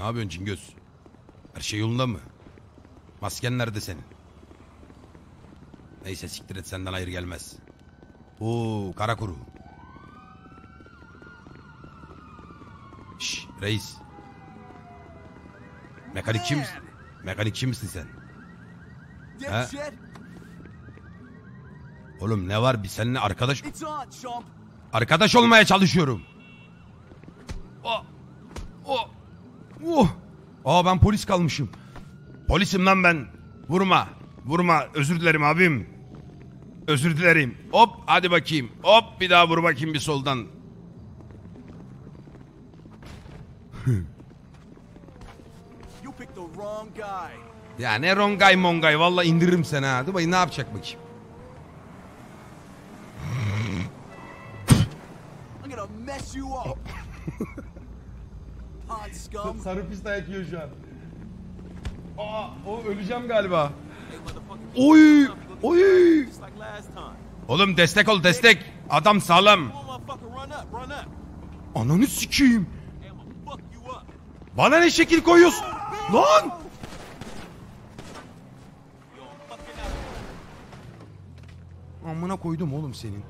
Ne yapıyorsun Cingöz? Her şey yolunda mı? Masken nerede senin? Neyse siktir et senden hayır gelmez. Oo kara kuru. Şş, reis. Mekanikçi misin? Mekanikçi misin sen? Dipshit! Oğlum ne var biz seninle arkadaş arkadaş olmaya çalışıyorum. Oh. Oh. Oh. Aa ben polis kalmışım. Polisim lan ben. Vurma. Vurma. Özür dilerim abim. Özür dilerim. Hop hadi bakayım. Hop bir daha vur bakayım bir soldan. You picked the wrong guy. Ya ne rongay mongay valla indiririm seni ha. Dur bakayım ne yapacak bakayım. I'm gonna mess you up. Sarı pis dayak yiyor şu an. Aa o öleceğim galiba. Oy! Oy! Oğlum destek ol destek. Adam sağlam. Ananı sikeyim. Bana ne şekil koyuyorsun? Lan! Amına koydum oğlum senin.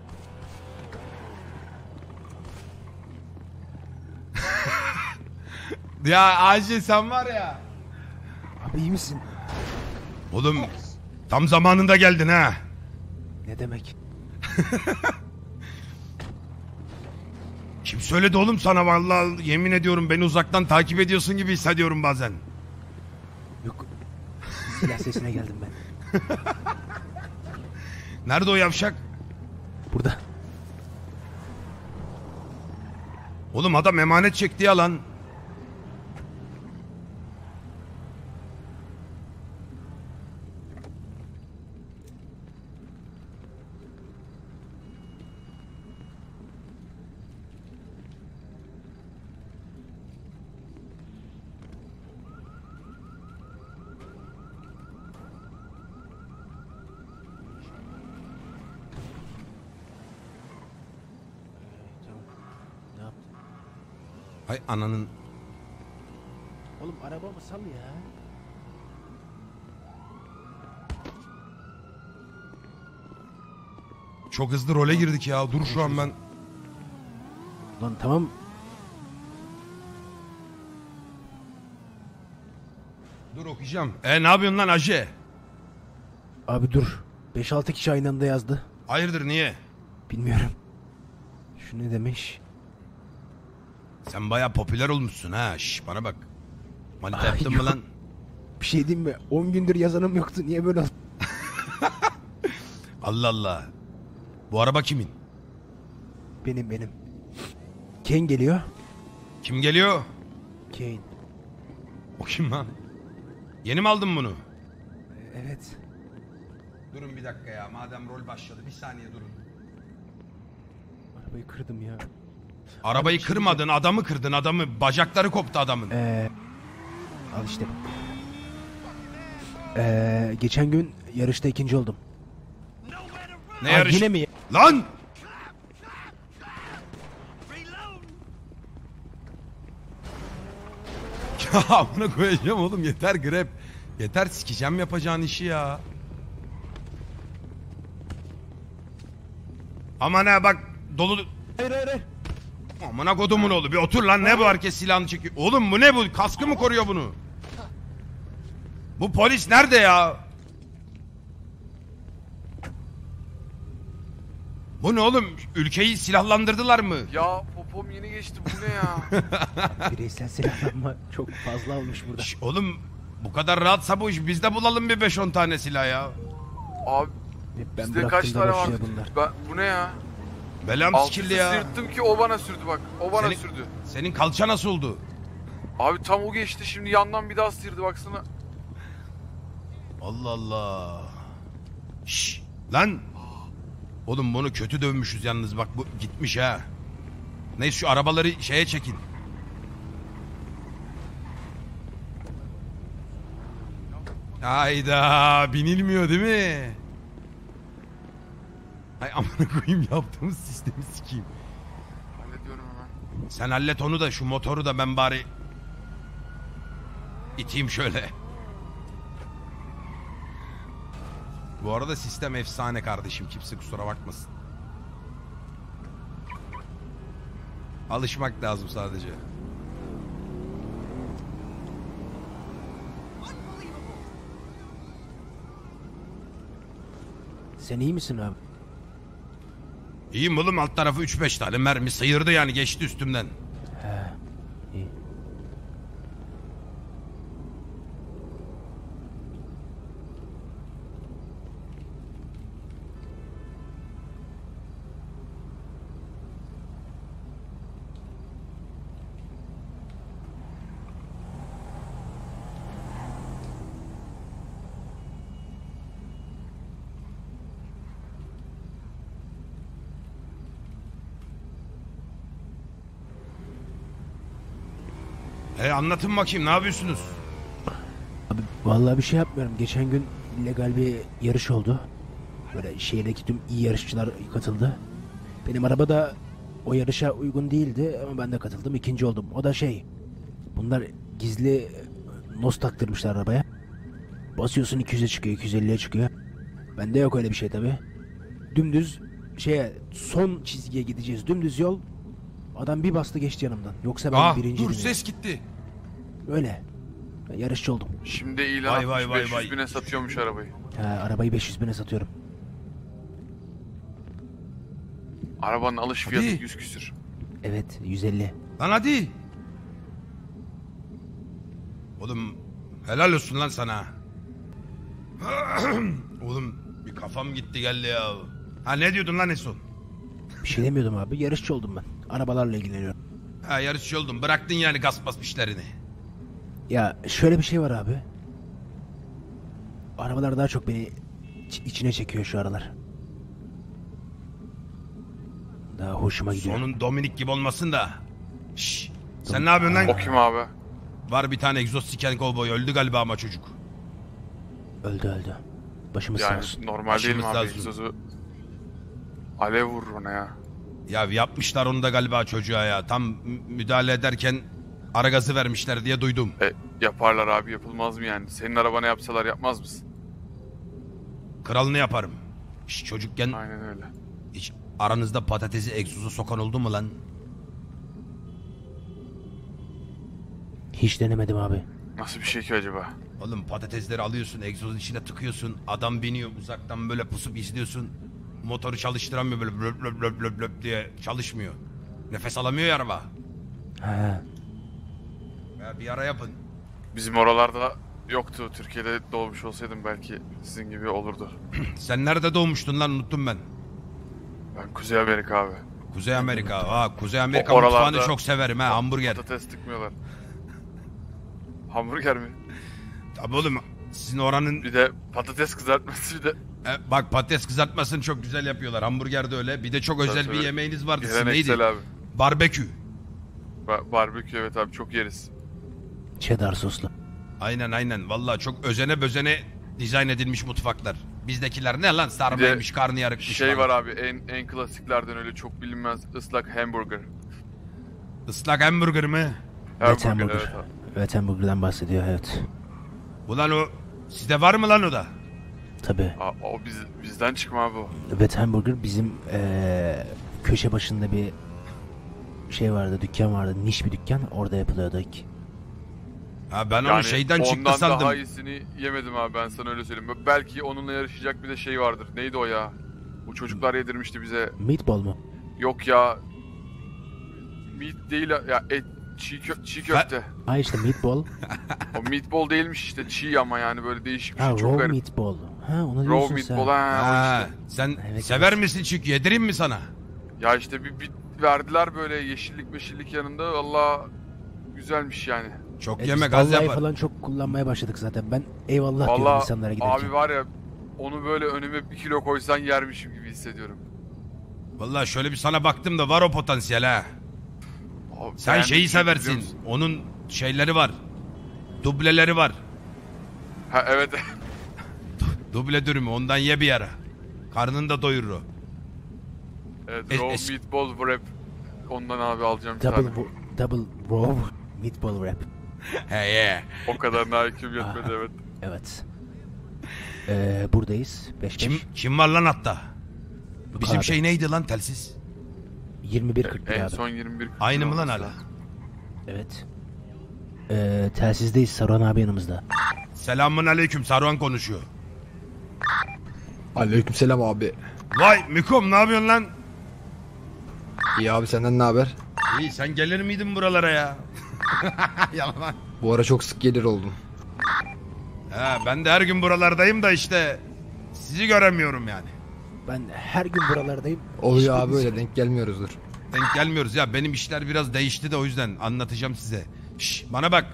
Ya Acil sen var ya. Abi iyi misin? Oğlum tam zamanında geldin ha. Ne demek? Kim söyledi oğlum sana vallahi yemin ediyorum beni uzaktan takip ediyorsun gibi hissediyorum bazen. Yok. Silah sesine geldim ben. Nerede o yavşak? Burada. Oğlum adam emanet çekti ya lan. Ne yaptın? Hay ananın. Oğlum arabamı sal ya. Çok hızlı role girdik ya. Dur şu an ben. Lan tamam. Dur okuyacağım. E ne yapıyorsun lan Aje? Abi dur. 5-6 kişi aynı anda yazdı. Hayırdır niye? Bilmiyorum. Şu ne demiş? Sen baya popüler olmuşsun ha. Şş, bana bak. Manita yaptın mı lan? Bir şey diyeyim mi? 10 gündür yazanım yoktu. Niye böyle oldu? Allah Allah. Bu araba kimin? Benim benim. Kane geliyor. Kim geliyor? Kane. O kim lan? Yeni mi aldın bunu? Evet. Durun bir dakika ya. Madem rol başladı. Bir saniye durun. Arabayı kırdım ya. Arabayı kırmadın. Adamı kırdın. Adamı. Bacakları koptu adamın. Ee, al işte. Ee, geçen gün yarışta ikinci oldum. ne Aa, yarış? Yine mi? Lan! Ya amına koyacağım oğlum yeter grep. Yeter sikeceğim yapacağın işi ya. Aman ha bak dolu... Hayır hayır hayır. Amına kodumun oğlu bir otur lan ne bu herkes silahını çekiyor. Oğlum bu ne bu kaskı mı koruyor bunu? Bu polis nerede ya? Bu ne oğlum? Ülkeyi silahlandırdılar mı? Ya popom yeni geçti bu ne ya? Bireysel silahlanma çok fazla olmuş burada. Şş, oğlum bu kadar rahatsa bu iş biz de bulalım bir 5-10 tane silah ya. Abi Ben bizde kaç bıraktığımda tane var? bunlar. Ben, bu ne ya? Belam sikildi ya. sırttım ki o bana sürdü bak. O bana Senin- sürdü. Senin kalça nasıl oldu? Abi tam o geçti şimdi yandan bir daha sıyırdı baksana. Allah Allah. Şş, lan. Oğlum bunu kötü dövmüşüz yalnız bak bu gitmiş ha. Neyse şu arabaları şeye çekin. Hayda binilmiyor değil mi? Ay amına koyayım yaptığımız sistemi sikeyim. Hallediyorum hemen. Sen hallet onu da şu motoru da ben bari iteyim şöyle. Bu arada sistem efsane kardeşim. Kimse kusura bakmasın. Alışmak lazım sadece. Sen iyi misin abi? İyiyim oğlum alt tarafı 3-5 tane mermi sıyırdı yani geçti üstümden. İyi. E anlatın bakayım ne yapıyorsunuz? Abi vallahi bir şey yapmıyorum. Geçen gün illegal bir yarış oldu. Böyle şehirdeki tüm iyi yarışçılar katıldı. Benim araba da o yarışa uygun değildi ama ben de katıldım. ikinci oldum. O da şey. Bunlar gizli nos taktırmışlar arabaya. Basıyorsun 200'e çıkıyor, 250'ye çıkıyor. Bende yok öyle bir şey tabi. Dümdüz şeye son çizgiye gideceğiz. Dümdüz yol. Adam bir bastı geçti yanımdan. Yoksa ben Ah birinci dur ses gitti. Öyle. Yarışçı oldum. Şimdi ilan Vay, vay, atmış vay, 500 vay. bine satıyormuş arabayı. Ha, arabayı 500 bine satıyorum. Arabanın alış fiyatı Hadi. 100 küsür. Evet 150. Lan hadi. Oğlum helal olsun lan sana. Oğlum bir kafam gitti geldi ya. Ha ne diyordun lan en son? Bir şey demiyordum abi. Yarışçı oldum ben. Arabalarla ilgileniyorum. Ha yarışçı oldun bıraktın yani gaz bas işlerini. Ya şöyle bir şey var abi. Arabalar daha çok beni iç- içine çekiyor şu aralar. Daha hoşuma gidiyor. Sonun Dominik gibi olmasın da. Şş, sen ne yapıyorsun O lan? kim abi? Var bir tane egzoz siken kovboy öldü galiba ama çocuk. Öldü öldü. Başımız sağ Yani olsun. normal değil mi Başımız abi? Egzozu alev vurur ona ya. Ya yapmışlar onu da galiba çocuğa ya. Tam mü- müdahale ederken ara gazı vermişler diye duydum. E, yaparlar abi yapılmaz mı yani? Senin arabana yapsalar yapmaz mısın? Kralını yaparım. Şş, çocukken Aynen öyle. hiç aranızda patatesi egzoza sokan oldu mu lan? Hiç denemedim abi. Nasıl bir şey ki acaba? Oğlum patatesleri alıyorsun egzozun içine tıkıyorsun. Adam biniyor uzaktan böyle pusup izliyorsun. Motoru çalıştıramıyor böyle blöp blöp blöp blöp diye çalışmıyor. Nefes alamıyor ya araba. Ha, Ya bir ara yapın. Bizim oralarda yoktu. Türkiye'de doğmuş olsaydım belki sizin gibi olurdu. Sen nerede doğmuştun lan unuttum ben. Ben Kuzey Amerika abi. Kuzey Amerika. Ha Kuzey Amerika O- oralarda- mutfağını çok severim ha hamburger. Patates tıkmıyorlar. Hamburger mi? Tabii oğlum sizin oranın Bir de patates kızartması bir de E, bak patates kızartmasını çok güzel yapıyorlar. Hamburger de öyle. Bir de çok özel bir tabii. yemeğiniz vardı. Sizin neydi? geleneksel abi. Barbekü. Ba- barbekü evet abi çok yeriz. Cheddar soslu. Aynen aynen. Vallahi çok özene bözene dizayn edilmiş mutfaklar. Bizdekiler ne lan sarmaymış, karnıyarıkmış Şey falan. var abi en en klasiklerden öyle çok bilinmez ıslak hamburger. Islak hamburger mi? Evet Hamburger evet abi. Evet hamburgerden bahsediyor evet. Ulan o sizde var mı lan o da? Tabi. O biz, bizden çıkma abi o. Evet hamburger bizim eee, köşe başında bir şey vardı dükkan vardı niş bir dükkan orada yapılıyordu ilk. Ha ben onu Yani şeyden çıktı ondan sandım. daha iyisini yemedim abi ben sana öyle söyleyeyim. Belki onunla yarışacak bir de şey vardır. Neydi o ya? Bu çocuklar yedirmişti bize. Meatball mu? Yok ya. Meat değil ya et çiğ, kö çiğ köfte. Ha işte meatball. O meatball değilmiş işte çiğ ama yani böyle değişik bir ha şey çok raw garip. meatball. Ha onu Raw diyorsun meatball sen. ha, o Ha, işte. sen Evet, sever evet. misin çünkü yedireyim mi sana? Ya işte bir, bir verdiler böyle yeşillik meşillik yanında valla güzelmiş yani. Çok yeme biz gaz vallahi yapar. falan çok kullanmaya başladık zaten. Ben eyvallah diyorum insanlara giderken. abi var ya onu böyle önüme bir kilo koysan yermişim gibi hissediyorum. Vallahi şöyle bir sana baktım da var o potansiyel ha. Abi, Sen şeyi biliyor seversin. musun? Onun şeyleri var. Dubleleri var. Ha evet. Duble dürümü ondan ye bir ara. Karnını da doyurur o. evet Es- raw es- meatball wrap. Ondan abi alacağım bir Double, tane. wo- double raw meatball wrap. He ye. O kadar nakim yetmedi evet. Evet. Ee, buradayız. 5 Kim, kim var lan hatta? Bizim abi. şey neydi lan telsiz? 21 41 En abi. son 21 Aynı mı lan hala? Evet. Ee, telsizdeyiz. Saruhan abi yanımızda. Selamun aleyküm Saruhan konuşuyor. Aleykümselam abi. Vay Mikom ne yapıyorsun lan? İyi abi senden ne haber? İyi sen gelir miydin buralara ya? Yalan. Bu ara çok sık gelir oldum. He, ben de her gün buralardayım da işte sizi göremiyorum yani. Ben her gün buralardayım. Oluyor abi öyle denk gelmiyoruzdur. Denk gelmiyoruz ya benim işler biraz değişti de o yüzden anlatacağım size. Şş, bana bak.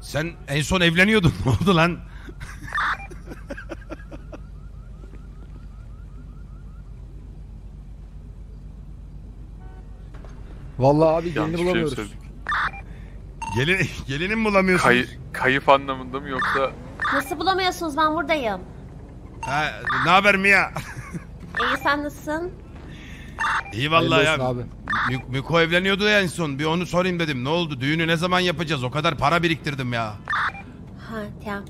Sen en son evleniyordun ne oldu lan? Vallahi abi Yanlış gelini bir şey mi bulamıyoruz. Gelin, gelinin mi bulamıyorsunuz? Kay, kayıp anlamında mı yoksa Nasıl bulamıyorsunuz ben buradayım. Ha, ne haber Mia? İyi sen nasılsın? İyi vallahi ya. abi. Mik- Miko evleniyordu ya en son. Bir onu sorayım dedim. Ne oldu? Düğünü ne zaman yapacağız? O kadar para biriktirdim ya. Ha tamam.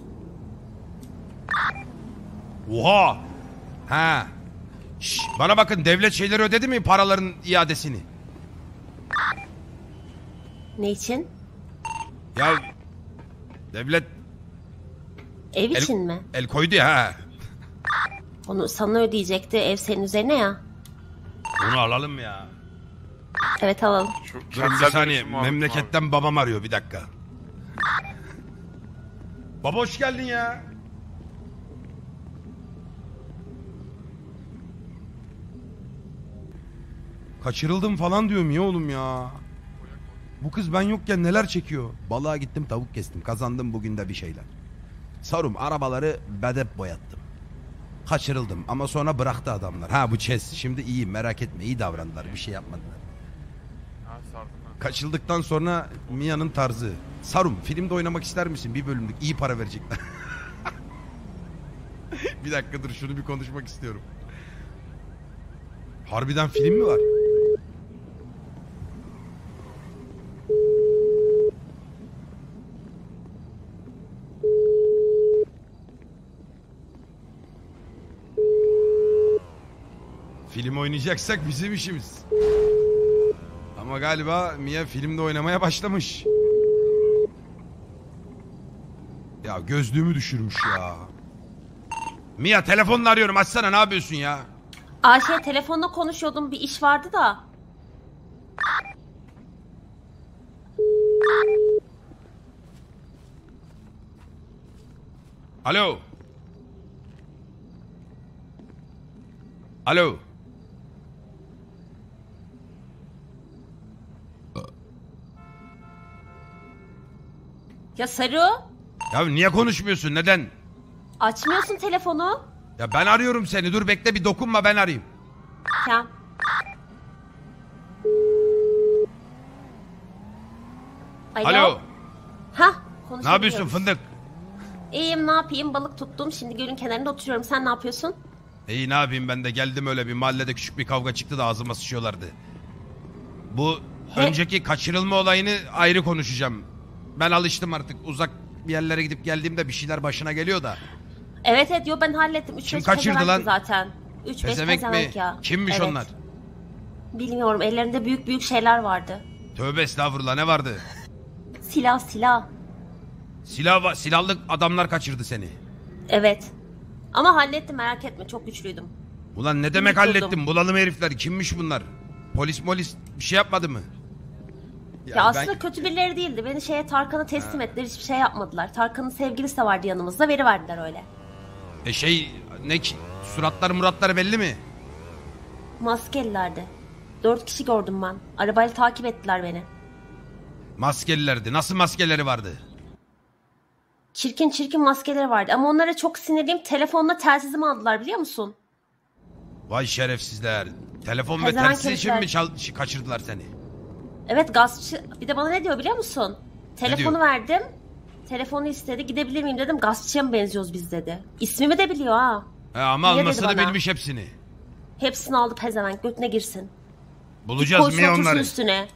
Oha! Ha. Şş, bana bakın devlet şeyleri ödedi mi paraların iadesini? Ne için? Ya devlet Ev El- için mi? el koydu ya. ha. Onu sana ödeyecekti ev senin üzerine ya. Onu alalım ya. Evet alalım. şu Durun bir saniye. Memleketten babam arıyor bir dakika. Baba hoş geldin ya. Kaçırıldım falan diyorum ya oğlum ya. Bu kız ben yokken neler çekiyor? Balığa gittim tavuk kestim. Kazandım bugün de bir şeyler. Sarum arabaları bedep boyattım. Kaçırıldım ama sonra bıraktı adamlar. Ha bu Chess şimdi iyi merak etme iyi davrandılar bir şey yapmadılar. Ha, sardım. Kaçıldıktan sonra Mia'nın tarzı. Sarum filmde oynamak ister misin? Bir bölümlük iyi para verecekler. bir dakika dur şunu bir konuşmak istiyorum. Harbiden film mi var? Film oynayacaksak bizim işimiz. Ama galiba Mia filmde oynamaya başlamış. Ya gözlüğümü düşürmüş ya. Mia telefonla arıyorum açsana ne yapıyorsun ya? Ayşe telefonla konuşuyordum bir iş vardı da. Alo. Alo. Ya Sarı Ya niye konuşmuyorsun neden? açmıyorsun telefonu. Ya ben arıyorum seni dur bekle bir dokunma ben arayayım. Tamam. Alo. Alo. Ha Ne yapıyorsun fındık? İyiyim ne yapayım balık tuttum şimdi gölün kenarında oturuyorum sen ne yapıyorsun? İyi ne yapayım ben de geldim öyle bir mahallede küçük bir kavga çıktı da ağzıma sıçıyorlardı. Bu He- önceki kaçırılma olayını ayrı konuşacağım. Ben alıştım artık uzak bir yerlere gidip geldiğimde bir şeyler başına geliyor da. Evet evet yo ben hallettim. 3 Kim kaçırdı lan? zaten. 3 5 Pezevenk mi? ya. Kimmiş Evet. onlar? Bilmiyorum ellerinde büyük büyük şeyler vardı. Tövbe estağfurullah ne vardı? Silah silah. Silah va- silahlı adamlar kaçırdı seni. Evet. Ama hallettim merak etme çok güçlüydüm. Ulan ne demek hallettim? Bulalım herifler. Kimmiş bunlar? Polis molis bir şey yapmadı mı? Ya, ben- aslında kötü birileri değildi. Beni şeye Tarkan'a teslim ettiler. Hiçbir şey yapmadılar. Tarkan'ın sevgilisi de vardı yanımızda. Veri verdiler öyle. E şey ne ki? Suratları muratları belli mi? Maskelilerdi. Dört kişi gördüm ben. Arabayla takip ettiler beni. Maskelilerdi. Nasıl maskeleri vardı? Çirkin çirkin maskeleri vardı. Ama onlara çok sinirliyim. Telefonla telsizimi aldılar biliyor musun? Vay şerefsizler. Telefon ve Pezevenk telsiz için mi çal- şi- kaçırdılar seni? Evet gaspçı. Bir de bana ne diyor biliyor musun? Telefonu diyor? verdim. Telefonu istedi. Gidebilir miyim dedim. Gaspçıya mı benziyoruz biz dedi. İsmimi de biliyor ha. He, ama Niye dedi almasını bana? bilmiş hepsini. Hepsini aldı pezevenk. Götüne girsin. Bulacağız Koysun mı otursun onları? üstüne.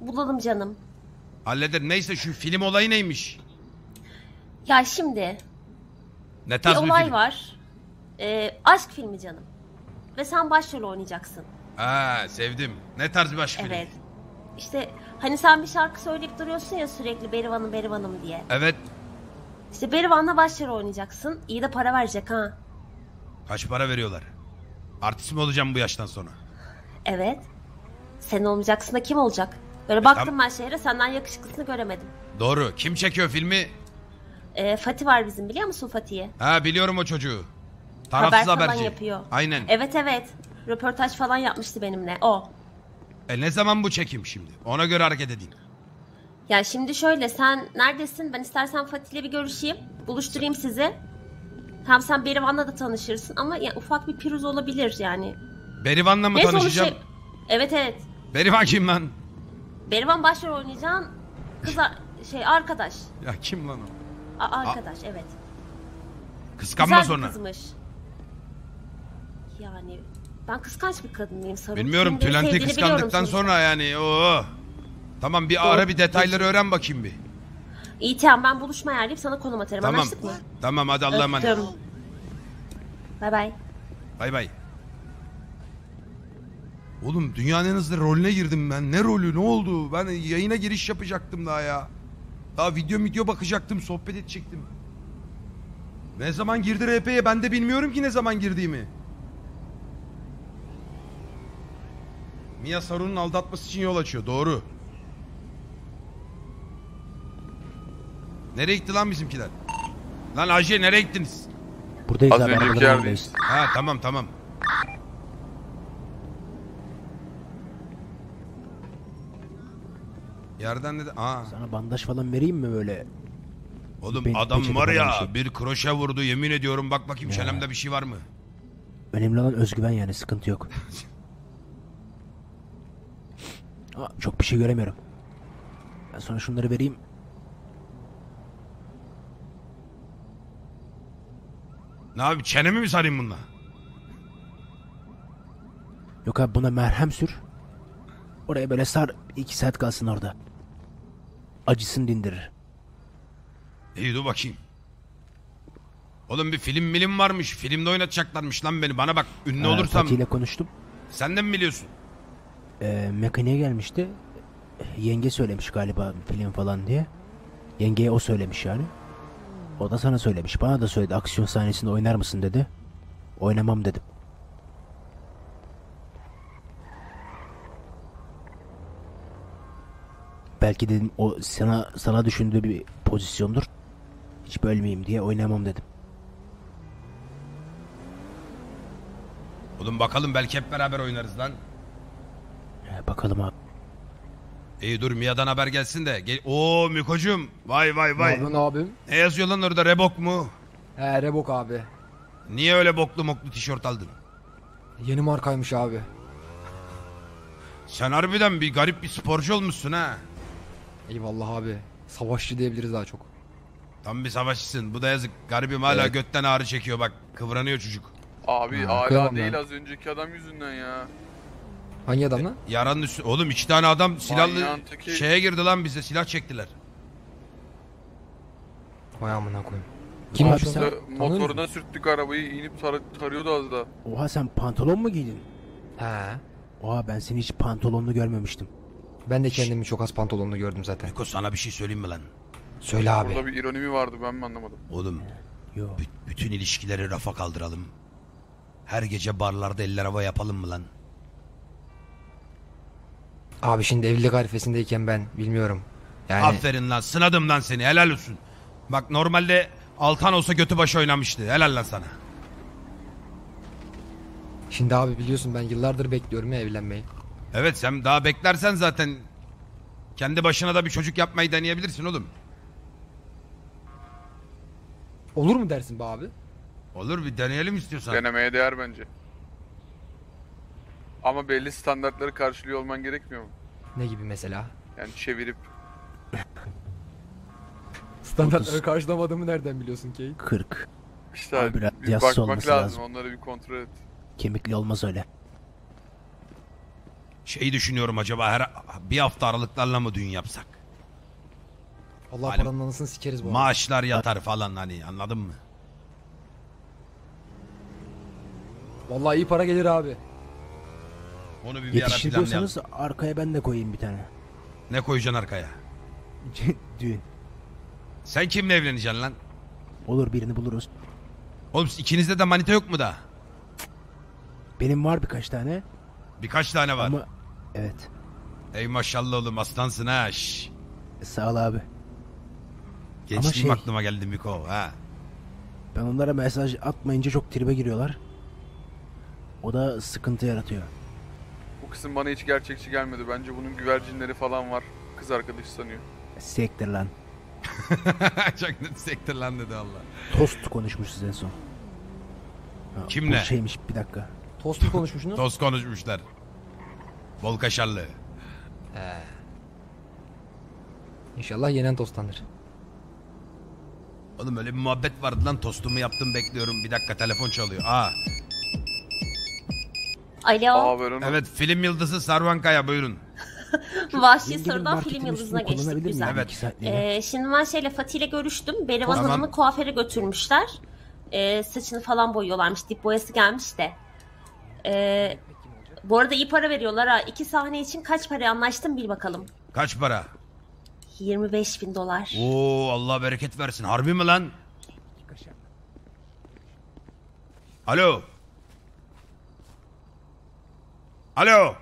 Bulalım canım. Hallederim. Neyse şu film olayı neymiş? Ya şimdi Ne bir tarz bir, olay film? var. Ee, aşk filmi canım. Ve sen başrol oynayacaksın. Ha sevdim. Ne tarz bir aşk filmi? Evet. İşte hani sen bir şarkı söyleyip duruyorsun ya sürekli Berivan'ım Berivan'ım diye. Evet. İşte Berivan'la başrol oynayacaksın. İyi de para verecek ha. Kaç para veriyorlar? Artist mi olacağım bu yaştan sonra? Evet. Sen olmayacaksın da kim olacak? Böyle baktım Tam- ben şehre senden yakışıklısını göremedim. Doğru. Kim çekiyor filmi? Ee, Fatih var bizim biliyor musun Fatih'i? Ha biliyorum o çocuğu. Haber Tarafsız falan haberci. yapıyor. Aynen. Evet evet. Röportaj falan yapmıştı benimle. O. E ne zaman bu çekim şimdi? Ona göre hareket edeyim. Ya şimdi şöyle sen neredesin? Ben istersen Fatih'le bir görüşeyim. Buluşturayım sizi. Hem sen Berivan'la da tanışırsın ama ya, ufak bir piruz olabilir yani. Berivan'la mı Neyse onu tanışacağım? şey- Evet evet. Berivan kim lan? Berivan başrol oynayacağın kız ar- şey arkadaş. Ya kim lan o? A- arkadaş evet. Kıskanma Güzel sonra. bir kızmış. Yani ben kıskanç bir kadın Sarı? Bilmiyorum Kim beni Tülent'i sevdiğini biliyorum kıskandıktan sonuçta. sonra yani o. Tamam bir ara bir detayları öğren bakayım bir. İyi tamam ben buluşma ayarlayıp sana konum atarım. Tamam. Anlaştık mı? Tamam hadi Allah'a emanet. Öptüm. Bay bay. Bay bay. Oğlum dünyanın en hızlı rolüne girdim ben. Ne rolü ne oldu? Ben yayına giriş yapacaktım daha ya. Daha video video bakacaktım sohbet edecektim. Ne zaman girdi RP'ye ben de bilmiyorum ki ne zaman girdiğimi. Mia Saru'nun aldatması için yol açıyor doğru. Nereye gitti lan bizimkiler? Lan Ajay nereye gittiniz? Buradayız Az abi önceki yerdeyiz. Ha tamam tamam. Yerden dedi. Aa. Sana bandaj falan vereyim mi böyle? Oğlum Ben- adam peçete var falan ya bir şey. bir kroşe vurdu yemin ediyorum bak bakayım çenemde bir şey var mı? Önemli olan özgüven yani sıkıntı yok. Aa, çok bir şey göremiyorum. Ben sonra şunları vereyim. Ne abi çenemi mi sarayım bununla? Yok abi buna merhem sür. Oraya böyle sar iki saat kalsın orada. Acısını dindirir. İyi dur bakayım. Oğlum bir film milim varmış. Filmde oynatacaklarmış lan beni. Bana bak ünlü Ee, olursam Fatih ile konuştum. sen de mi biliyorsun? Ee, mekaniğe gelmişti. Yenge söylemiş galiba film falan diye. Yengeye o söylemiş yani. O da sana söylemiş. Bana da söyledi. Aksiyon sahnesinde oynar mısın dedi. Oynamam dedim. Belki dedim o sana sana düşündüğü bir pozisyondur. Hiç bölmeyeyim diye oynamam dedim. Oğlum bakalım belki hep beraber oynarız lan. Ee, bakalım abi. İyi dur Mia'dan haber gelsin de. Gel Oo Miko'cum. Vay vay Ne vay. yapıyorsun abim? Ne yazıyor lan orada Rebok mu? He Rebok abi. Niye öyle boklu moklu tişört aldın? Yeni markaymış abi. Sen harbiden bir garip bir sporcu olmuşsun ha. Eyvallah abi. Savaşçı diyebiliriz daha çok. Tam bir savaşçısın. Bu da yazık. Garibim hala Evet. götten ağrı çekiyor bak. Kıvranıyor çocuk. Abi Ha, hala kıyamam değil ben. az önceki adam yüzünden ya. Hangi adam lan? Yaranın üstü. Oğlum iki tane adam silahlı Manyağın teki- şeye girdi lan bize. Silah çektiler. Vay amına koyayım. Abi Kimmiş sen- Tanıyor Motoruna sürttük arabayı inip tar- tarıyordu az da. Oha sen pantolon mu giydin? He. Oha ben seni hiç pantolonlu görmemiştim. Ben de kendimi çok az pantolonlu gördüm zaten. Miko sana bir şey söyleyeyim mi lan? Söyle abi. Burada bir ironi mi vardı ben mi anlamadım. Oğlum Yo. bü- bütün ilişkileri rafa kaldıralım. Her gece barlarda eller hava yapalım mı lan? Abi şimdi evlilik arifesindeyken ben bilmiyorum. Yani Aferin lan sınadım lan seni helal olsun. Bak normalde Altan olsa götü başı oynamıştı. Helal lan sana. şimdi abi biliyorsun ben yıllardır bekliyorum ya evlenmeyi. Evet sen daha beklersen zaten kendi başına da bir çocuk yapmayı deneyebilirsin oğlum. Olur mu dersin be abi? Olur bir deneyelim istiyorsan. Denemeye değer bence. Ama belli standartları karşılıyor olman gerekmiyor mu? Ne gibi mesela? Yani çevirip Standartları karşılamadığımı nereden biliyorsun ki? 40. işte Abi biraz bir yassı bakmak olması lazım. lazım. Onları bir kontrol et. Kemikli olmaz öyle. Şeyi düşünüyorum acaba her bir hafta aralıklarla mı düğün yapsak? Allah Malum. paranın anasını sikeriz bu arada. Maaşlar yatar falan hani anladın mı? Vallahi iyi para gelir abi. Onu bir, bir ara planlayalım. arkaya ben de koyayım bir tane. Ne koyacaksın arkaya? Düğün. Sen kimle evleneceksin lan? Olur birini buluruz. Oğlum siz ikinizde de manita yok mu da? Benim var birkaç tane Birkaç tane var. ama evet. Ey maşallah oğlum aslansın ha. Şş. Sağ ol abi. Gençliğim şey- aklıma geldi Miko ha. Ben onlara mesaj atmayınca çok tribe giriyorlar. O da sıkıntı yaratıyor. Bu kısım bana hiç gerçekçi gelmedi. Bence bunun güvercinleri falan var. Kız arkadaş sanıyor. Sektir lan. Çok net sektör lan dedi Allah. Tost konuşmuşuz en son. Ha, Kimle? Bu şeymiş bir dakika. Tost mu konuşmuşsunuz? Toz konuşmuşlar. Bol kaşarlı. İnşallah yenen tostlanır. Oğlum öyle bir muhabbet vardı lan tostumu yaptım bekliyorum. Bir dakika telefon çalıyor. Aa Alo. Onu. evet film yıldızı Sarvan Kaya buyurun. Vahşi marketin film yıldızına üstünü geçtik kullanabilir miyim güzel. iki Evet. saatliğine? Ee, şimdi ben şeyle Fatih ile görüştüm. Berivan Tamam. Hanım'ı kuaföre götürmüşler. Ee, saçını falan boyuyorlarmış. Dip boyası gelmiş de. Ee, bu arada iyi para veriyorlar ha. İki sahne için kaç paraya anlaştım bil bakalım. Kaç para? 25 bin dolar. Oo Allah bereket versin. Harbi mi lan? Alo. Alo.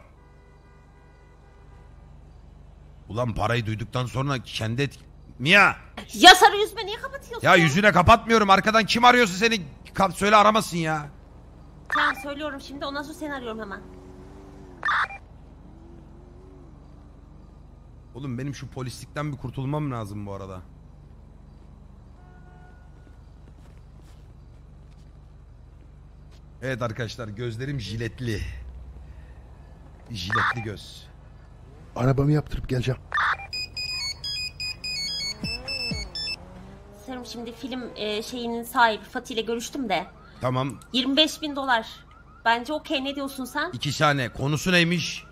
Ulan parayı duyduktan sonra kendi et... Mia. Ya sarı yüzme niye kapatıyorsun? Ya yüzüne kapatmıyorum. Arkadan kim arıyorsa seni söyle aramasın ya. Tamam söylüyorum şimdi ondan sonra seni arıyorum hemen. Oğlum benim şu polislikten bir kurtulmam lazım bu arada. Evet arkadaşlar gözlerim jiletli. Jiletli göz. Arabamı yaptırıp geleceğim. Sanırım şimdi film e, şeyinin sahibi Fatih ile görüştüm de. Tamam 25 bin dolar. Bence okey ne diyorsun sen? iki saniye. Konusu neymiş?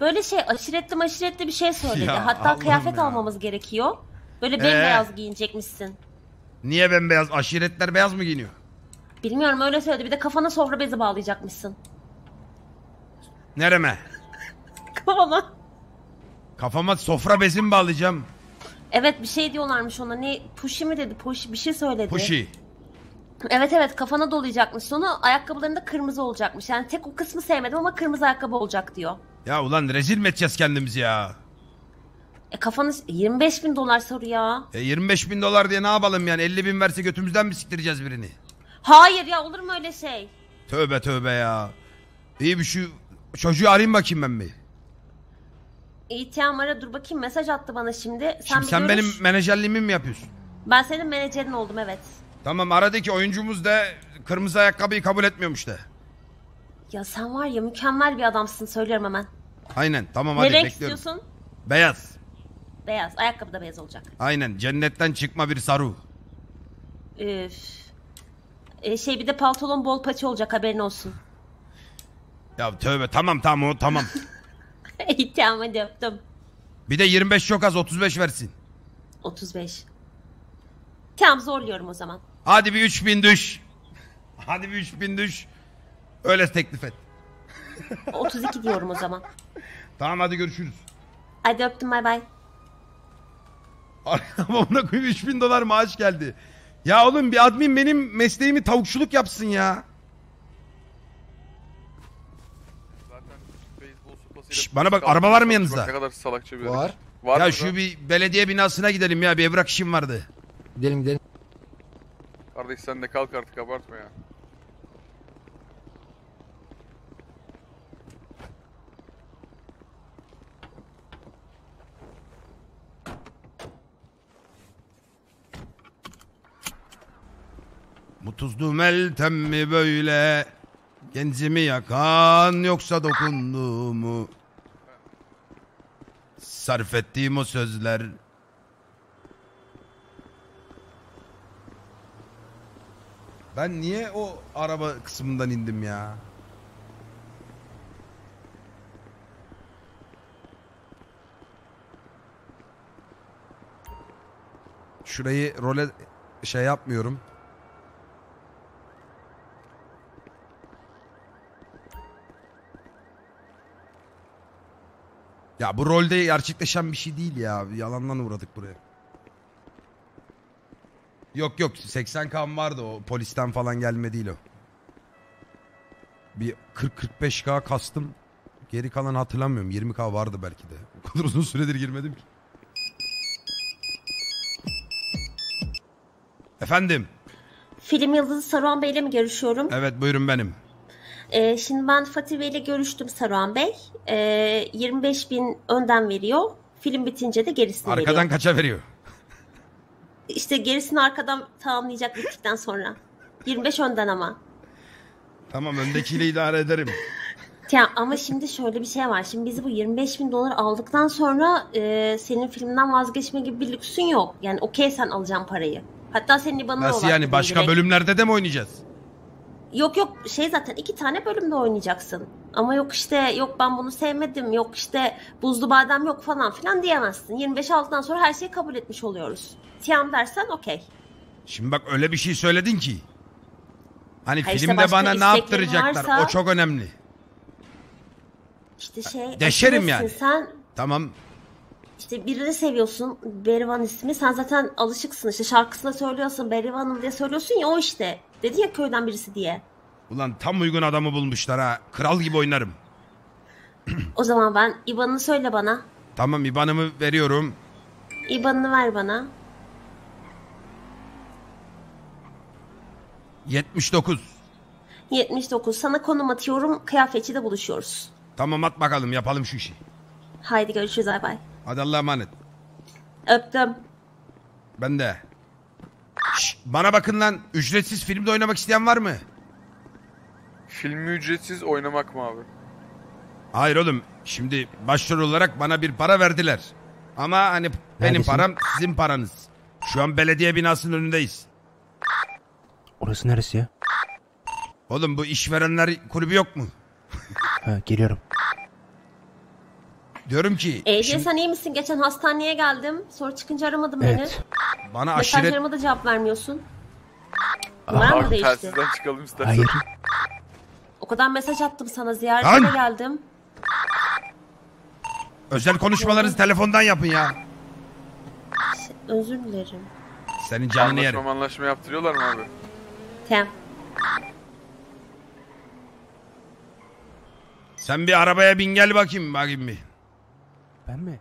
Böyle şey aşiretli maşiretli bir şey söyledi. Ya Hatta Allah'ım kıyafet ya. almamız gerekiyor. Böyle Ee? bembeyaz giyinecekmişsin. Niye bembeyaz? Aşiretler beyaz mı giyiniyor? Bilmiyorum öyle söyledi. Bir de kafana sofra bezi bağlayacakmışsın. Nereme? Kafana. Kafama sofra bezimi bağlayacağım. Evet bir şey diyorlarmış ona. Ne pushi mi dedi? Pushi bir şey söyledi. Puşi. Evet evet kafana dolayacakmış. Sonra ayakkabılarında kırmızı olacakmış. Yani tek o kısmı sevmedim ama kırmızı ayakkabı olacak diyor. Ya ulan rezil mi edeceğiz kendimizi ya? E kafanı 25 bin dolar soru ya. E 25 bin dolar diye ne yapalım yani 50 bin verse götümüzden mi siktireceğiz birini? Hayır ya olur mu öyle şey? Tövbe tövbe ya. İyi bir şu çocuğu arayayım bakayım ben bir. İhtiyam ara dur bakayım mesaj attı bana şimdi. Sen Şimdi sen görüş. benim menajerliğimi mi yapıyorsun? Ben senin menajerin oldum evet. Tamam aradaki oyuncumuz da kırmızı ayakkabıyı kabul etmiyormuş da. Ya sen var ya mükemmel bir adamsın söylüyorum hemen. Aynen tamam ne hadi renk bekliyorum. istiyorsun? Beyaz. Beyaz. Ayakkabı da beyaz olacak. Aynen cennetten çıkma bir saru. Üf. E, şey bir de pantolon bol paça olacak haberin olsun. Ya tövbe tamam tamam o tamam. İhtiyam hadi öptüm. Bir de 25 çok az 35 versin. 35. Tamam zorluyorum o zaman. Hadi bir 3000 düş. Hadi bir 3000 düş. Öyle teklif et. 32 diyorum o zaman. Tamam hadi görüşürüz. Hadi öptüm bay bay. Ama ona koyayım 3000 dolar maaş geldi. Ya oğlum bir admin benim mesleğimi tavukçuluk yapsın ya. Şş, bana bak, araba var mı yanınızda? Ne kadar salakça bir Var. Var ya şu da? bir belediye binasına gidelim ya bir evrak işim vardı. Gidelim gidelim. Kardeş sen de kalk artık abartma ya. Mutuzlu meltem mi böyle? Gencimi yakan yoksa dokundu mu? Sarf ettiğim o sözler Ben niye o araba kısmından indim ya? şurayı role şey yapmıyorum. Ya bu rolde gerçekleşen bir şey değil ya. Yalandan uğradık buraya. Yok yok 80 kan vardı o polisten falan gelme değil o. Bir 40-45k kastım. Geri kalan hatırlamıyorum. 20k vardı belki de. O kadar uzun süredir girmedim ki. Efendim. Film yıldızı Saruhan Bey'le mi görüşüyorum? Evet buyurun benim. Ee, şimdi ben Fatih Bey'le görüştüm Saruhan Bey. Ee, 25 bin önden veriyor. Film bitince de gerisini Arkadan veriyor. kaça veriyor? İşte gerisini arkadan tamamlayacak bittikten sonra. 25 önden ama. Tamam öndekiyle idare ederim. Ya ama şimdi şöyle bir şey var. Şimdi biz bu 25 bin dolar aldıktan sonra e, senin filmden vazgeçme gibi bir lüksün yok. Yani okey sen alacaksın parayı. Hatta senin IBAN'ına Nasıl yani başka direkt. bölümlerde de mi oynayacağız? Yok yok şey zaten iki tane bölümde oynayacaksın. Ama yok işte yok ben bunu sevmedim yok işte buzlu badem yok falan filan diyemezsin. 25 aldıktan sonra her şeyi kabul etmiş oluyoruz. Tiyam dersen okey. Şimdi bak öyle bir şey söyledin ki. Hani Ha işte filmde başka bana ne isteklerin yaptıracaklar? varsa- O çok önemli. İşte şey Deşerim yani. Sen Tamam. işte birini seviyorsun Berivan ismi. Sen zaten alışıksın işte şarkısında söylüyorsun Berivan'ım diye söylüyorsun ya o işte. Dedi ya köyden birisi diye. Ulan tam uygun adamı bulmuşlar ha. Kral gibi oynarım. O zaman ben IBAN'ını söyle bana. Tamam IBAN'ımı veriyorum. IBAN'ını ver bana. 79. 79. Sana konum atıyorum. Kıyafetçide buluşuyoruz. Tamam at bakalım yapalım şu işi. Haydi görüşürüz bay bay. Hadi Allah'a emanet. Öptüm. Ben de. Şş, bana bakın lan. Ücretsiz filmde oynamak isteyen var mı? Filmi ücretsiz oynamak mı abi? Hayır oğlum. Şimdi başrol olarak bana bir para verdiler. Ama hani benim Neredesin? param sizin paranız. Şu an belediye binasının önündeyiz. Orası neresi ya? Oğlum bu işverenler kulübü yok mu? Ha geliyorum. Diyorum ki Ece şimdi sen iyi misin? Geçen hastaneye geldim. Sonra çıkınca aramadın Evet. bana beni. aşiret... Mesajlarıma da cevap vermiyorsun. Numaran mı değişti? telsizden çıkalım istersen. Hayır. O kadar mesaj attım sana. Ziyarete Lan! geldim. Özel konuşmalarınızı telefondan yapın ya. Özür dilerim. Senin canını Anlaşma yerim. anlaşma yaptırıyorlar mı abi? Tamam. Sen bir arabaya bin gel bakayım bakayım bir. Ben mi?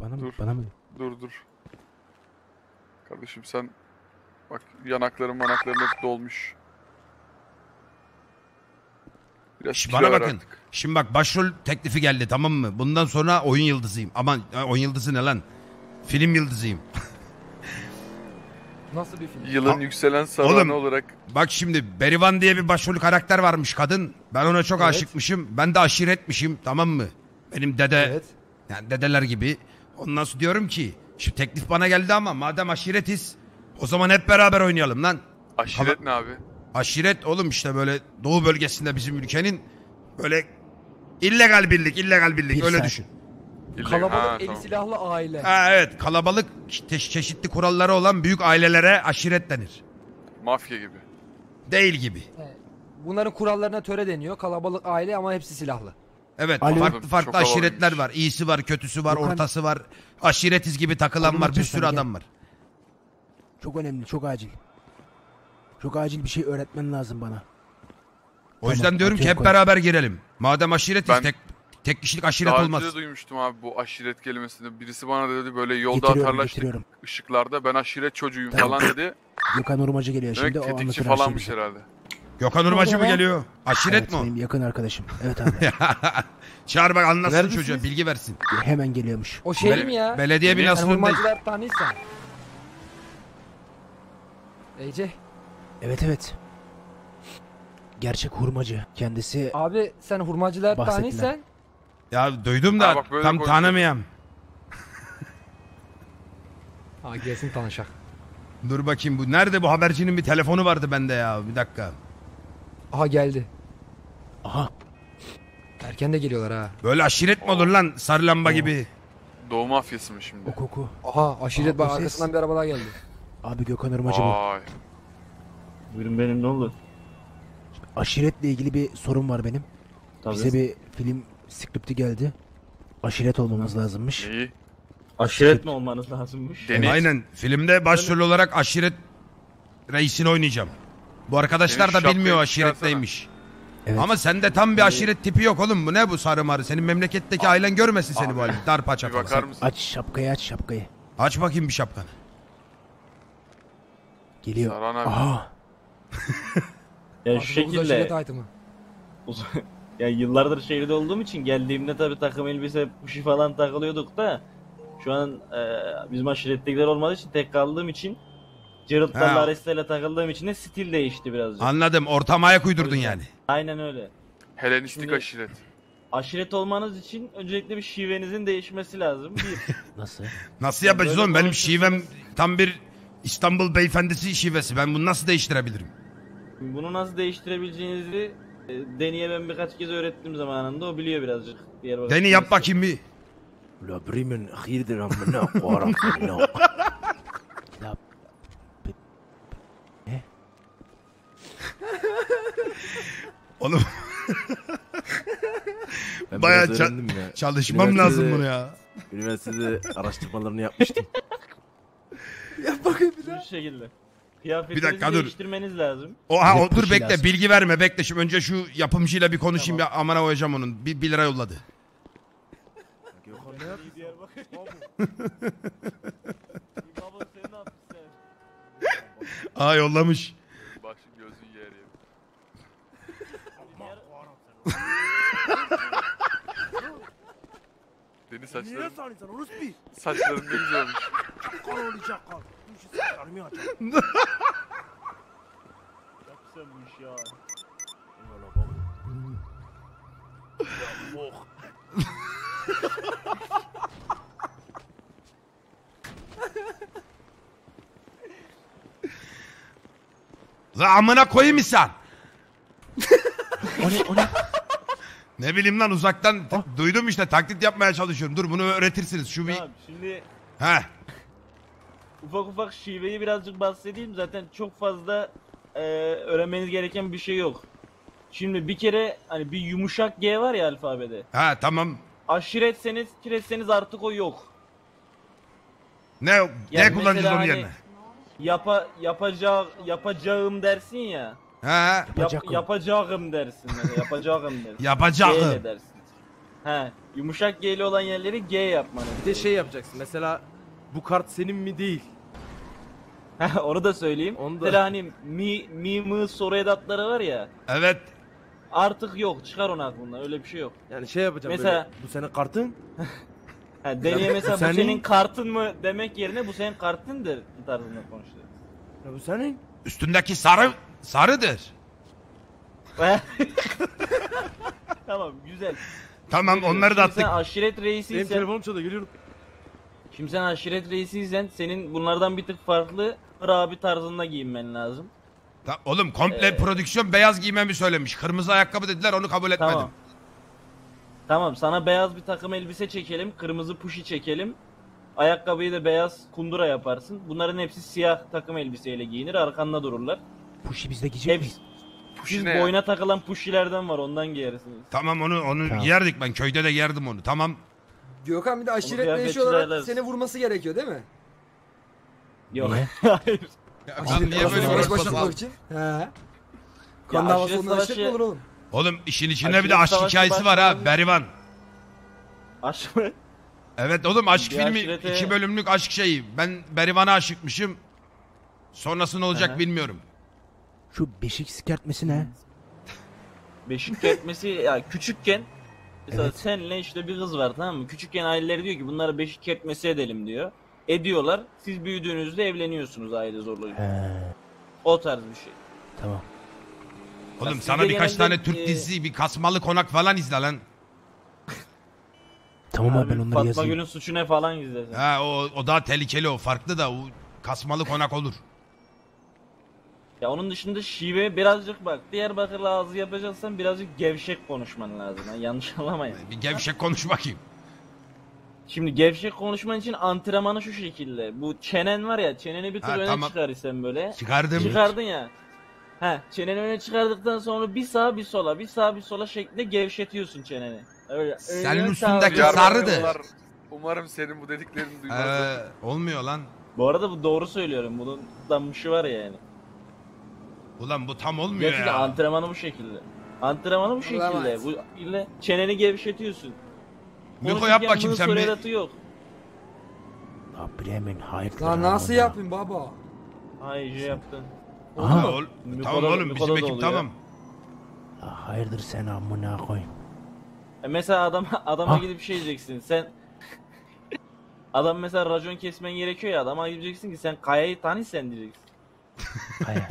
Bana mı? Dur. Bana mı? Dur dur. Kardeşim sen bak yanakların manakların hep dolmuş. Biraz Şş, bana bakın. artık. Şimdi bak başrol teklifi geldi tamam mı? Bundan sonra oyun yıldızıyım. Aman ya, oyun yıldızı ne lan? Film yıldızıyım. Nasıl bir film? Yılın Ha- yükselen Oğlum. saranı olarak Bak şimdi Berivan diye bir başrol karakter varmış kadın. Ben ona çok Evet. aşıkmışım. Ben de aşiretmişim tamam mı? Benim dede Evet. yani dedeler gibi. Ondan sonra diyorum ki şu teklif bana geldi ama madem aşiretiz o zaman hep beraber oynayalım lan. aşiret ne abi? Aşiret oğlum işte böyle doğu bölgesinde bizim ülkenin böyle illegal birlik, illegal birlik Bir öyle sen- düşün. Kalabalık Ha, eli tamam. silahlı aile. Ha evet kalabalık çe- çeşitli kuralları olan büyük ailelere aşiret denir. Mafya gibi. Değil gibi. Bunların kurallarına töre deniyor. Kalabalık aile ama hepsi silahlı. Evet Alo. farklı farklı aşiretler var. İyisi var, kötüsü var, Gökhan- ortası var. Aşiretiz gibi takılan Konum var. Bir sürü sana, gel. adam var. Çok önemli, çok acil. Çok acil bir şey öğretmen lazım bana. O Tamam, yüzden diyorum ki hep konuş. beraber girelim. Madem aşiretiz Ben- tek tek kişilik aşiret Daha olmaz. önce de duymuştum abi bu aşiret kelimesini. Birisi bana dedi böyle yolda Getiriyorum, atarlaştık getiriyorum. ışıklarda ben aşiret çocuğuyum falan dedi. Gökhan Urmacı geliyor Demek şimdi o tetikçi anlatır her şeyi falanmış bize. herhalde. Gökhan Urmacı mı geliyor? Aşiret Evet, mi o? benim yakın arkadaşım. Evet abi. Çağır bak anlatsın Neredesiniz? çocuğa bilgi versin. Hemen geliyormuş. O şey Bele- mi ya? Belediye Sen önündeyiz. hurmacılar tanıysan. Ece. Evet evet. Gerçek hurmacı. Kendisi Abi sen hurmacılar Bahsettiler. tanıysan. Ya duydum da Ha, bak böyle tam konuşuyor. tanımayam. Ha gelsin tanışak. Dur bakayım bu nerede bu habercinin bir telefonu vardı bende ya bir dakika. Aha geldi. aha Erken de geliyorlar ha. Böyle aşiret mi olur lan sarı lamba gibi? Doğu mafyası mı şimdi? O koku. Aha aşiret Aa, bak o ses. arkasından bir araba daha geldi. Abi Gökhan Irmacı bu. Vay. Buyurun benim ne oldu? Aşiretle ilgili bir sorun var benim. Tabii. Bize bir film skripti geldi. Aşiret olmamız lazımmış. Neyi? Aşiret mi olmanız lazımmış? Deniz. Aynen. Filmde başrol olarak aşiret reisini oynayacağım. Bu arkadaşlar Senin da bilmiyor şapkayı aşiret çıkarsana. neymiş. Evet. Ama sende tam bir aşiret tipi yok oğlum. Bu ne bu sarı marı? Senin memleketteki ailen görmesin seni bu halde. Dar paça Bir falan. bakar mısın? Aç şapkayı aç şapkayı. Aç bakayım bir şapkanı. Geliyor. Saran abi. Aha. Ya şu şekilde. aşiret item'ı. Ya yıllardır şehirde olduğum için geldiğimde tabii takım elbise puşi falan takılıyorduk da şu an e, bizim aşirettekiler olmadığı için tek kaldığım için Gerald'larla Ha. Aresta'yla takıldığım için de stil değişti birazcık. Anladım. Ortama ayak uydurdun yani. Aynen öyle. Helenistik Şimdi- aşiret. Aşiret olmanız için öncelikle bir şivenizin değişmesi lazım. Bir. Nasıl? Nasıl yapacağız Böyle oğlum? Benim şivem tam bir İstanbul beyefendisi şivesi. Ben bunu nasıl değiştirebilirim? Bunu nasıl değiştirebileceğinizi Deni'ye ben birkaç kez öğrettim zamanında. O biliyor birazcık. Diyarbakır Deni yap bakayım bir. La brimin hayırdır amına koyarım o. La Oğlum Ben Bayağı biraz ça- öğrendim ya. çalışmam Üniversitede- lazım bunu ya. Üniversitede araştırmalarını yapmıştım. Bu şekilde. Kıyafetinizi Bir dakika, dur. değiştirmeniz lazım. Oha o, dur bekle lazım. bilgi verme bekle şimdi önce şu yapımcıyla bir konuşayım ya amana koyacağım onun. Bir, bir lira yolladı. Aa yollamış. Bak şimdi gözün yer. Deniz saçların, sanıyorsun orospu? saçların ne güzel olmuş. Kan olacak kan. Bu işi sıkarım ya. Yap sen bu işi ya. Eyvallah baba. Ya bok. La amına koyayım insan. o ne o ne? Ne bileyim lan uzaktan duydum işte taklit yapmaya çalışıyorum. Dur bunu öğretirsiniz şu bir. Tamam şimdi He. Ufak ufak şiveyi birazcık bahsedeyim. Zaten çok fazla e, öğrenmeniz gereken bir şey yok. Şimdi bir kere hani bir yumuşak G var ya alfabede. He tamam. Aşiretseniz, kiretseniz artık o yok. Ne ne kullanacağız mesela onun hani- yerine? Yapa, yapacak, yapacağım dersin ya. He. Yap, yapacağım dersin. mesela, yapacağım dersin. G Yapacağım. dersin. He, yumuşak G ile olan yerleri G yapmanız. Bir de şey yapacaksın. Mesela bu kart senin mi değil? Onu da söyleyeyim. Onu da- Mesela hani mi, mi, mı soru edatları var ya. Evet. Artık yok. Çıkar onu aklından. Öyle bir şey yok. Yani şey yapacağım Mesela- böyle. Bu senin kartın. Ha, Deniye mesela bu senin- senin kartın mı demek yerine bu senin kartındır tarzında konuştu. Ya bu senin. Üstündeki sarı sarıdır. tamam güzel. Tamam onları da Şimdi attık. Sen aşiret Benim reisiysen, telefonum çalıyor geliyorum. şimdi sen aşiret reisiysen senin bunlardan bir tık farklı Hır abi tarzında giyinmen lazım. Ta- oğlum komple Ee, prodüksiyon beyaz giymemi söylemiş. Kırmızı ayakkabı dediler onu kabul etmedim. Tamam. Tamam sana beyaz bir takım elbise çekelim, kırmızı puşi çekelim. Ayakkabıyı da beyaz kundura yaparsın. Bunların hepsi siyah takım elbiseyle giyinir, arkanda dururlar. Puşi bizde giyecek Hepsi miyiz? Puşi siz ne ya? boyuna takılan puşilerden var, ondan giyersiniz. Tamam onu onu Tamam. giyerdik ben köyde de giyerdim onu. Tamam. Gökhan bir de aşiret kıyafetçiler reisi olarak dersin. seni vurması gerekiyor değil mi? Yok. Niye? Hayır. Ya, niye böyle savaş bir başlatmak için. He. Kan aşiret mi savaşı- olur oğlum? Oğlum işin içinde bir Aşiret de aşk savaşı hikayesi var ha. Berivan. Aşk mı? Evet oğlum aşk Bir filmi aşirete- iki bölümlük aşk şeyi. Ben Berivan'a aşıkmışım. Sonrası ne olacak Aha. bilmiyorum. Şu beşik sikertmesi ne? Beşik kertmesi ya küçükken mesela Evet. senle işte bir kız var tamam mı? Küçükken aileleri diyor ki bunlara beşik kertmesi edelim diyor. Ediyorlar. Siz büyüdüğünüzde evleniyorsunuz aile zorluğuyla. He, O tarz bir şey. tamam. Oğlum sizde sana birkaç genelde, tane Türk e, dizisi bir kasmalı konak falan izle lan. Tamam abi, ben onları Fatma yazayım. Gül'ün suçu ne falan izlesin. Ha o, o daha tehlikeli o farklı da o kasmalı konak olur. Ya onun dışında şive birazcık bak Diyarbakır'la ağzı yapacaksan birazcık gevşek konuşman lazım. yanlış anlamayın. Bir gevşek konuş bakayım. Şimdi gevşek konuşman için antrenmanı şu şekilde. Bu çenen var ya çeneni bir tur Ha, öne tamam. çıkarırsan böyle. Çıkardım. Çıkardın ya. He, çeneni öne çıkardıktan sonra bir sağa bir sola, bir sağa bir sola şeklinde gevşetiyorsun çeneni. Öyle. Senin öyle üstündeki sağa- sarıdır. Diyarbakırlılar, Umarım senin bu dediklerini duymaz. Ee, olmuyor lan. Bu arada bu doğru söylüyorum. Bunun danmışı var yani. Ulan bu tam olmuyor Gerçekten ya. antrenmanı bu şekilde. Antrenmanı bu şekilde. Olamaz. Bu ile çeneni gevşetiyorsun. Miko yap bakayım sen bir. yok. Ya Bremen hayırdır. Lan ha nasıl yapayım baba? Ay şey yaptın. Aha. Ha, ol- tamam oğlum bizim ekip tamam. Ya hayırdır sen amına koyayım. E mesela adam adama Ha. gidip şey diyeceksin. Sen Adam mesela racon kesmen gerekiyor ya adama gideceksin ki sen kayayı tanıyorsun diyeceksin. Kaya.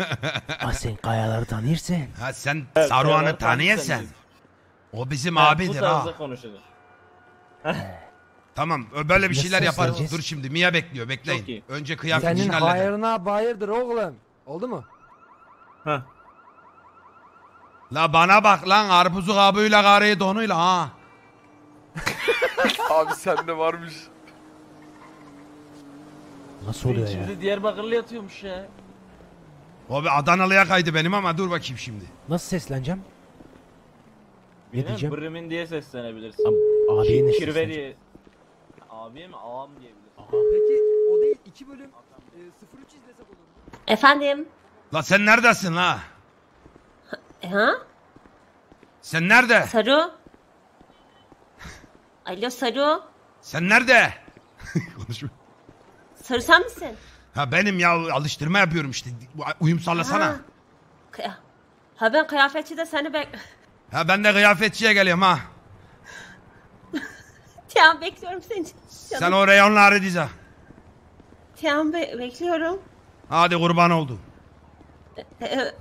ah sen kayaları tanıyorsun. Ha sen Evet, Saruhan'ı tanıyorsun O bizim Ha, abidir Bu ha. tarzda konuşulur. Tamam böyle bir şeyler yaparız. Dur şimdi Mia bekliyor bekleyin. Çok iyi. Önce kıyafet Senin işini halledelim. hayırına bayırdır oğlum. Oldu mu? Heh. La bana bak lan arpuzu kabuğuyla karıyı donuyla ha. Abi sende varmış. Nasıl oluyor ya? Şimdi Diyarbakırlı yatıyormuş ya. O bir Adanalı'ya kaydı benim ama dur bakayım şimdi. Nasıl sesleneceğim? Ne diyeceğim? Brimin diye seslenebilirsin. Ab abiye ne Kirve sesleneceğim? diye. Abiye mi? Ağam diyebilirsin. Peki o değil iki bölüm e, 03 izlesek olur mu? Efendim? La sen neredesin la? Ha? Sen nerede? Saru? Alo Saru? Sen nerede? Konuşma. Saru sen misin? Ha benim ya alıştırma yapıyorum işte. Uyum sallasana. Ha. Kıya- Ha ben kıyafetçide seni bek... Ha ben de kıyafetçiye geliyorum ha. Tiyan bekliyorum seni. Sen o reyonları dize. Tiyan be- bekliyorum. Hadi kurban oldu. Ee,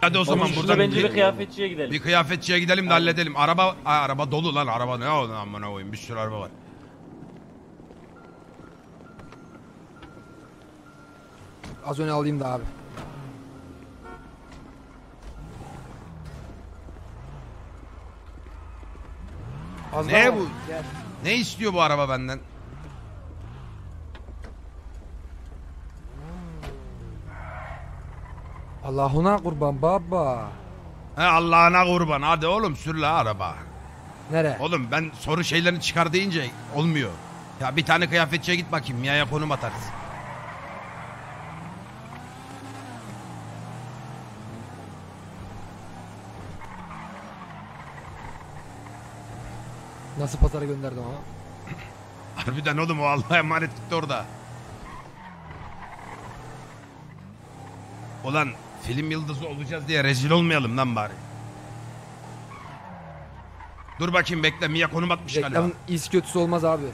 Hadi o zaman buradan bence bir, bir kıyafetçiye gidelim. bir kıyafetçiye gidelim de halledelim. Araba Aa, araba dolu lan araba ne oldu amına koyayım bir sürü araba var. Az önce alayım da abi. Az Ne bu? Gel. Ne istiyor bu araba benden? Allah'ına kurban baba. He Allah'ına kurban hadi oğlum sür la araba. Nere? Oğlum ben soru şeylerini çıkar deyince olmuyor. Ya bir tane kıyafetçiye git bakayım Mia'ya konum atarız. Nasıl pazara gönderdim ama? Harbiden oğlum o Allah'a emanet gitti orada. Ulan film yıldızı olacağız diye rezil olmayalım lan bari. Dur bakayım bekle Mia konum atmış galiba. Reklamın iyisi kötüsü olmaz abi.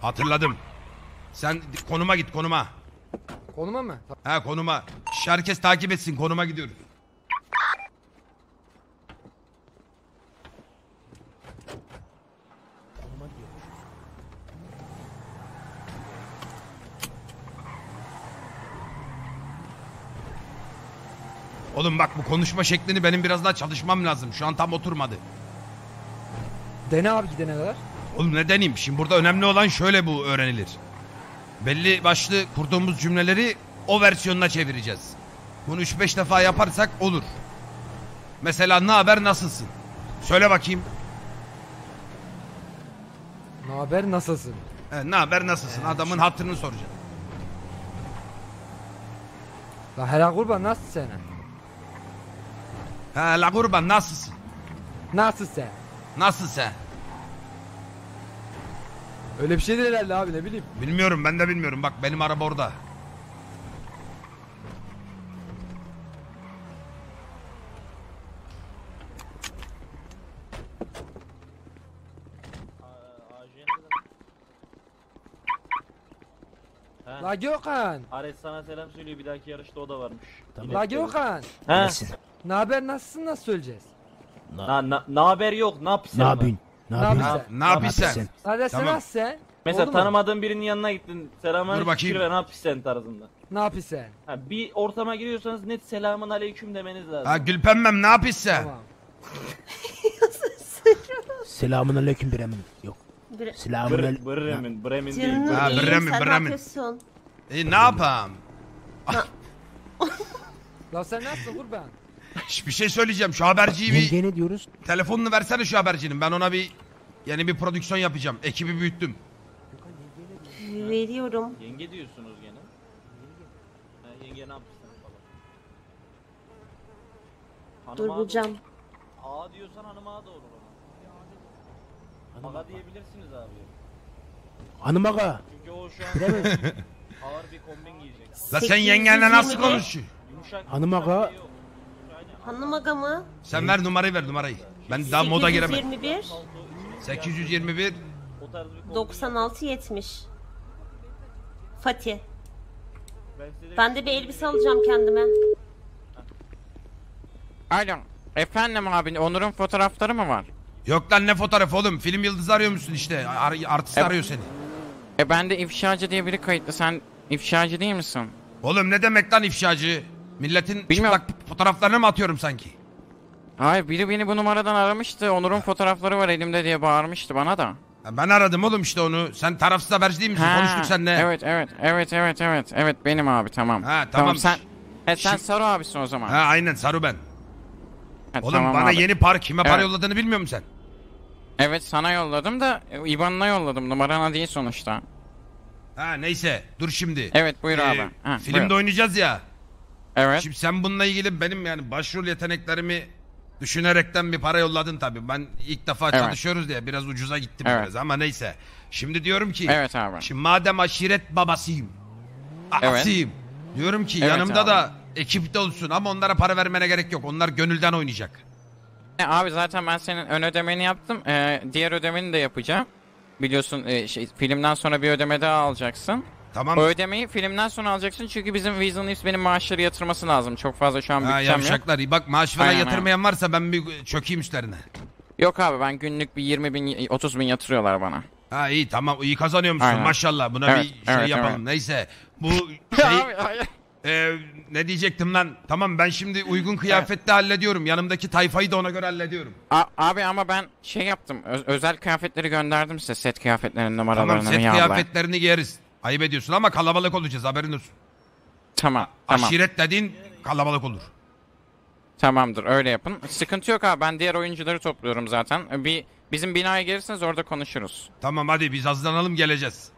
Hatırladım. Sen konuma git konuma. Konuma mı? Ha konuma. Şş, Herkes takip etsin konuma gidiyoruz. Oğlum bak bu konuşma şeklini benim biraz daha çalışmam lazım. Şu an tam oturmadı. Dene abi gidene kadar. Oğlum ne deneyim? Şimdi burada önemli olan şöyle bu öğrenilir. Belli başlı kurduğumuz cümleleri o versiyonuna çevireceğiz. Bunu 3-5 defa yaparsak olur. Mesela ne haber nasılsın? Söyle bakayım. Ne haber nasılsın? E, ne haber nasılsın? Adamın hatırını soracağım. La helal kurban nasılsın sen? Ha la kurban nasılsın? Nasıl sen? Nasıl sen? Öyle bir şey değil herhalde abi ne bileyim. Bilmiyorum ben de bilmiyorum. Bak benim araba orada. Ha. La Gökhan. Ares sana selam söylüyor bir dahaki yarışta o da varmış. Tamam. La Gökhan. Ha? Nesin? Ne haber nasılsın nasıl söyleyeceğiz? Na, na, na haber yok ne yapıyorsun? Ne yapıyorsun? Ne Ne yapıyorsun? Ne yapıyorsun yapıyorsun? sen? Nasıl? Mesela Oldu mu? tanımadığın birinin yanına gittin. Selamünaleyküm. Dur bakayım. Kirve, ne yapıyorsun sen tarzında. Ne yapıyorsun sen? Ha, bir ortama giriyorsanız net selamun aleyküm demeniz lazım. Ha Gülpemmem ne yapıyorsun sen? Tamam. Selamun aleyküm Bremen. Yok. Bır, aleyküm. Bremen, Bremen değil. Ha, iyiyim, Bremen, sen ne Bremen. yapıyorsun? E ne yapayım? Ya sen nasılsın kurban? Şş, bir şey söyleyeceğim. Şu haberciyi bir Yengeye ne diyoruz? telefonunu versene şu habercinin. Ben ona bir yeni bir prodüksiyon yapacağım. Ekibi büyüttüm. Veriyorum. Yenge diyorsunuz gene. Ha, yenge ne yapmışsın falan. Dur Hanıma bulacağım. doğru. Ağa diyorsan hanıma da olur ama. Aga diyebilirsiniz abi. Hanım ağa. Çünkü o şu an ağır bir kombin giyecek. La sen yengenle nasıl 821. konuşuyorsun? Yumuşak Hanım ağa. Hanım aga mı? Sen ver numarayı ver numarayı. Ben daha moda giremem. 821 821 o tarz bir kombin. 96 70. Fatih. Ben Ben de bir elbise alacağım kendime. Alo. Efendim abi Onur'un fotoğrafları mı var? Yok lan ne fotoğraf oğlum? Film yıldızı arıyor musun işte? Ar artist E- arıyor seni. E bende ifşacı diye biri kayıtlı. Sen ifşacı değil misin? Oğlum ne demek lan ifşacı? Milletin Bilmiyorum. çıplak fotoğraflarını mı atıyorum sanki? Hayır biri beni bu numaradan aramıştı. Onur'un fotoğrafları var elimde diye bağırmıştı bana da. Ben aradım oğlum işte onu. Sen tarafsız haberci değil misin? Ha, Konuştuk seninle. Evet evet evet evet evet. Evet benim abi tamam. Ha, tamam. sen He sen Şimdi- Saru abisin o zaman. Ha aynen Saru ben. Ha, Oğlum tamam bana abi. yeni par kime para Evet. yolladığını bilmiyor musun sen? Evet sana yolladım da e, IBAN'ına yolladım. Numarana değil sonuçta. Ha neyse dur şimdi. Evet buyur Ee, abi. Ha, filmde buyur. oynayacağız ya. Evet. Şimdi sen bununla ilgili benim yani başrol yeteneklerimi düşünerekten bir para yolladın tabii. Ben ilk defa Evet. çalışıyoruz diye biraz ucuza gittim Evet. biraz ama neyse. Şimdi diyorum ki Evet abi. şimdi madem aşiret babasıyım. Evet. Asıyım. Diyorum ki Evet yanımda abi. da ekip de olsun ama onlara para vermene gerek yok. Onlar gönülden oynayacak. E, abi zaten ben senin ön ödemeni yaptım. E, diğer ödemeni de yapacağım. Biliyorsun e, şey, filmden sonra bir ödeme daha alacaksın. Tamam. O ödemeyi filmden sonra alacaksın çünkü bizim Vision Lips benim maaşları yatırması lazım. Çok fazla şu an Ha, bütçem yok. yavşaklar. İyi Bak maaş falan Aynen, yatırmayan varsa ben bir çökeyim üstlerine. Yok abi ben günlük bir 20 bin 30 bin yatırıyorlar bana. Ha iyi tamam iyi kazanıyor musun Aynen. maşallah buna Evet, bir şey evet, yapalım. evet. Neyse bu şey Abi, hayır. E, ne diyecektim lan tamam ben şimdi uygun kıyafette hallediyorum yanımdaki tayfayı da ona göre hallediyorum. A- abi ama ben şey yaptım. ö- özel kıyafetleri gönderdim size. Set kıyafetlerinin numaralarını. Tamam set kıyafetlerini giyeriz. Ayıp ediyorsun ama kalabalık olacağız haberin olsun. Tamam. Tamam. Aşiret dediğin kalabalık olur. Tamamdır öyle yapın. Sıkıntı yok abi ben diğer oyuncuları topluyorum zaten. Bir bizim binaya gelirseniz orada konuşuruz. Tamam hadi biz hazırlanalım geleceğiz.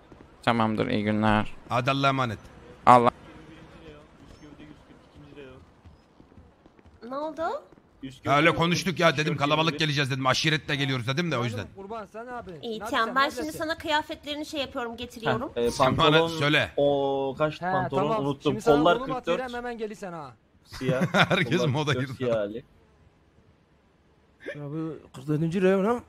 Tamamdır iyi günler. Hadi Allah'a emanet. Allah. Ne oldu? Üst Ya öyle konuştuk ya dedim kalabalık geleceğiz dedim. Aşiretle geliyoruz dedim de o yüzden. Kurban sen abi. İyi tamam ben şimdi sana kıyafetlerini şey yapıyorum getiriyorum. Heh, e, Sen bana pantolon söyle. o kaç He pantolon tamam. unuttum. Şimdi sana Kollar konum 44 atıyorum hemen gelirsen ha. siyah. Herkes Kollar moda 44 girdi. Siyah hali. Ya bu 44. reyon ha?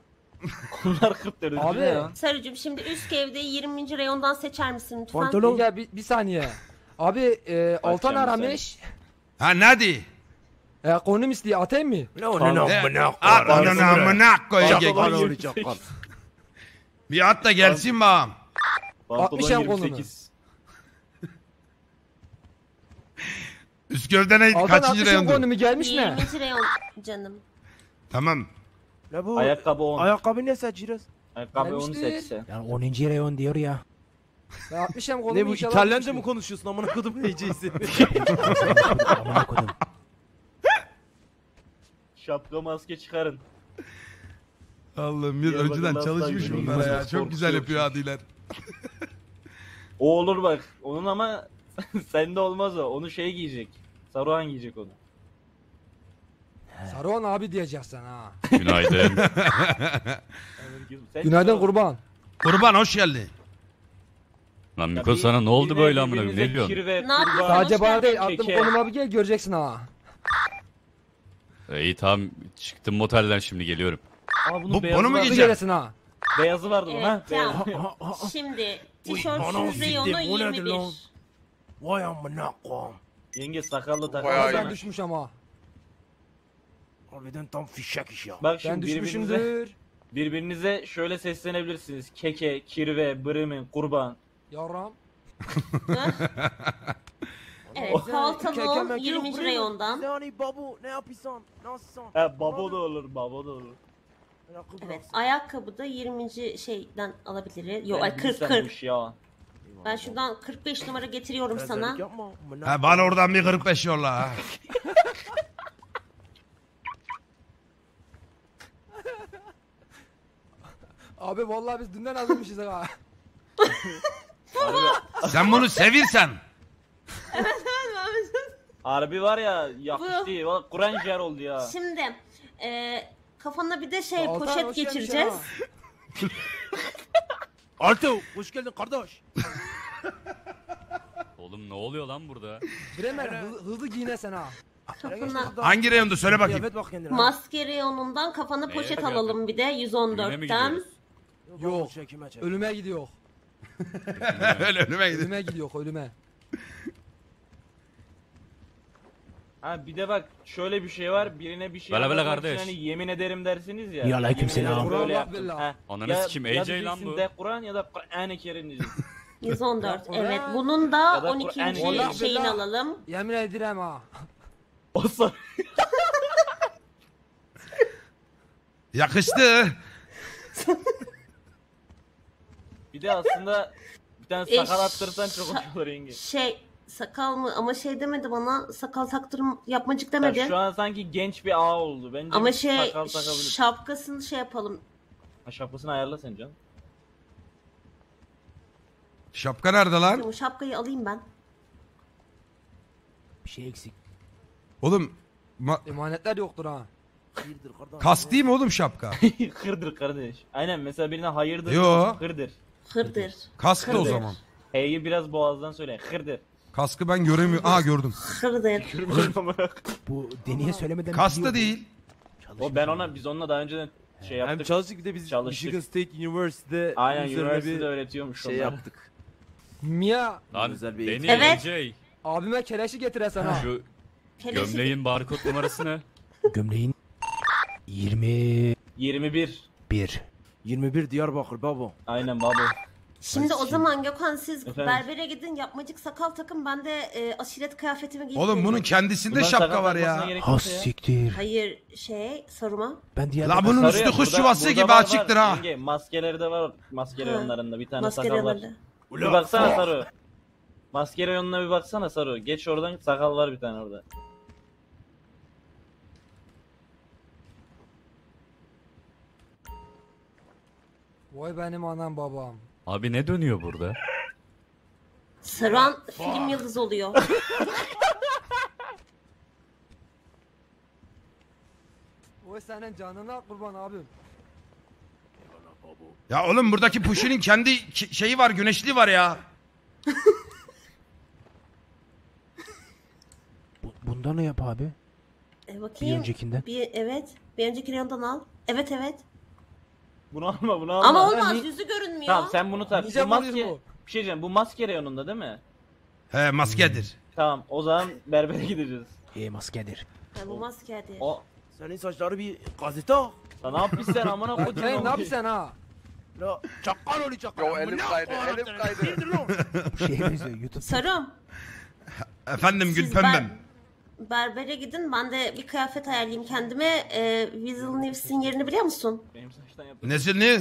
Kollar 44 Abi. ya. Sarıcığım şimdi üst evde 20. reyondan seçer misin lütfen? Pantolon. Gel bir, bir saniye. Abi e, Altan bir aramış. Ha ne hadi? E, konum istiyor atayım mı? Ne o ne Ne? amına At onu amına koyacak. Pantolon olacak. Bir at da gelsin bağım. Pantolon 60 yan kolunu. 28. Üst gövde ne? Altan Kaçıncı 60'ın reyondu? konumu gelmiş mi? 20. reyon canım. Tamam. Ne bu? Ayakkabı 10. Ayakkabı ne seçeceğiz? Ayakkabı 10 Gelmiştir. seçse. Yani 10. reyon diyor ya. Ben 60 hem konumu Ne bu inşallah İtalyanca mı konuşuyorsun amına kodum diyeceksin. Amına kodum. Şapka maske çıkarın. Allah'ım bir Diyarbakır önceden Aslan çalışmış gibi bunlara ya. Çok güzel yok yapıyor adiler. O olur bak. Onun ama sende olmaz o. Onu şey giyecek. Saruhan giyecek onu. Saruhan abi diyeceksin ha. Günaydın. Sen Günaydın kurban. Kurban hoş geldin. Lan Miko sana ne oldu böyle amına koyayım ne diyorsun? Ne yapıyorsun? Sadece bana değil attım Keke. konuma bir gel göreceksin ha. E, İyi tamam çıktım motelden şimdi geliyorum. Aa, bunun Bu- beyazı bunu mu vardı. Bir giyeceksin? gelesin ha. Beyazı vardı bunun ha. Evet, Beyazı. tamam. Şimdi Uy, tişörtsüz anam reyonu siktim, o nedir 21. lan? Vay amına koyayım. Yenge sakallı Bayağı. Ben iyi. düşmüş ama. Harbiden tam fişek iş ya. Bak Ben şimdi birbirinize, düşmüşümdür. birbirinize şöyle seslenebilirsiniz. Keke, kirve, bremen, kurban. Yaram. Evet, Kaltalı 20. reyondan. Yani babu ne yapıyorsun? Nasılsın? He babo da olur, babo da olur. Evet, ayakkabı da 20. şeyden alabilir. Yok, ay 40 bilsem bu 40. işi ya. Ben şuradan 45 numara getiriyorum sana. Ha, bana oradan bir 45 yolla ha. Abi vallahi biz dünden hazırmışız ha. Sen bunu sevirsen. Harbi var ya yakıştı. Valla Kur'an şer oldu ya. Şimdi e, kafana bir de şey Altan, poşet hoş gelmiş geçireceğiz. Alto hoş geldin kardeş. Oğlum ne oluyor lan burada? Bremer hızlı, hızlı giyine sen ha. Kafana Hangi reyonda söyle bakayım. Kıyafet bak kendine. maske reyonundan kafana Neye poşet kıyafet? alalım bir de Düğüne mi 114'ten. gidiyoruz? Yok. Çekime çek. Ölüme gidiyor. Öyle önüme gidin. Ölüme gidiyor ölüme. Ha bir de bak şöyle bir şey var. Birine bir şey Bela bela anlatmak için kardeş. Hani yemin ederim dersiniz ya. Ya aleykümselam. Yemin ederim Böyle yaptım. Ha, Ananı ya- ya AJ lan diyeceksin bu. De Kur'an ya da Kur'an-ı Kerim diyeceksin. 114. Ya, Evet. Bunun da Ya da 12. Kur'an- Vallahi şeyini billah. alalım. Yemin ederim ha. O Yakıştı. Bir de aslında bir tane sakal attırsan çok hoş olur yenge. Şey sakal mı ama şey demedi bana sakal taktırım yapmacık Ya demedi. şu an sanki genç bir ağa oldu. Bence Ama şey sakal takabilir. şapkasını şey yapalım. Ha, şapkasını ayarla sen canım. Şapka nerede lan? O şapkayı alayım ben. Bir şey eksik. Oğlum ma- Emanetler yoktur ha. Hayırdır kardeş. kask değil mi oğlum şapka? Hırdır kardeş. Aynen mesela birine hayırdır. Yo. Hırdır. Hırdır. Kask da o Kırdır. zaman. H'yi biraz boğazdan söyle. Hırdır. Kaskı ben göremiyorum. Aa gördüm. Bu deneye söylemeden Kask da değil. o ben ona biz onunla daha önceden şey Hem yaptık. çalıştık bir de biz Çalıştık. Michigan State University'de Aynen üzerine üniversitede bir öğretiyormuş şey onlar. yaptık. Mia Lan Özel bir Deni. Evet. AJ, abime keleşi getire ha. Şu Keleşi- gömleğin barkod numarası ne? Gömleğin 21. 21. 21 Diyarbakır baba. Aynen baba. Şimdi o zaman Gökhan siz Efendim? berbere gidin yapmacık sakal takın ben de e, aşiret kıyafetimi giyip Oğlum bunun kendisinde Bundan şapka sakal var takmasına ya. gerek Ha ya. siktir. Hayır şey sarıma. Ben diğer La bunun Sarı üstü kuş burada- yuvası burada gibi var, açıktır var. ha. Yenge, maskeleri de var. Maskeli Ha. onlarında bir tane Maskeli sakal var. yanında. Bir baksana Saru. Maskeli yoluna bir baksana Saru. Geç oradan sakal var bir tane orada. Vay benim anam babam. Abi ne dönüyor burada? Saran film yıldızı oluyor. Vay senin canına kurban abim. Ya oğlum buradaki Pushi'nin kendi şeyi var, güneşliği var ya. Bu- Bundan ne yap abi? E Bir bakayım. öncekinden. Bir, evet. Bir önceki reyondan al. Evet evet. Bunu alma bunu alma. Ama olmaz ni- yüzü görünmüyor. Tamam sen bunu tak. Nice Bu maske... vuruyor bu. Bir şey diyeceğim bu maske reyonunda değil mi? He maskedir. Tamam o zaman berbere gideceğiz. E maskedir. Ha, bu maske hadi. O Senin saçları bir gazete. Lan ne yapmışsın sen amına Sen koydun. ne yapıyorsun ha? La çakal oluyor çakal. Yo, elim kaydı, elim kaydı. Bu şeye benziyor YouTube. Sarım. Efendim Siz Gülpembem. ber- berbere gidin ben de bir kıyafet ayarlayayım kendime. E, Weasel News'in yerini biliyor musun? Benim saçtan yaptım. Nesil ne?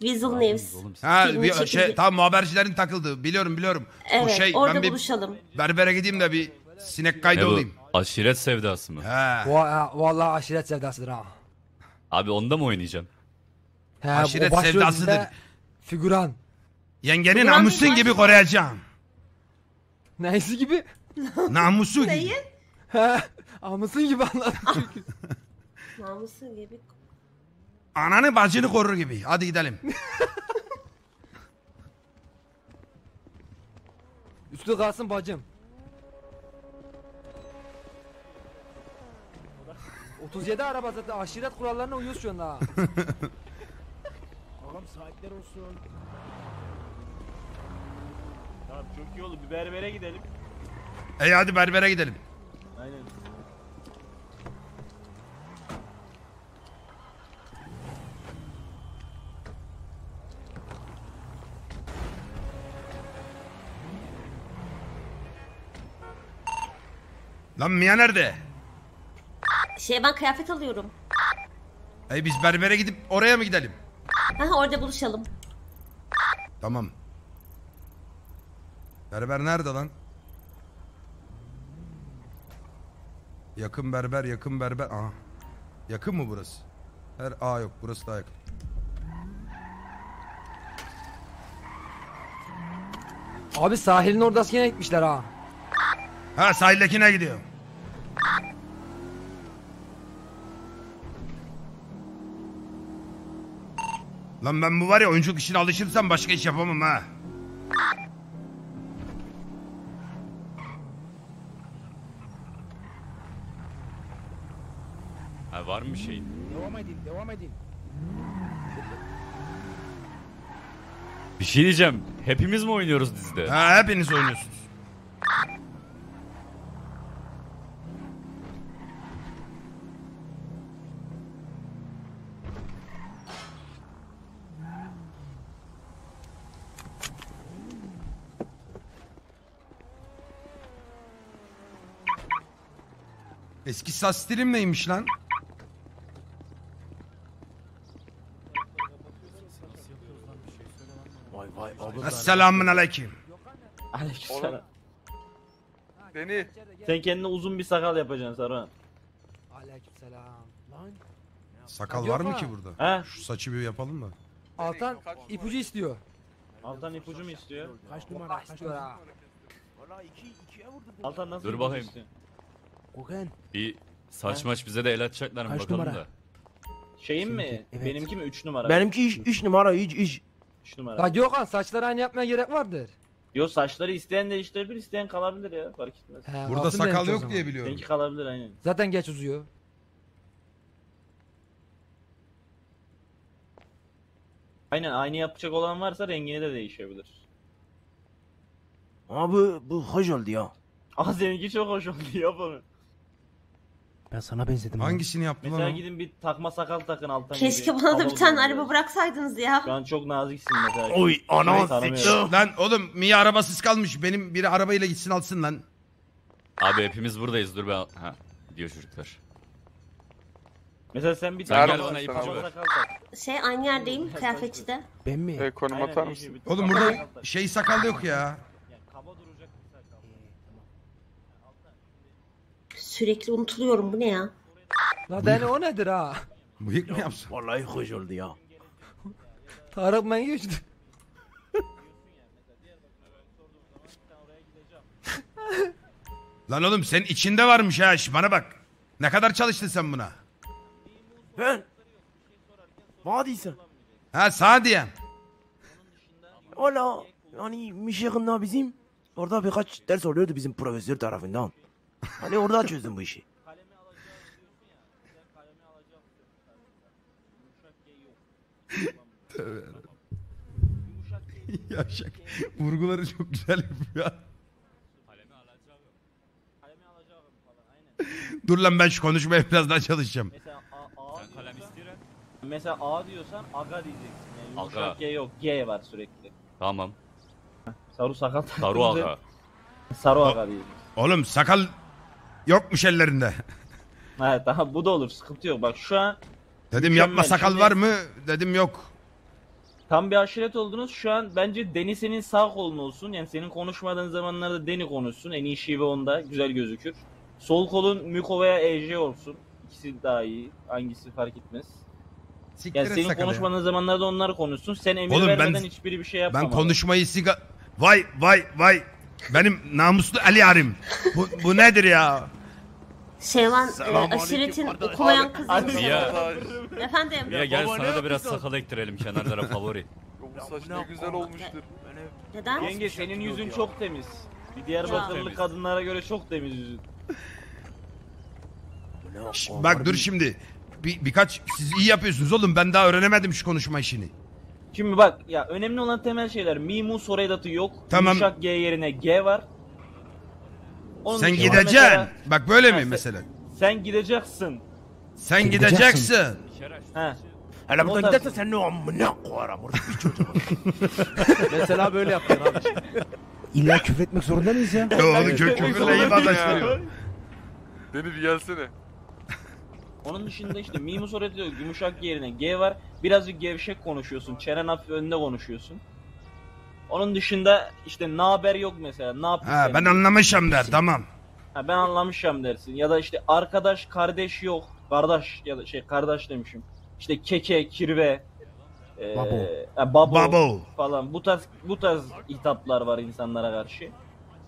Weasel News. Ha bir, şey çekilecek. tam muhabercilerin takıldığı. Biliyorum biliyorum. Evet Bu şey orada ben bir buluşalım. berbere gideyim de bir sinek kaydı Ne bu? olayım. Aşiret sevdası mı? He. Vallahi aşiret sevdasıdır ha. Abi onda mı oynayacaksın? He, Aşiret başrolünde sevdasıdır. Figüran. Yengenin Ulan namusun bir gibi koruyacağım. Neysi gibi? Namusu gibi. Neyi? He. Amısın gibi anladım çünkü. Namusun gibi. Ananı bacını korur gibi. Hadi gidelim. Üstü kalsın bacım. 37 araba zaten aşiret kurallarına uyuyoruz şu anda ha. Ağam saatler olsun. Tamam çok iyi oldu bir berbere gidelim. Ey hadi berbere gidelim. Aynen. Lan Mia nerede? Şey ben kıyafet alıyorum. Ey biz berbere gidip oraya mı gidelim? Ha orada buluşalım. Tamam. Berber nerede lan? Yakın berber, yakın berber. Aha. Yakın mı burası? Her Aa yok, burası daha yakın. Abi sahilin oradasına gitmişler ha. Ha sahildekine gidiyor. Lan ben bu var ya oyunculuk işine alışırsam başka iş yapamam ha. Var mı bir şey? Devam edin, devam edin. Bir şey diyeceğim. Hepimiz mi oynuyoruz dizide? Ha hepiniz oynuyorsunuz. Eski sas stilim neymiş lan? Esselamun aleyküm. Aleykümselam. Beni. Sen kendine uzun bir sakal yapacaksın Saruhan. Aleykümselam. Lan Sakal var mı ki burada? He? Şu saçı bir yapalım da. Altan ipucu istiyor. Altan ipucu mu istiyor? kaç numara, kaç numara? Valla iki, ikiye vurdu bu. Altan nasıl Dur bakayım. Koken, Bir saç maç bize de el atacaklar mı bakalım numara? da. Şeyim mi? Evet. Benimki mi? 3 numara. Benimki iş, iş numara, iş, iş. 3 numara. La Gökhan saçları aynı yapmaya gerek vardır. Yo saçları isteyen değiştirebilir, isteyen kalabilir ya. Fark etmez. He, Burada kalsın sakal o yok zaman. diye biliyorum. Seninki kalabilir aynen. Zaten geç uzuyor. Aynen aynı yapacak olan varsa rengini de değişebilir. Ama bu, bu hoş oldu ya. Aa seninki çok hoş oldu yap onu. Ben sana benzedim. Hangisini yaptı Mesela lan o? gidin bir takma sakal takın alttan Keşke gibi. bana da bir Havalı tane durun araba bıraksaydınız ya. Şu an çok naziksin mesela. Oy ana Tanımıyorum. siktir. Lan oğlum Mia arabasız kalmış. Benim biri arabayla gitsin alsın lan. Abi hepimiz buradayız dur ben... Ha diyor çocuklar. Mesela sen bir Sen tane gel bana takma ipucu ver. sakal tak. Şey aynı yerdeyim kıyafetçide. Ben mi? konum Aynen, atar mısın? bir Oğlum takma burada sakal tak. şey sakal yok ya. Yani kaba duracak bir sakal. Sürekli unutuluyorum bu ne ya? La dene o nedir ha? Bıyık mı yapsın? Vallahi hoş oldu ya. Tarık ben geçti. Lan oğlum senin içinde varmış ha iş. Bana bak. Ne kadar çalıştın sen buna? Ben. Vadiysen. Ha sağ diyem. Valla yani Mişak'ınla bizim orada birkaç ders oluyordu bizim profesör tarafından. Hani orada çözdüm bu işi. Yaşak. Vurguları çok güzel yapıyor. Dur lan ben şu konuşmaya biraz daha çalışacağım. Mesela A, A Sen kalem diyorsan, istiyorsun. mesela A diyorsan aga diyeceksin. Yani Aga. yumuşak G yok. G var sürekli. Tamam. Saru sakal Saru aga. Saru aga diyeceksin. Oğlum sakal yokmuş ellerinde. Evet daha bu da olur sıkıntı yok. Bak şu an Dedim Mükemmel. yapma sakal Şimdi- var mı? Dedim yok. tam bir aşiret oldunuz. Şu an bence Deni senin sağ kolun olsun. Yani senin konuşmadığın zamanlarda Deni konuşsun. En iyi şive onda. Güzel gözükür. Sol kolun Müko veya EJ olsun. İkisi daha iyi. Hangisi fark etmez. Siktir Yani et senin sakalı ya. konuşmadığın zamanlarda onlar konuşsun. Sen emir Oğlum ben- vermeden hiçbiri bir şey. Ben konuşmayı siga... Vay vay vay. Benim namuslu Ali Yarim. Bu, bu nedir ya? Şeyvan e, aşiretin okumayan kızıymış. Hadi. Efendim. Ya gel baba ne sana da biraz yapıyorsun? sakal ektirelim kenarlara favori. Bu saç ne güzel olmuştur. Neden? Yenge senin yüzün çok temiz. Bir Diyarbakırlı temiz. kadınlara göre çok temiz yüzün. Şş, bak dur şimdi. Bir, birkaç siz iyi yapıyorsunuz oğlum. Ben daha öğrenemedim şu konuşma işini. Şimdi bak ya önemli olan temel şeyler. Mimu soredatı yok. Tamam. Yumuşak G yerine G var. Onun Sen dışında gideceksin. mesela Bak böyle Ha, mi sen- mesela? Sen gideceksin. Sen Gideceksin. gideceksin. He. Hele buradan gidersen sen ne amına koyarım orada bir çocuk. Mesela böyle yapıyor abi. İlla küfür etmek zorunda mıyız ya? Oğlum kök küfürle iyi bağdaştırıyor. Deni bir gelsene. Onun dışında işte mimus orada diyor yumuşak yerine G var. Birazcık gevşek konuşuyorsun. Çenen hafif önde konuşuyorsun. Onun dışında işte ne haber yok mesela. Ne yapıyorsun? Ha, ben anlamışım der tamam. Ha, ben anlamışım dersin. Ya da işte arkadaş, kardeş yok. Kardeş ya da şey kardeş demişim. İşte keke, kirve, e, Babo. ha, babo, Babo. falan. Bu tarz bu tarz hitaplar var insanlara karşı.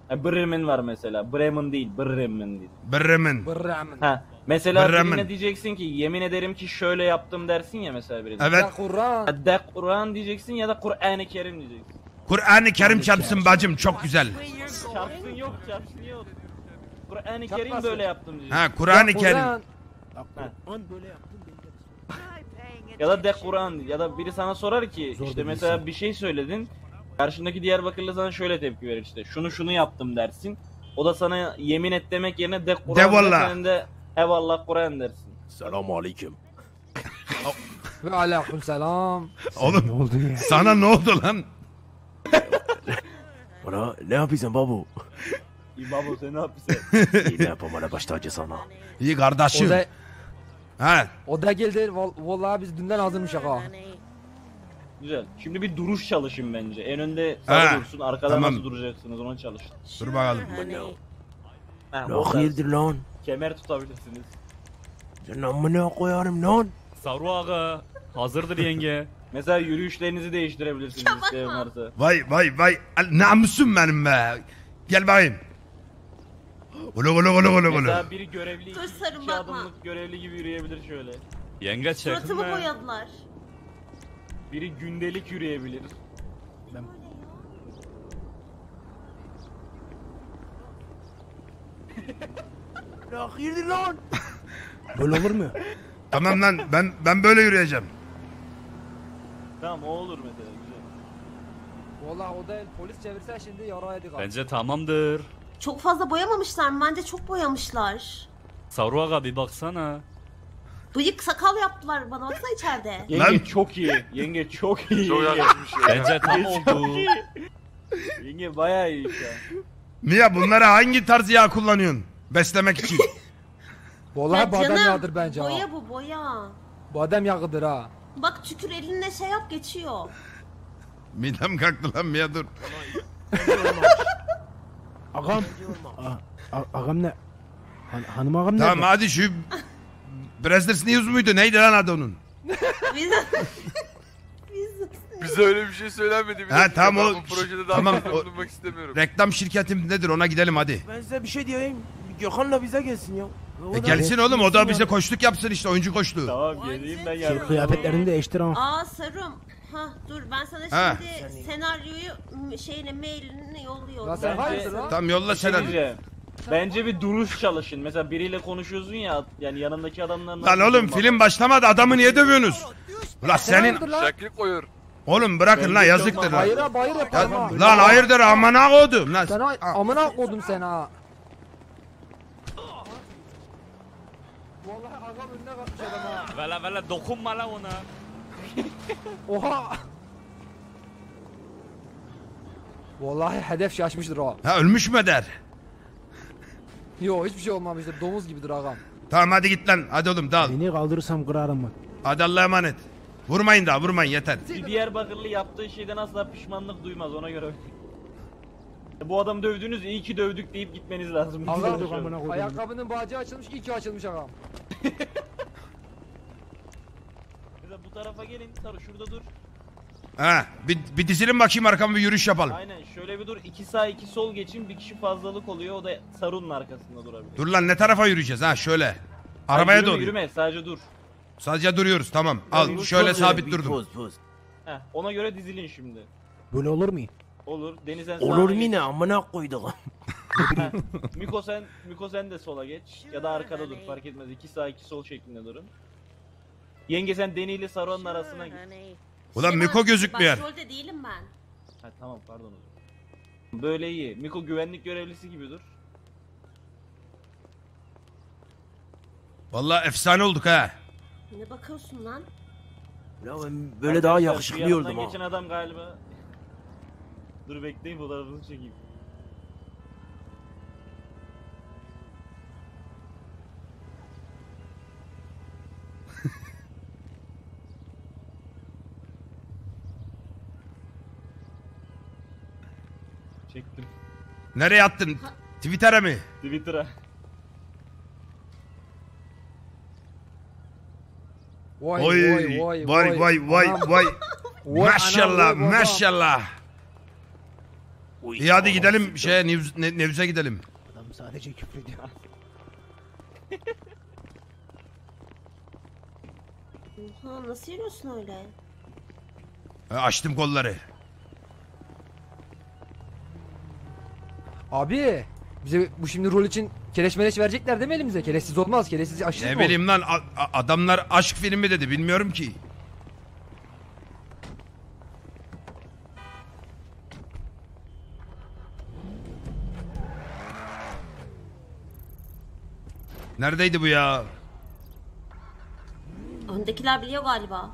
Ha, Bremen var mesela. Bremen değil, Bremen değil. Bremen. Bırrağımın. Ha, mesela Bremen. birine diyeceksin ki yemin ederim ki şöyle yaptım dersin ya mesela birine. Evet. Ya Kur'an. De Kur'an diyeceksin ya da Kur'an-ı Kerim diyeceksin. Kur'an-ı Kerim çarpsın bacım çok güzel. Çarpsın yok, çarpsın yok. Kur'an-ı Kerim böyle yaptım diyeceksin. Ha Kur'an-ı Ya Kerim. Kur'an. Böyle yaptın beni de- Ya da de Kur'an ya da biri sana sorar ki Zor işte mesela bir şey söyledin. Karşındaki Diyarbakırlı sana şöyle tepki verir işte. Şunu şunu yaptım dersin. O da sana yemin et demek yerine de Kur'an De valla. der, sen de eyvallah Kur'an dersin. Selamun aleyküm. Ve aleyküm selam. Oğlum Ne oldu ya? sana ne oldu lan? Bana ne yapıyorsun babu? İyi baba sen ne yapıyorsun? İyi ne yapayım bana baş tacı sana. İyi O kardeşim. da, Ha o da geldi. Val- Vallahi biz dünden hazırmışak ha. Güzel. Şimdi bir duruş çalışın bence. En önde Ha, sağ dursun. Arkada tamam. nasıl duracaksınız onu çalışın. dur bakalım. Ha, Ne orada hayırdır lan? kemer tutabilirsiniz. Sen amına koyarım lan. Saru ağa. Hazırdır yenge. Mesela yürüyüşlerinizi değiştirebilirsiniz isteyen varsa. Vay vay vay. Al- Namusum benim be. Gel bakayım. Ulu ulu ulu ulu ulu. Mesela biri görevli, Dur iki, sarım, iki bakma. adımlık görevli gibi yürüyebilir şöyle. Yenge Suratımı çekme. boyadılar. Biri gündelik yürüyebilir. Ne hayırdır lan? Böyle olur mu? Tamam lan ben ben böyle yürüyeceğim. Tamam o olur mesela güzel. Vallahi o da polis çevirse şimdi yara yedik abi. Bence tamamdır. Çok fazla boyamamışlar mı? Bence çok boyamışlar. Saru ağa bir baksana. Bıyık sakal yaptılar bana baksana içeride. Yenge Lan- çok iyi. Yenge çok iyi. Çok yenge. yakışmış ya. Bence tam oldu. iyi. Yenge bayağı iyi şu an. Mia bunlara hangi tarz yağ kullanıyorsun? Beslemek için. Vallahi Ya badem canım, yağdır bence ha. Boya bu boya. Badem yağıdır ha. Bak tükür elinle şey yap geçiyor. Midem kalktı lan Mia dur. Ağam. A- ağam ne? Han- hanım ağam Tamam nerede? hadi şu Brazzers News muydu? Neydi lan adı onun? Biz... Biz... Bize öyle bir şey söylenmedi. Bir Ha, tamam, o- Bu projede daha tamam, o- bulunmak istemiyorum. Reklam şirketim nedir ona gidelim hadi. Ben size bir şey diyeyim. Gökhan'la bize gelsin ya. E gelsin oğlum o da bize koçluk yapsın işte oyuncu koçluğu. Tamam geleyim ben Şey, yardım. kıyafetlerini değiştir ama. Aa Sarım. Ha dur ben sana Ha. şimdi senaryoyu m- şeyine mailini yolluyorum. Hayırdır lan? Tamam yolla Bir Bence bir duruş çalışın. Mesela biriyle konuşuyorsun ya yani yanındaki adamlar Lan oğlum film başlamadı adamı niye dövüyorsunuz? Ulan senin lan? Şaklik koyuyor. oğlum bırakın lan yazıktır lan. Hayır ha bayır yaparım ha. Ya, lan hayırdır amına koydum lan. Sen ha- amına koydum sen ha. Vallahi ağam önüne kalkmış adam ha. Vela vela dokunma la ona. Oha. Vallahi hedef şaşmıştır o. Ha ölmüş mü der? Yo hiçbir şey olmamıştır. Domuz gibidir ağam. Tamam hadi git lan hadi oğlum dal. Beni kaldırırsam kırarım bak. Hadi Allah'a emanet. Vurmayın daha vurmayın yeter. Bir Diyarbakırlı yaptığı şeyden asla pişmanlık duymaz ona göre. Bu adam dövdünüz iyi ki dövdük deyip gitmeniz lazım. Ağam Dövdük amına koydum. ayakkabının bacağı açılmış iyi ki açılmış ağam. Mesela bu tarafa gelin sarı şurada dur. Ha bir, bir dizilin bakayım arkama bir yürüyüş yapalım. Aynen şöyle bir dur. iki sağ iki sol geçin bir kişi fazlalık oluyor o da Sarun'un arkasında durabilir. Dur lan ne tarafa yürüyeceğiz ha şöyle. Arabaya yürüme, doğru. Yürüme sadece dur. Sadece duruyoruz tamam. Al Bir şöyle poz sabit durdum. Poz poz. Heh, ona göre dizilin şimdi. Böyle olur mu? Olur. Deniz sen Olur mu ne amına koyduk. Miko sen, Miko sen de sola geç. Ya da arkada dur fark etmez. İki sağ iki sol şeklinde durun. Yenge sen Deni ile Saruhan'ın arasına git. Ulan Miko gözükmüyor. Başrolde değilim ben. Ha tamam pardon. Böyle iyi. Miko güvenlik görevlisi gibi dur. Vallahi efsane olduk ha. Ne bakıyorsun lan? Ya ben böyle daha Arkadaşlar, yakışıklı şu yanından oldum ha. geçen adam galiba. Dur bekleyin fotoğrafını çekeyim. Çektim. Nereye attın? Twitter'a mı? Twitter'a. Vay Oy vay vay vay vay vay. Vay Maşallah maşallah. İyi hadi gidelim şeye Nevz, Ne- Nevz'e gidelim. Adam sadece küfrediyor. Oha nasıl yürüyorsun öyle? Ha, Açtım kolları. Abi bize bu şimdi rol için keleş meleş verecekler değil mi elimize? Keleşsiz olmaz. Keleşsiz aşırı Ne bileyim lan a- a- adamlar aşk filmi dedi bilmiyorum ki. Neredeydi bu ya? Öndekiler biliyor galiba.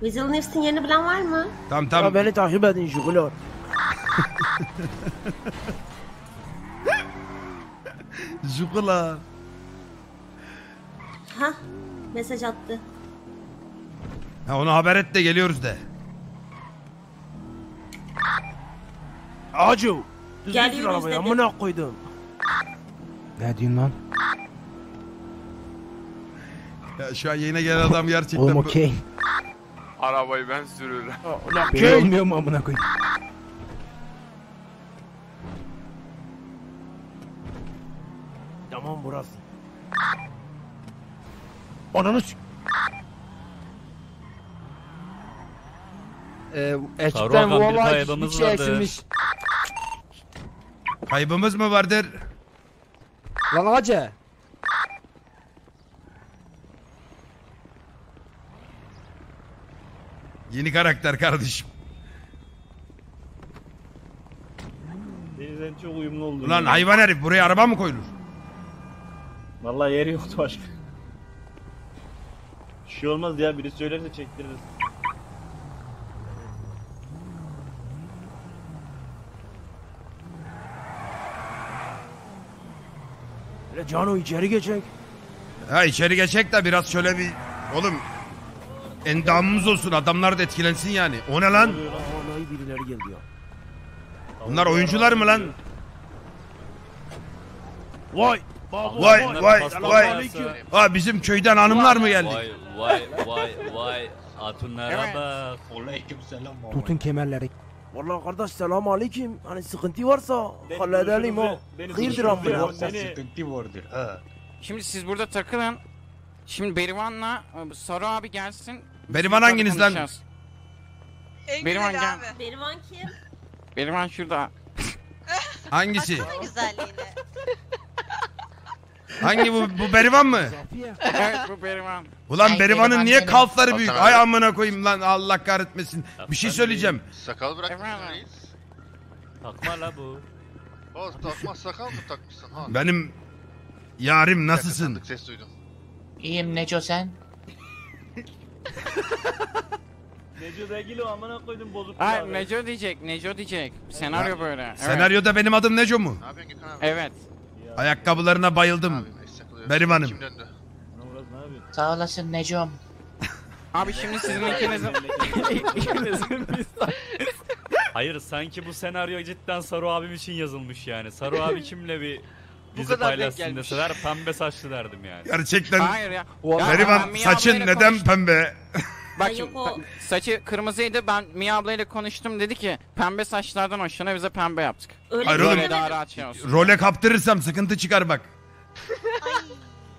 Weasel Nips'in yerini bilen var mı? Tamam Ya tamam. beni takip edin şukular. Zukula. Hah mesaj attı. Ha, onu haber et de geliyoruz de. Acı. Düzgün sür Geliyoruz arabayı dedim. amına koydum. Ne diyorsun lan? Ya şu an yayına gelen adam gerçekten... Oğlum bu- okey. Arabayı ben sürüyorum. Ulan Belli köy. olmuyor mu amına koyayım? Tamam burası. Ananı s- Ee, ekipten bir kaybımız bir şey vardı. eksilmiş. Kaybımız mı vardır? Lan hacı. Yeni karakter kardeşim. Denizden çok uyumlu oldu. Ulan hayvan herif buraya araba mı koyulur? Vallahi yeri yoktu başka. Bir şey olmaz ya biri söylerse çektiririz. Hele Cano içeri geçek. Ha içeri geçecek de biraz şöyle bir... Oğlum endamımız olsun adamlar da etkilensin yani. O ne lan? Vallahi birileri geldi ya. Bunlar oyuncular mı lan? Vay. Vay vay vay. Ha bizim köyden hanımlar mı geldi? Vay vay vay vay. Hatunlara bak. Tutun kemerleri. Vallahi kardeş selam aleyküm. Hani sıkıntı varsa halledelim ha. beni Hayırdır amına. yok, beni- Şimdi siz burada takılın. Şimdi Berivan'la Saru abi gelsin. Berivan hanginiz lan? En Berivan gel. abi. Berivan kim? Berivan şurada. Hangisi? Baksana güzelliğine. Hangi bu, bu Berivan mı? evet bu Berivan. Ulan Ay, Berivan'ın Berivan niye benim. kalfları büyük? Ay amına koyayım lan Allah kahretmesin. Bir şey söyleyeceğim. Sakal reis. Takma la bu. Oğuz takma sakal mı takmışsın ha? Benim yarim nasılsın? sandık ses duydum. İyiyim Neco sen? Neco değil o amına koydum bozuk. Ay kulağı. Neco diyecek, Neco diyecek. Senaryo böyle. Evet. Senaryoda benim adım Neco mu? Ne yapıyorsun Gökhan abi? Evet. Ayakkabılarına bayıldım. Ne yapıyorsun? Sağ olasın Necom. Abi şimdi sizin ikinizin... Hayır sanki bu senaryo cidden Saru abim için yazılmış yani. Saru abi kimle bir dizi kadar denk paylaşsın deseler pembe saçlı derdim yani. Gerçekten Hayır ya. Berivan saçın neden konuştum. pembe? Bak Ay, şimdi yok o. saçı kırmızıydı. Ben Mia ablayla konuştum. Dedi ki pembe saçlardan hoşlanıyor. Bize pembe yaptık. Öyle Hayır bir oğlum. daha rahat şey olsun. Role kaptırırsam sıkıntı çıkar bak.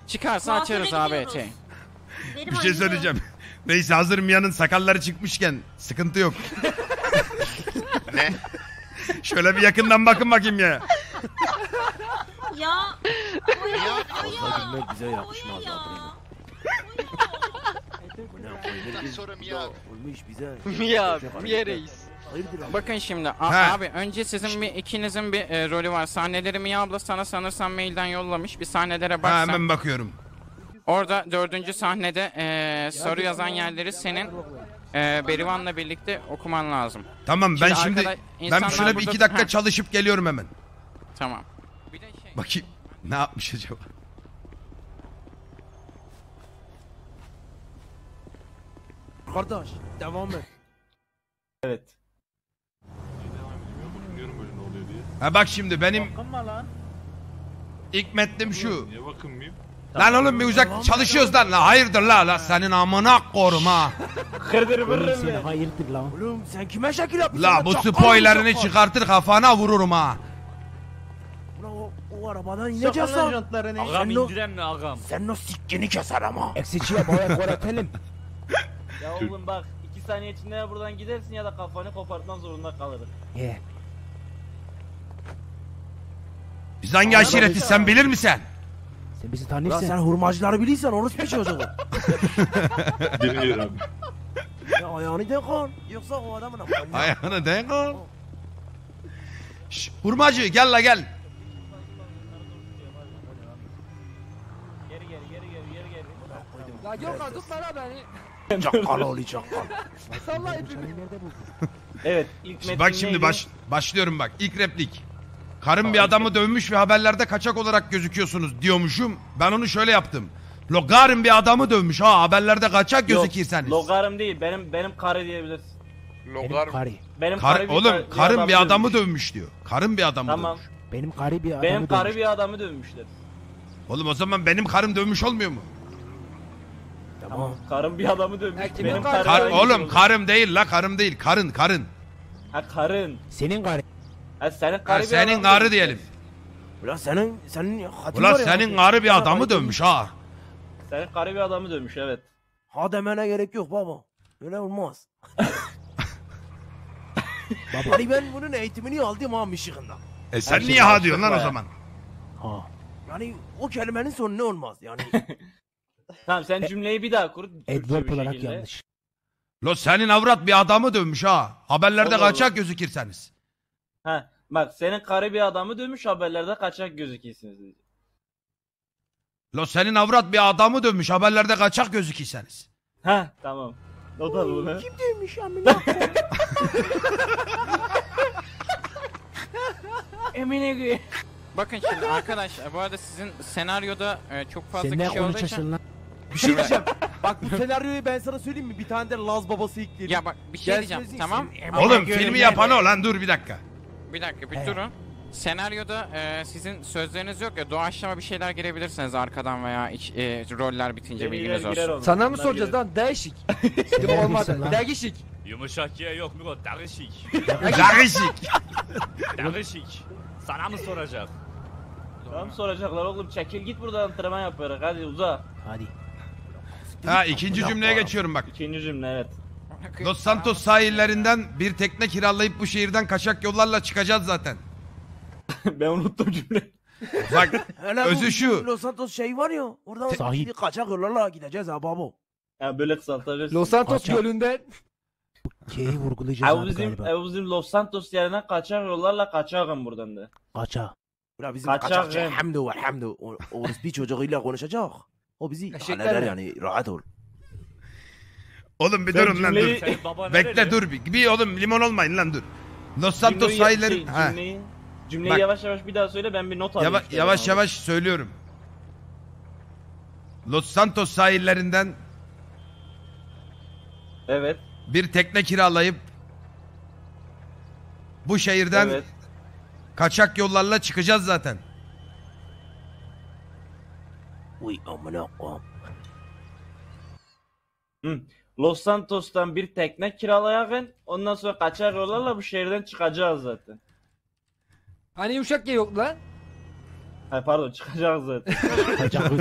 Çıkarsa Kuaföre açarız abi gidiyoruz. eteği. Bir şey söyleyeceğim. Neyse hazır Mia'nın sakalları çıkmışken sıkıntı yok. Ne? Şöyle bir yakından bakın bakayım ya. Ya. Oya. Oya. bize yakışmaz Oya ya. Sonra Mia abi. Olmuş bize. Mia, Mia Mia reis. Hayırdır abi? Bakın şimdi a- abi önce sizin bir ikinizin bir e, rolü var. Sahneleri Mia abla sana sanırsam mailden yollamış. Bir sahnelere Ha, hemen bakıyorum. Orada dördüncü sahnede e, soru yazan yerleri senin e, Berivan'la birlikte okuman lazım. Tamam ben Şimdi şimdi arkada ben insanlar şuna bir burada- iki dakika Ha. çalışıp geliyorum hemen. Tamam. Bir de şey... Bakayım ne yapmış acaba? Kardeş devam et. Evet. Ha bak şimdi benim Bakınma lan. ilk metnim şu. Niye bakınmayayım? Lan oğlum bir uzak çalışıyoruz lan. La hayırdır la la senin amına korum ha. Kırdır Oğlum sen ben. hayırdır lan? Oğlum sen kime şekil yapıyorsun? La bu çakal. çıkartır kafana vururum ha. Ulan o, o arabadan ineceğiz lan. Agam Sen o- indiren mi agam? Senin o sikkini keserim ha. Eksiçiye boya koretelim. Ya oğlum bak iki saniye içinde ya buradan gidersin ya da kafanı kopartmak zorunda kalırız. Ye. Biz hangi aşiretiz sen bilir misin? Sen bizi Ulan tanıyorsun. sen hurmacıları bilirsen orospu çocuğu. Bilmiyorum. ya ayağını denk al. Yoksa o adamın akıllı. Ayağını denk al. Şş, hurmacı gel la gel. Geri geri geri geri geri geri. La Gökhan tutma la beni. Çakal nerede buldun? Evet ilk metin Bak şimdi neydi? baş, başlıyorum bak ilk replik. Karım bir adamı dövmüş ve haberlerde kaçak olarak gözüküyorsunuz diyormuşum. Ben onu şöyle yaptım. Lo karım bir adamı dövmüş ha haberlerde kaçak Yok, gözükürseniz. Logarım değil benim benim karı diyebilirsin. Benim Logar karı. Benim Kar, karı bir, oğlum kar- karım bir adamı dövmüş. dövmüş diyor. Karım bir adamı Tamam. dövmüş. Benim karı bir adamı Benim karı dövmüş. bir adamı dövmüşler. Oğlum o zaman benim karım dövmüş olmuyor mu? Tamam. Karım bir adamı dövmüş. Ya kimin benim karı? Kar, oğlum karım değil la karım değil karın karın. Ha karın. Senin karı. Ha senin Ha, karı bir senin adamı karı dövmüş. diyelim. Ulan senin senin hatin Ulan var ya, senin karı bir adamı karı dövmüş ha. Senin karı bir adamı dövmüş evet. Ha demene gerek yok baba. Öyle olmaz. Baba. Hani ben bunun eğitimini aldım ha Michigan'da. E sen şey niye ha diyorsun lan o zaman? Ha. Yani o kelimenin sonu ne olmaz yani. Tamam sen cümleyi bir daha kur. Türkçe bir olarak şekilde. yanlış. Lo senin avrat bir adamı dövmüş ha. Haberlerde Allah. kaçak gözükürseniz. Ha bak senin karı bir adamı dövmüş haberlerde kaçak gözüküyorsunuz. Lo senin avrat bir adamı dövmüş haberlerde kaçak gözükürseniz. Ha tamam. Not al bunu. Kim demiş amına? Emine gü. Bakın şimdi arkadaşlar bu arada sizin senaryoda e, çok fazla Sen ne kişi olduğu için... lan? Bir şey diyeceğim. Bak bu senaryoyu ben sana söyleyeyim mi? Bir tane de Laz babası ekleyelim. Ya bak bir şey Gel diyeceğim sözü tamam. Ama Oğlum filmi yapan o lan dur bir dakika. Bir dakika bir He. durun. Senaryoda e, sizin sözleriniz yok ya doğaçlama bir şeyler girebilirsiniz arkadan veya iç, e, roller bitince bilginiz olsun. Sana mı soracağız lan? Değişik. Değil olmadı. Değişik. Yumuşak ye yok mu? Darışik. Darışık. Darışik. Sana mı soracak? Tamam soracaklar oğlum çekil git buradan antrenman yaparak hadi uza. Hadi. Ha ikinci cümleye geçiyorum bak. İkinci cümle evet. Los Santos sahillerinden bir tekne kiralayıp bu şehirden kaçak yollarla çıkacağız zaten. ben unuttum cümleyi. Bak Hele özü şu. Los Santos şey var ya. Oradan Sahil. kaçak yollarla gideceğiz ha babo. Ya böyle kısaltabilirsin. Los Santos Kaçak. gölünden. K'yi vurgulayacağız Abi abi bizim, galiba. abi bizim Los Santos yerine kaçak yollarla kaçakım buradan da. Kaça. Ulan bizim Kaçak kaçakçı hem. Hamdi var Hamdi. O, o bir çocuğuyla konuşacak. O bizi halleder yani rahat ol. Oğlum bir Sen durun lan cümleyi- dur. Senin baba Bekle dur bir. Bir oğlum limon olmayın lan dur. Los Santos Cümleyi- sahilleri... şey, Ha. cümleyi, cümleyi Bak. yavaş yavaş bir daha söyle ben bir not alayım. Yava- şöyle yavaş abi. yavaş söylüyorum. Los Santos sahillerinden Evet. bir tekne kiralayıp bu şehirden Evet. kaçak yollarla çıkacağız zaten. Uy amına koyayım. Hı. Los Santos'tan bir tekne kiralayakın ondan sonra kaçak yollarla bu şehirden çıkacağız zaten. Hani yumuşak ye yok lan. Hayır pardon çıkacağız zaten. Kaçak.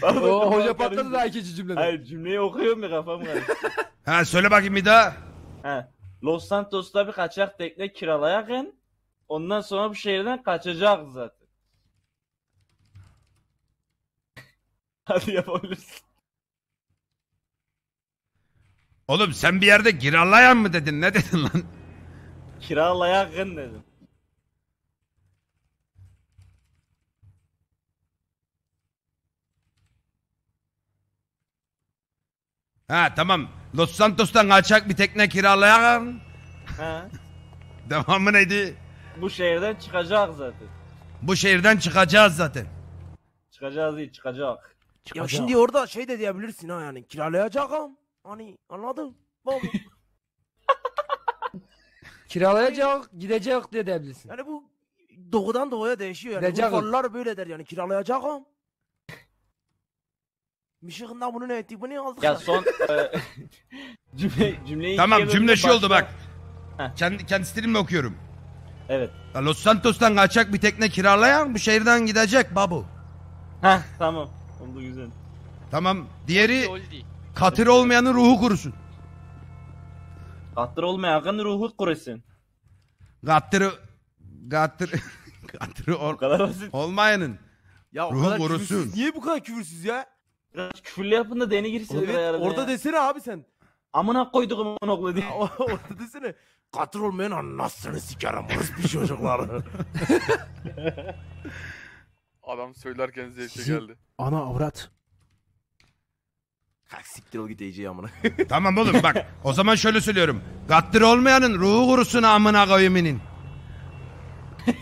Pardon, O kafam hoca patladı karıştı. daha ikinci cümlede. Hayır cümleyi okuyorum ya kafam karıştı. ha söyle bakayım bir daha. He. Los Santos'ta bir kaçak tekne kiralayakın ondan sonra bu şehirden kaçacağız zaten. Hadi yapabilirsin. Oğlum sen bir yerde kiralayan mı dedin? Ne dedin lan? Kiralayakın dedim. Ha tamam. Los Santos'tan kaçak bir tekne kiralayan. He. Devamı neydi? Bu şehirden çıkacağız zaten. Bu şehirden çıkacağız zaten. Çıkacağız değil çıkacak. Ya Çıkacak. şimdi orada şey de diyebilirsin ha yani kiralayacağım. Hani anladın? Babo. Kiralayacak, gidecek diye diyebilirsin. Yani bu doğudan doğuya değişiyor yani. Gidecek. Urfalılar böyle der yani kiralayacağım. Mişiğinden bunu ne ettik bunu aldık Ya son e, cümle cümleyi Tamam ikiye cümle bölünce şu oldu bak. Heh. Kendi, kendi stilimle okuyorum. Evet. Ya Los Santos'tan kaçak bir tekne kiralayan bu şehirden gidecek babu. Heh tamam. Oldu güzel. Tamam. Diğeri katır olmayanın ruhu kurusun. Katır olmayan ruhu kurusun. Gattırı gattır gattırı ol, kadar basit. olmayanın Ya o Ruhu kadar korusun. küfürsüz. Niye bu kadar küfürsüz ya? Biraz küfürlü yapın da deni girsin Evet, arada orada ya. desene abi sen. Amına koyduğum okulu diye. orada desene. Katır olmayan anasını sikerim orospu çocuklar. Adam söylerken zevke Sizin- geldi. Ana avrat. Ha siktir ol git Ece'yi amına. Tamam oğlum bak o zaman şöyle söylüyorum. Gattır olmayanın ruhu kurusun amına koyuminin.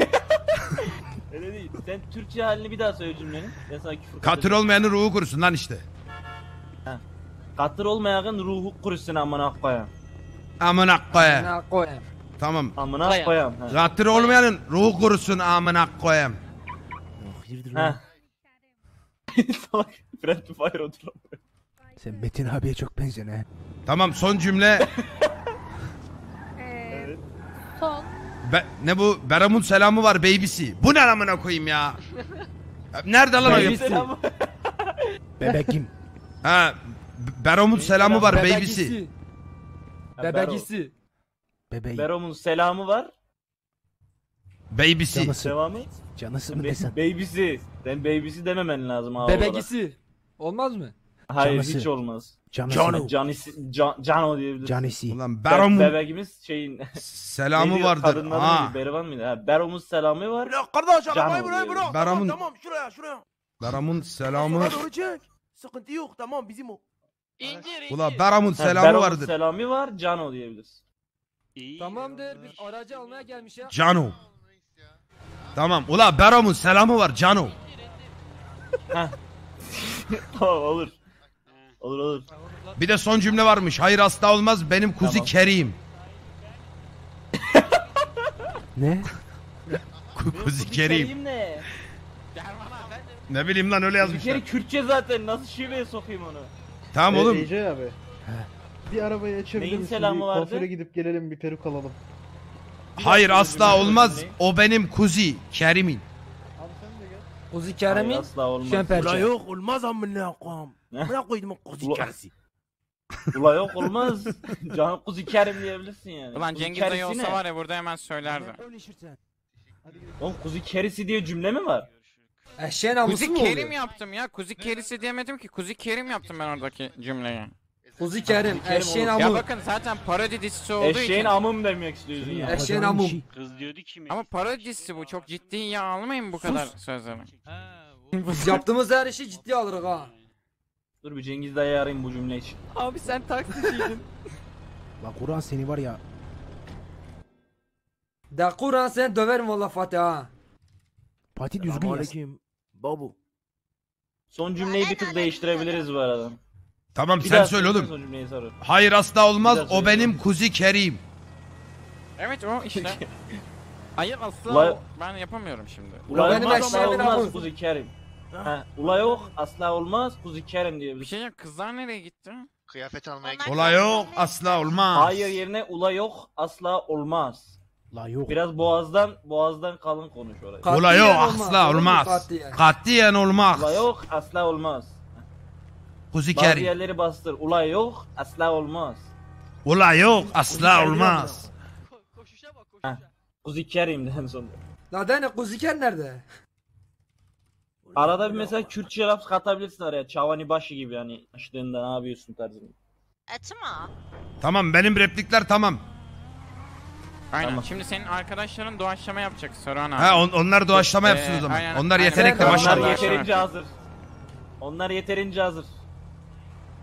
Öyle değil. Sen Türkçe halini bir daha söyle cümlenin. Ben sana küfür Katır olmayanın ruhu kurusun lan işte. Katır olmayan ruhu kurusun amına koyayım. Amına koyayım. Ne koyayım. Tamam. Amına koyayım. ha. Gattır olmayanın ruhu kurusun amına koyayım. Hayırdır Ha. lan? Salak. Friendly Fire otur. Sen Metin abiye çok benziyorsun ha. Tamam son cümle. Ee, son. Be- ne bu? Beram'ın selamı var babysi. Bu ne amına koyayım ya? Nerede lan o? Bebekim. Ha, B- Beram'ın selamı var babysi. Bebegisi. Bebeğim. Berom'un selamı var. Babysi. Canısı. Devamı. Canısı mı Be- desen? baby'si. Sen baby'si dememen lazım abi. Bebegisi. Olmaz mı? Hayır Canısı. hiç olmaz. Canısı. Cano. Canisi, can, Cano diyebilirsin. Canisi. Ulan Be- Beram'ın Bebegimiz şeyin... selamı neydi? vardır. Kadınların Ha. mıydı? Berivan mıydı? Ha, Berom'un selamı var. Ya kardeş arabayı buraya diyor. bırak. Beram'ın- Tamam tamam şuraya şuraya. Beram'ın selamı. Sola doğru çek. Sıkıntı yok tamam bizim o. Ulan Beram'ın Ha, selamı Berom'un vardır. selamı var. Cano diyebilirsin. Tamamdır. Biz aracı almaya gelmiş ya. Cano. Tamam. Ula Beram'ın selamı var Cano. Tamam olur. Olur olur. Bir de son cümle varmış. Hayır asla olmaz. Benim kuzi Tamam. Kerim. Ne? Ku- kuzi Kerim. Kerim ne? Ne bileyim lan öyle Bir yazmışlar. kere Kürtçe zaten. Nasıl şiveye sokayım onu? Tamam oğlum. Ece abi. Bir arabayı açabilir Neyin misin? selamı bir vardı? kuaföre gidip gelelim bir peruk alalım. Hayır asla olmaz. O benim kuzi Kerim'in. Abi sen de gel. Uzi Hayır, Kerem'in asla olmaz. şemperçe. Ulan yok olmaz amına koyayım. Ne? Amına koydum Ulan- keresi. Ula yok olmaz. Can Kuzi Kerim diyebilirsin yani. Ulan Kuzi Cengiz dayı olsa var ya burada hemen söylerdi. Oğlum Kuzi Kerisi diye cümle mi var? Eşeğin Kuzi mu Kerim oluyor? yaptım ya. Kuzi Kerisi diyemedim ki. Kuzi Kerim yaptım ben oradaki cümleyi. Uzi Kerim. Eşeğin. Ya amı. bakın zaten parodi dizisi olduğu Eşeğin için. amım demek istiyorsun ya. Eşeğin amum. Kız diyordu ki mi? Ama parodi dizisi bu. Çok ciddiye almayın bu kadar sözleri. Biz yaptığımız her işi ciddiye alırız ha. Dur bir Cengiz dayı arayayım bu cümle için. Abi sen taksiciydin. Lan Kur'an seni var ya. De Kur'an seni döverim valla Fatih ha. Fatih düzgün yaz. Aleyküm. Babu. Son cümleyi bir tık değiştirebiliriz bu arada. Tamam Bir sen daha söyle oğlum. Son cümleyi sonra. Hayır asla olmaz. Bir daha O söyle. benim kuzi Kerim. evet o işte. Hayır asla o- ben yapamıyorum şimdi. Ula benim yok asla eşeğimin olmaz amı. Kuzi Kerim. Ha, ula yok asla olmaz Kuzi Kerim Bir diyebilirsin. şey ya kızlar nereye gitti? Kıyafet almaya Onlar- gidiyor. Yok asla olmaz. Hayır yerine ula yok asla olmaz. La yok. Biraz boğazdan boğazdan kalın konuş orayı. Katiyen Ola yok olmaz, asla olmaz. katiyen? Katiyen olmaz. Ula yok asla olmaz. Kuzi Bazı Kerim. yerleri bastır. Ula yok asla olmaz. Ola yok asla olmaz. Kuzi Kerim'den sonra. La dene Uzi Kerim nerede? Arada bir mesela Kürtçe laf katabilirsin araya. Çavani başı gibi yani. Açtığında ne yapıyorsun tarzında. Açma. Tamam benim replikler tamam. Aynen. Tamam. Şimdi senin arkadaşların doğaçlama yapacak Soran abi. Ha on- onlar doğaçlama Ee, yapsın o zaman. aynen, Onlar aynen. yetenekli Onlar maşallah. yeterince hazır. Onlar yeterince hazır.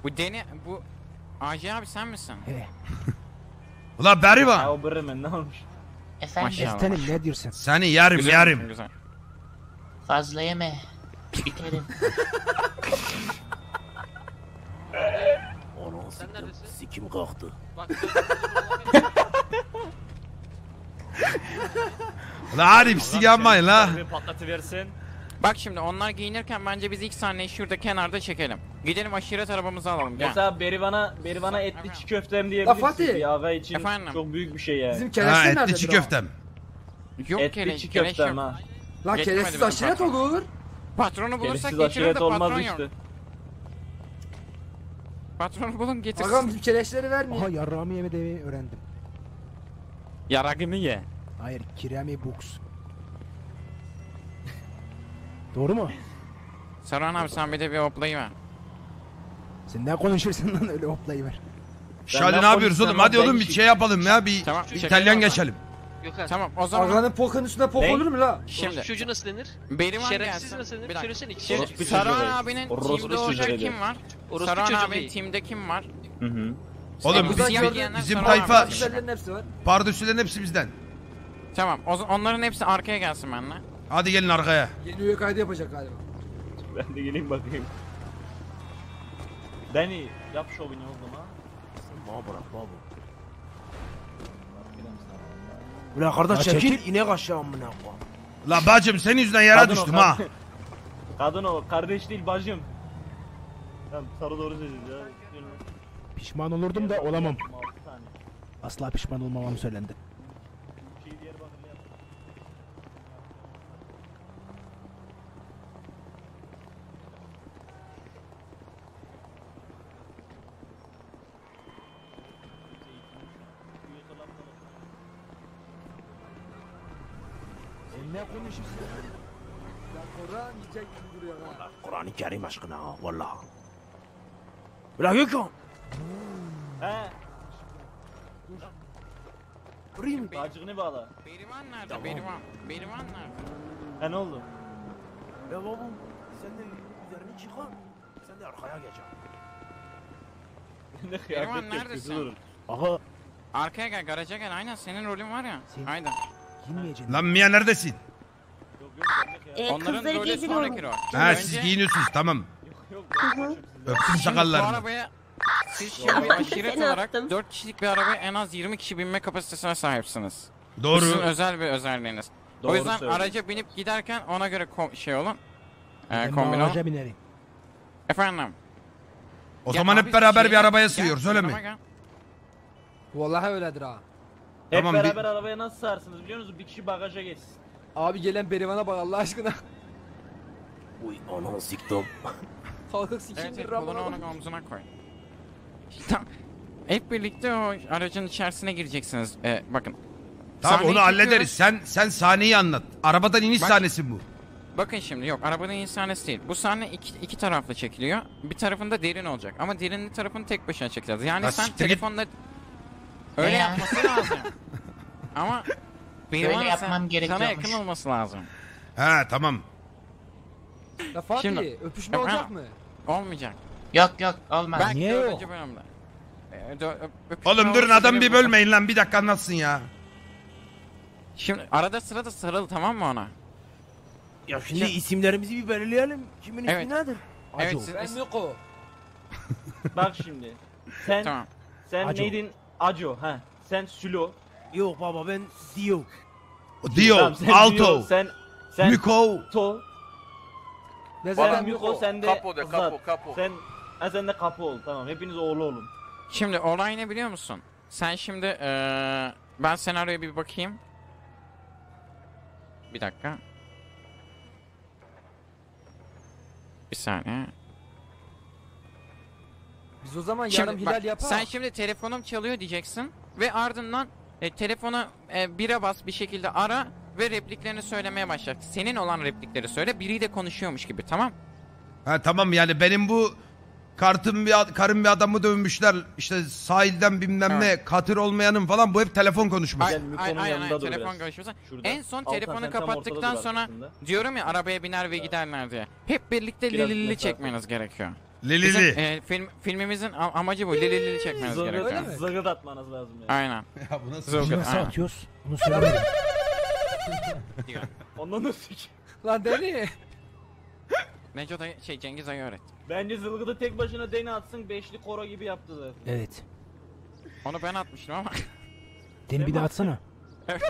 Bu deni bu AJ abi sen misin? He. Ula Ha Berivan. o Bremen ne olmuş? Efendim Maşallah. Estenim ne diyorsun? Seni yarım Güzel yarım. misin, Güzel. fazla yeme. Biterim. Anam sikim, sikim kalktı. La hadi pislik yapmayın la. Bir patlatıversin. Bak şimdi onlar giyinirken bence biz ilk sahneyi şurada kenarda çekelim. Gidelim aşiret arabamızı alalım. Gel. Mesela Berivan'a Berivan'a etli çiğ köftem La diyebilirsin. Fatih. Bir aga için Efendim? çok büyük bir şey yani. Bizim Ha keleşler etli nerede? çiğ köftem. Yok etli kele, çiğ köftem yok. ha. Lan Getirmedi kelesiz bizim aşiret patron. olur. Patronu bulursak Kelesiz getirir de aşiret olmaz patron işte. yok. Patronu bulun getirsin. Agam bizim keleşleri vermiyor. Aha yarrağımı yemeyi öğrendim. Yaragını ye. Hayır kirami books. Doğru mu? Saran abi sen bir de bir hoplayıver. Sen ne konuşursun lan öyle hoplayıver. Şu hadi ne yapıyoruz oğlum? Hadi oğlum bir şey yapalım ya. Bir Tamam, bir İtalyan ama. geçelim. Yok abi. Tamam o zaman Aganın pokanın üstüne pok Ne? olur mu la? şimdi Orospu çocuğu nasıl denir? Berivan Şerefsiz gelsin. nasıl denir? Bir dakika. Söylesene iki Şimdi Saran çocuğu. abinin Orospu teamde olacak çocuğu kim var? Orospu Saran çocuğu abinin değil. teamde kim var? Hı hı. Oğlum Bizim bizim tayfa-. Güzellerin hepsi var. Pardösülerin hepsi bizden. Tamam o onların hepsi arkaya gelsin benimle. Hadi gelin arkaya. Yeni üye kaydı yapacak galiba. Ben de geleyim bakayım. Danny yap şovunu o zaman. Bana bırak baba. Ulan kardeş çekil, çekil. inek aşağı amına koyayım. La bacım senin yüzünden yere Kadın o, düştüm kadın. ha. Kadın o kardeş değil bacım. Tamam sarı doğru söyleyeceğiz ya. Pişman olurdum da olamam. Asla pişman olmamam söylendi. Şey diğer bakın yap. Sen ne konuşuyorsun? Ya Koran yiyecek gibi duruyor ha. Kur'an-ı Kerim aşkına ha valla. Ulan Gökhan. He. Vurayım mı? Acığını bağla. Berivan nerede? Berivan. Berivan nerede? He ne oldu? Ya babam sen de üzerini çıkar. Sen de arkaya geç. ne Berivan kıyafet kötü neredesin? Aha. Arkaya gel garaja gel aynen senin rolün var ya. Sen- Aynen. Lan Mia neredesin? E, Onların kızları gezdiriyorum. Ha siz giyiniyorsunuz tamam. Öptüm sakallarını. arabaya siz şimdi aşiret olarak attım. 4 kişilik bir arabaya en az 20 kişi binme kapasitesine sahipsiniz. Bu Doğru. Sizin özel bir özelliğiniz. Doğru o yüzden söylüyorsun. araca binip giderken ona göre şey olun. Ee, kombin olun. araca binerim. Efendim. O Ya zaman hep beraber şey- bir arabaya sığıyoruz öyle mi? Vallahi öyledir ha. Hep Tamam, bir- beraber arabaya nasıl sığarsınız biliyor musunuz? Bir kişi bagaja geçsin. Abi gelen Berivan'a bak Allah aşkına. Uy ananı siktim. Kalkık sikeyim Evet, bir evet kolunu ramına onun omzuna koy. Tamam. Hep birlikte o aracın içerisine gireceksiniz. Ee, bakın. Tamam Sahneyi onu hallederiz. çekiyoruz. Sen sen sahneyi anlat. Arabadan iniş Bak- sahnesi bu. Bakın şimdi yok arabanın iyi sahnesi değil. Bu sahne iki, iki taraflı çekiliyor. Bir tarafında derin olacak ama derinli tarafını tek başına çekeceğiz. Yani Ha, sen siktir git. telefonla öyle ya? yapması lazım. ama benim Böyle ama yapmam sen, sana gerekiyormuş. yakın olması lazım. He tamam. La Fatih Şimdi- öpüşme Efendim? olacak mı? Olmayacak. Yok yok olmaz. Belki Niye dördüncü yok? bölümde. Ee, dö- öp- öpüşme Oğlum durun adam bir bu- bölmeyin lan bir dakika anlatsın ya. Şimdi arada sırada sarıl tamam mı ona? Ya şimdi isimlerimizi bir belirleyelim. Kimin ismi Evet. nedir? Evet, Acı. siz- Ben Miko. Bak şimdi. Sen Tamam. sen Aco. neydin? Aco ha. Sen Sülo. Yok baba ben Dio. Dio, Tamam, sen Alto, Dio, sen sen Miko. To. Mesela Bana Miko. Miko sen de Kapo de Zat. kapo kapo. Sen ha sen de kapı ol. Tamam hepiniz oğlu olun. Şimdi olay ne biliyor musun? Sen şimdi eee ben senaryoya bir bakayım. Bir dakika. Bir saniye. Biz o zaman yarın Şimdi Hilal yapar. sen şimdi telefonum çalıyor diyeceksin ve ardından e, telefona e, bire bas bir şekilde ara ve repliklerini söylemeye başla. Senin olan replikleri söyle. Biriyle konuşuyormuş gibi tamam? Ha tamam yani benim bu kartım bir ad- karım bir adamı dövmüşler işte sahilden bilmem ne katır olmayanın falan bu hep telefon konuşması. Gel Miko'nun yanında dur telefon biraz. Şurada. En son Altan, telefonu kapattıktan dur sonra aslında. diyorum ya arabaya biner ve giderler diye. Hep birlikte Biraz lilili mesafe. çekmeniz gerekiyor. Lili Bizim li. e, film, filmimizin amacı bu. Lilili çekmeniz Zıgıt, gerekiyor. mi? zıgıt atmanız lazım yani. Aynen. Ya bu nasıl? Zılgıt, Bunu nasıl aynen. atıyoruz? Bunu söylemedim. Ondan da sik. Lan deli. Neco da şey Cengiz Ayı öğret. Bence zılgıtı tek başına deni atsın beşli koro gibi yaptı zaten. Evet. Onu ben atmıştım ama. Deni bir daha atsana. Evet.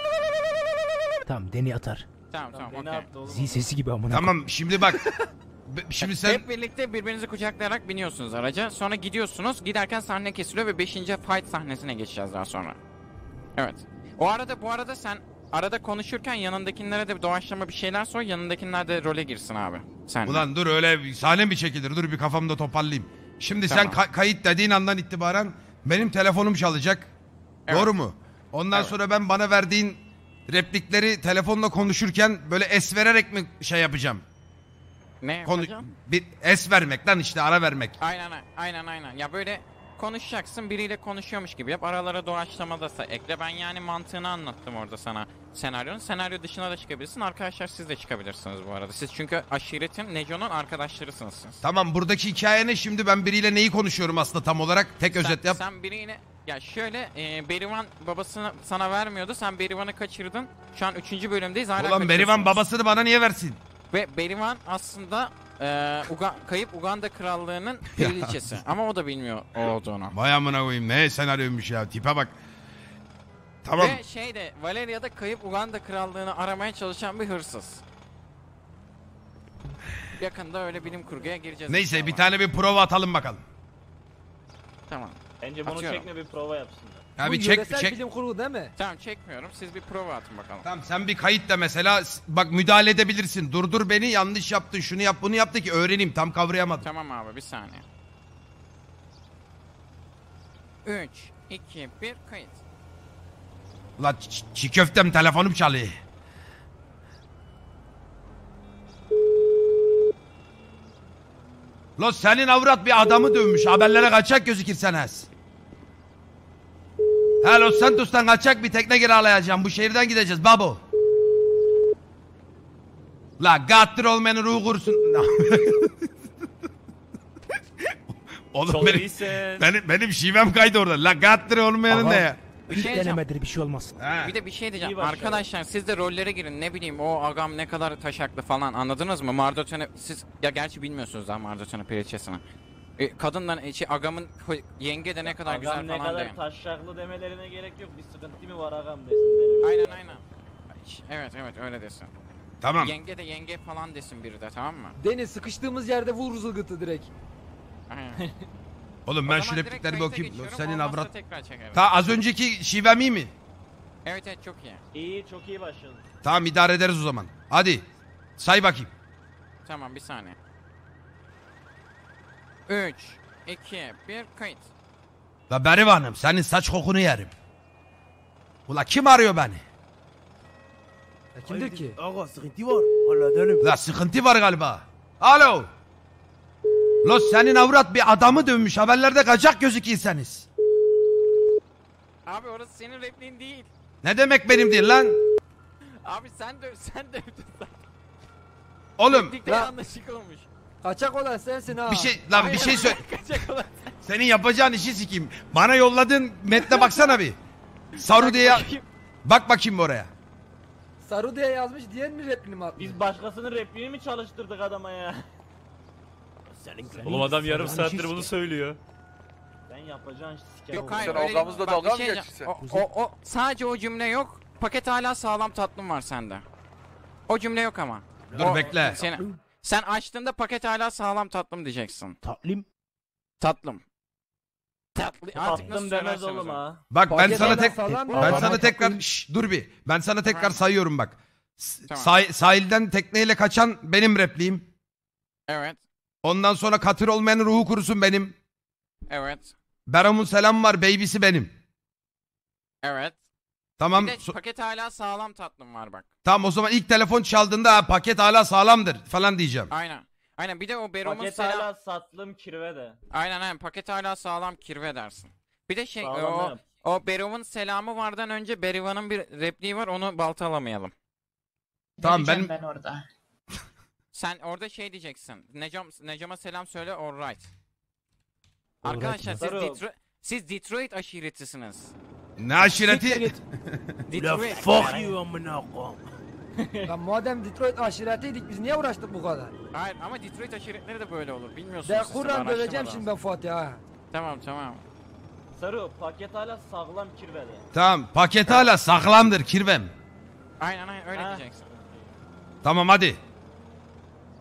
Tamam Deni atar. Tamam tamam Ne okey. oğlum? Zil sesi gibi amına. Tamam şimdi bak. Şimdi sen Hep birlikte birbirinizi kucaklayarak biniyorsunuz araca. Sonra gidiyorsunuz. Giderken sahne kesiliyor ve 5. fight sahnesine geçeceğiz daha sonra. Evet. O arada bu arada sen arada konuşurken yanındakilere de doğaçlama bir şeyler sor. Yanındakiler de role girsin abi. Sen. Ulan dur öyle sahne mi çekilir? Dur bir kafamda toparlayayım. Şimdi sen Tamam. ka- kayıt dediğin andan itibaren benim telefonum çalacak. Evet. Doğru mu? Ondan Evet. sonra ben bana verdiğin replikleri telefonla konuşurken böyle es vererek mi şey yapacağım? Ne Konu yapacağım? bir es vermek lan işte ara vermek. Aynen aynen aynen. Ya böyle konuşacaksın biriyle konuşuyormuş gibi yap. Aralara doğaçlama da ekle. Ben yani mantığını anlattım orada sana senaryonun. Senaryo dışına da çıkabilirsin. Arkadaşlar siz de çıkabilirsiniz bu arada. Siz çünkü aşiretin Neco'nun arkadaşlarısınız siz. Tamam buradaki hikaye ne şimdi ben biriyle neyi konuşuyorum aslında tam olarak? Tek özet sen, yap. Sen biriyle ya şöyle e, Berivan babasını sana vermiyordu. Sen Berivan'ı kaçırdın. Şu an 3. bölümdeyiz. Hala Ulan Berivan babasını bana niye versin? Ve Berivan aslında e, Uga- kayıp Uganda krallığının kraliçesi. Ama o da bilmiyor o olduğunu. Vay amına koyayım ne senaryoymuş ya tipe bak. Tamam. Ve şeyde Valeria'da kayıp Uganda krallığını aramaya çalışan bir hırsız. Yakında öyle bilim kurguya gireceğiz. Neyse bir tane bir prova atalım bakalım. Tamam. Bence bunu Atıyorum. çekme bir prova yapsınlar. Ya Bu bir çek yöresel çek. bilim kurgu değil mi? Tamam çekmiyorum. Siz bir prova atın bakalım. Tamam sen bir kayıt da mesela s- bak müdahale edebilirsin. Durdur beni yanlış yaptın şunu yap bunu yaptı ki öğreneyim tam kavrayamadım. Tamam abi bir saniye. 3, 2, 1 kayıt. La ç- çiğ köftem telefonum çalıyor. Lo senin avrat bir adamı dövmüş haberlere kaçak gözükürseniz. He Los Santos'tan kaçak bir tekne kiralayacağım bu şehirden gideceğiz babo. La gattır olmayanın ruhu kursun. Oğlum benim, benim, benim şivem kaydı orada. La gattır olmayanın ne ya? Bir şey denemedir bir şey olmaz. He. Bir de bir şey diyeceğim. Arkadaşlar siz de rollere girin. Ne bileyim o agam ne kadar taşaklı falan anladınız mı? Mardotene siz ya gerçi bilmiyorsunuz daha Mardotene periçesini. E, kadınla e, şey, agamın ko- yenge de ne kadar Agam güzel ne falan kadar deyin. taşşaklı demelerine gerek yok. Bir sıkıntı mı var agam desin. derim. Aynen aynen. Evet evet öyle desin. Tamam. Yenge de yenge falan desin biri de tamam mı? Deniz sıkıştığımız yerde vur zılgıtı direkt. Aynen. Oğlum O ben zaman şu direkt replikleri bir kayıta okuyayım. geçiyorum, Senin olmazsa avrat. tekrar çekerim. Ta az önceki şivem iyi mi? Evet evet çok iyi. İyi çok iyi başladın. Tamam idare ederiz o zaman. Hadi. Say bakayım. Tamam bir saniye. 3, 2, 1 kayıt. La Berivan Hanım senin saç kokunu yerim. Ula kim arıyor beni? Ya kimdir ki? Aga sıkıntı var. Halledelim. La sıkıntı var galiba. Alo. Lo senin avrat bir adamı dövmüş haberlerde kaçak gözüküyorsanız. Abi orası senin repliğin değil. Ne demek benim değil lan? Abi sen döv sen dövdün zaten. Oğlum Replikte yanlışlık olmuş. Kaçak olan sensin ha. bir şey lan bir şey söyle. Kaçak olan sen. Senin yapacağın işi sikeyim. Bana yolladığın metne baksana bir. Saru diye bak bakayım bir oraya. Saru diye yazmış diğer mi repliğini mi atmış? Biz başkasının repliğini mi çalıştırdık adama ya? Senin Oğlum adam yarım saattir bunu söylüyor. Sen yapacağın siker Yok hayır Sen öyle agamızla değil. Bak, dalga bir mı şey? O, o, o, sadece o cümle yok. Paket hala sağlam tatlım var sende. O cümle yok ama. Dur O- bekle. Sen, sen açtığında paket hala sağlam tatlım diyeceksin. Tatlim. Tatlım. Tatlı. Artık nasıl Tatlım demez söylerseniz oğlum ha. Bak ben Paket sana tek sağlam mı? ben sana tekrar Şşş, dur bir. Ben sana tekrar Tamam. sayıyorum bak. S- Tamam. sah- sahilden tekneyle kaçan benim repliğim. Evet. Ondan sonra katır olmayan ruhu kurusun benim. Evet. Beram'ın selam var baby'si benim. Evet. Tamam. Bir de so- paket hala sağlam tatlım var bak. tamam o zaman ilk telefon çaldığında ha, paket hala sağlamdır falan diyeceğim. Aynen. Aynen bir de o Berom'un Paket selam... hala satlım kirve de. Aynen aynen paket hala sağlam kirve dersin. Bir de şey Sağlam o, yap. o Berom'un selamı vardan önce Berivan'ın bir repliği var onu baltalamayalım. Tamam, Vereceğim benim- ben orada. Sen orada şey diyeceksin. Necam Necam'a selam söyle alright. Arkadaşlar siz Sarı. Detroit siz Detroit aşiretisiniz. Ne aşireti? La Detroit. fuck you amına. Lan madem Detroit aşiretiydik biz niye uğraştık bu kadar? Hayır ama Detroit aşiretleri de böyle olur. Bilmiyorsunuz. De siz, Kur'an döveceğim şimdi ben Fatih ha. Tamam tamam. Sarı paket hala sağlam kirve de. tamam paket hala sağlamdır kirvem. Aynen aynen öyle Ha. diyeceksin. Tamam hadi.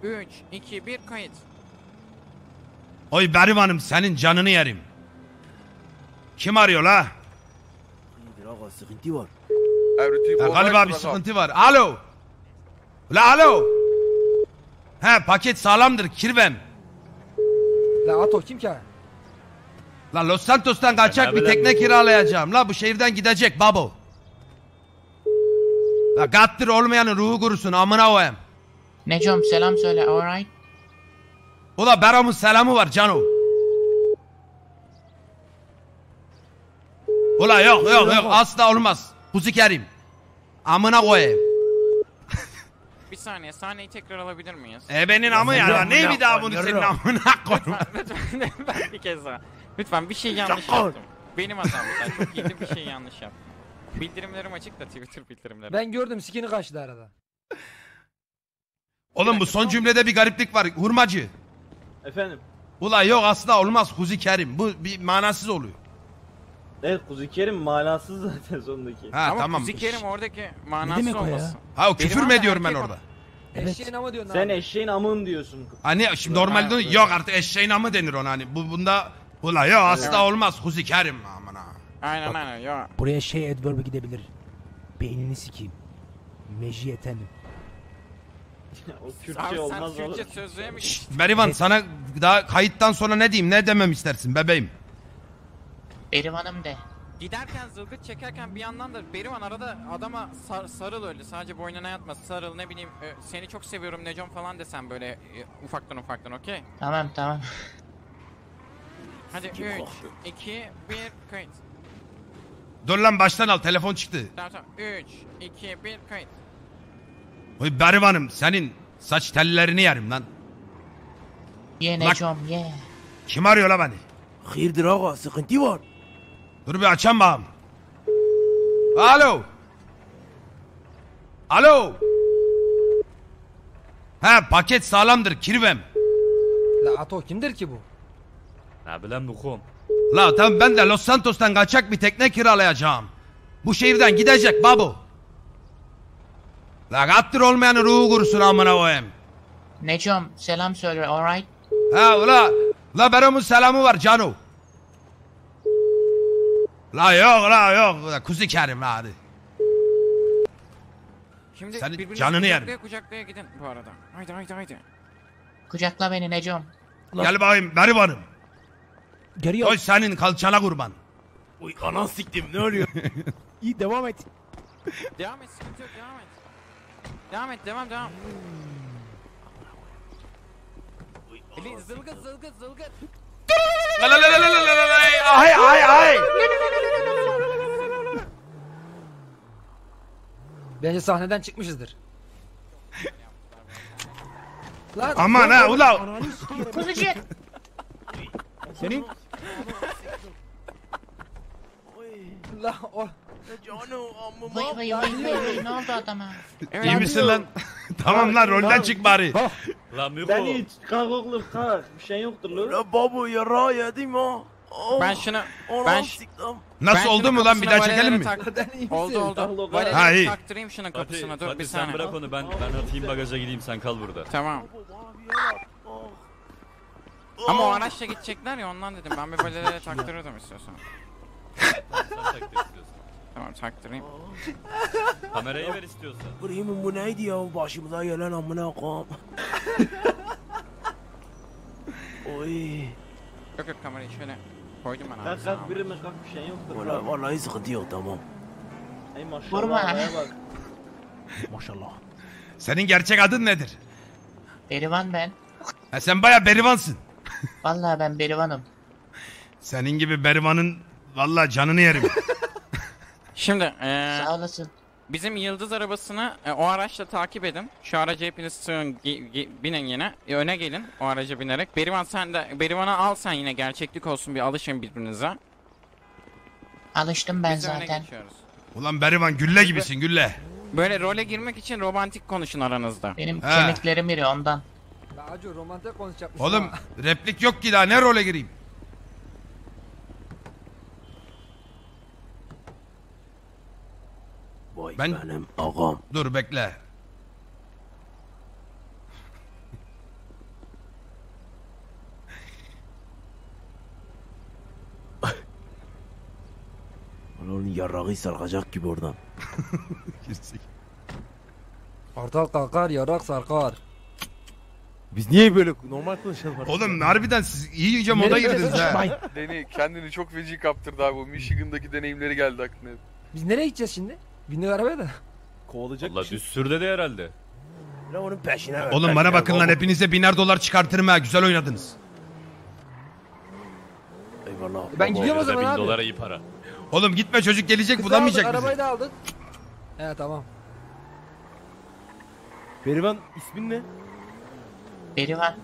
3, 2, 1 kayıt. Oy Berivan'ım senin canını yerim. Kim arıyor la? Sıkıntı var. Ya, galiba bir sıkıntı var. Alo. La alo. He paket sağlamdır kirvem. La Ato kim ki? La Los Santos'tan kaçak bir tekne kiralayacağım. La bu şehirden gidecek babo. La gattır olmayanın ruhu kurusun amına koyayım. Necom selam söyle alright. Ula Beram'ın selamı var cano. Ula yok yok yok asla olmaz. Kuzu kerim. Amına koyayım. Bir saniye sahneyi tekrar alabilir miyiz? Ebenin amı ya lan. Ne bir daha bunu senin amına koyma. Lütfen, lütfen bir kez daha. Lütfen bir şey yanlış yaptım. Benim hatam mesela. Çok iyiydi bir şey yanlış yaptım. Bildirimlerim açık da Twitter bildirimlerim. Ben gördüm sikini kaçtı arada. Oğlum bu son cümlede bir gariplik var. Hurmacı. Efendim. Ula yok asla olmaz Kuzu kerim. Bu bir manasız oluyor. Evet Kuzu Kerim manasız zaten sondaki. Ha Ama tamam. Kuzi Kerim oradaki manası demek o ya? olmasın. Ha o küfür mü abi ediyorum ben erkek orada? Evet. Eşeğin ama diyorsun Sen abi. eşeğin amın diyorsun. Hani şimdi normalde Ha, yok artık eşeğin amı denir ona hani. Bu bunda ula yok asla olmaz Kuzu kerim amına. Aynen aynen ya. Buraya şey adverb'i gidebilir. Beynini sikeyim. Mejiyetenim. o Abi Kürtçe sen olmaz oğlum. Türkçe sözlüğe mi Şşt, Berivan sana daha kayıttan sonra ne diyeyim ne demem istersin bebeğim. Berivan'ım de. Giderken zılgıt çekerken bir yandan da Berivan arada adama sar- sarıl öyle sadece boynuna yatma sarıl ne bileyim e, seni çok seviyorum Necom falan desem böyle e, ufaktan ufaktan okey. Tamam tamam. Hadi 3, 2, 1 kayıt. Dur lan baştan al telefon çıktı. Tamam tamam 3, 2, 1 kayıt. Oy Berivan'ım senin saç tellerini yerim lan. Ye Necom ye. Kim arıyor la beni? Hayırdır ağa sıkıntı var. Dur bir açam bakalım. Alo. Alo. He paket sağlamdır kirvem. La Ato kimdir ki bu? Ne bileyim bu kom. La tamam ben de Los Santos'tan kaçak bir tekne kiralayacağım. Bu şehirden gidecek babu. La gattır olmayanın ruhu kurusun amına koyayım. Necom selam söyle alright. Ha ula. La Beram'ın selamı var cano. La yok la yok. Kuzu kerim la hadi. Şimdi birbirinizi canını yerim. kucaklaya kucaklaya gidin bu arada. Haydi haydi haydi. Kucakla beni Necom. Gel bakayım Berivan'ım. Geri Oy senin kalçana kurban. Uy anan siktim ne oluyor? İyi devam et. Devam et sıkıntı yok devam et. Devam et devam devam. Eli zılgıt zılgıt zılgıt. La la la la la la la la ay ay ay. Bence sahneden çıkmışızdır. Lan Aman ha ula. Kuzucu. Senin la o Canım Vay amma. vay vay vay vay ne oldu adama? İyi misin lan? tamam lan rolden çık bari. La Miko. Ben hiç kalk oğlum kalk. Bir şey yoktur lan. La baba yara yedim ha. Oh, Ben şunu Anam ben. Nasıl ben oldu mu lan bir daha çekelim mi? Oldu oldu. Ha, iyi. Taktırayım şunun kapısına dur bir Fatih sen saniye. bırak onu ben ben atayım bagaja gideyim sen kal burada. Tamam. Ama o araçla gidecekler ya ondan dedim. Ben bir valelere taktırırdım istiyorsan. Sen takdir istiyorsan. Tamam taktırayım. Kamerayı ver istiyorsan. Bremen bu neydi ya başımıza gelen amına koyayım. Oy. Yok yok kamerayı şöyle koydum ben abi. Kalk kalk birime kalk bir şey yoktur. Vallahi, vallahi sıkıntı yok tamam. Ey Vurma. maşallah araya bak. maşallah. Senin gerçek adın nedir? Berivan ben. Ha, sen baya Berivansın. Vallahi ben Berivan'ım. Senin gibi Berivan'ın vallahi canını yerim. Şimdi eee Sağ olasın. bizim yıldız arabasını e, o araçla takip edin. Şu araca hepiniz sığın gi- gi- binin yine. E, öne gelin o araca binerek. Berivan sen de Berivan'ı al sen yine gerçeklik olsun bir alışın birbirinize. Alıştım ben Biz de öne zaten. geçiyoruz. Ulan Berivan gülle gibisin gülle. Böyle role girmek için romantik konuşun aranızda. Benim He. kemiklerim iri ondan. La Acı romantik konuşacakmış. Oğlum replik yok ki daha ne role gireyim? Vay Ben- benim ağam. Dur bekle. Onun yarrağı sarkacak gibi oradan. Ortal kalkar yarak sarkar. Biz niye böyle normal konuşalım? Oğlum harbiden siz iyice moda girdiniz ha. Deni kendini çok feci kaptırdı abi. Bu Michigan'daki deneyimleri geldi aklına. Biz nereye gideceğiz şimdi? Bindik arabaya da. Kovalayacak Valla düz sürde de herhalde. Lan onun peşine ver. Oğlum bana bakın lan hepinize biner dolar çıkartırım ha. Güzel oynadınız. Eyvallah. Ben gidiyorum o zaman bin abi. dolara iyi para. Oğlum gitme çocuk gelecek Kızı bulamayacak aldık, bizi. Arabayı da aldık. He tamam. Berivan ismin ne? Berivan.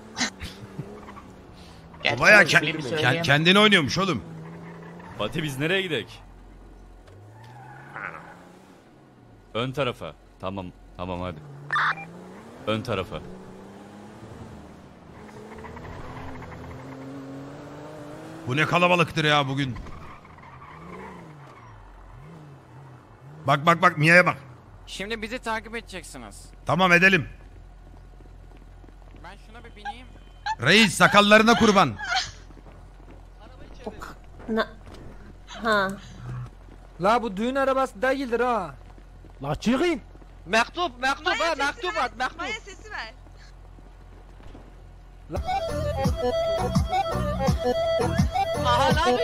Gerçi Baya ismini ke- söyleyemem. ke- kendini oynuyormuş oğlum. Fatih biz nereye gidek? Ön tarafa. Tamam tamam hadi. Ön tarafa. Bu ne kalabalıktır ya bugün. Bak bak bak Mia'ya bak. Şimdi bizi takip edeceksiniz. Tamam edelim. Ben şuna bir bineyim. Reis sakallarına kurban. Na... Ha. La bu düğün arabası değildir ha. La çıkın. Mektup, mektup ha, mektup at, mektup. Maya sesi ver. Aha lan.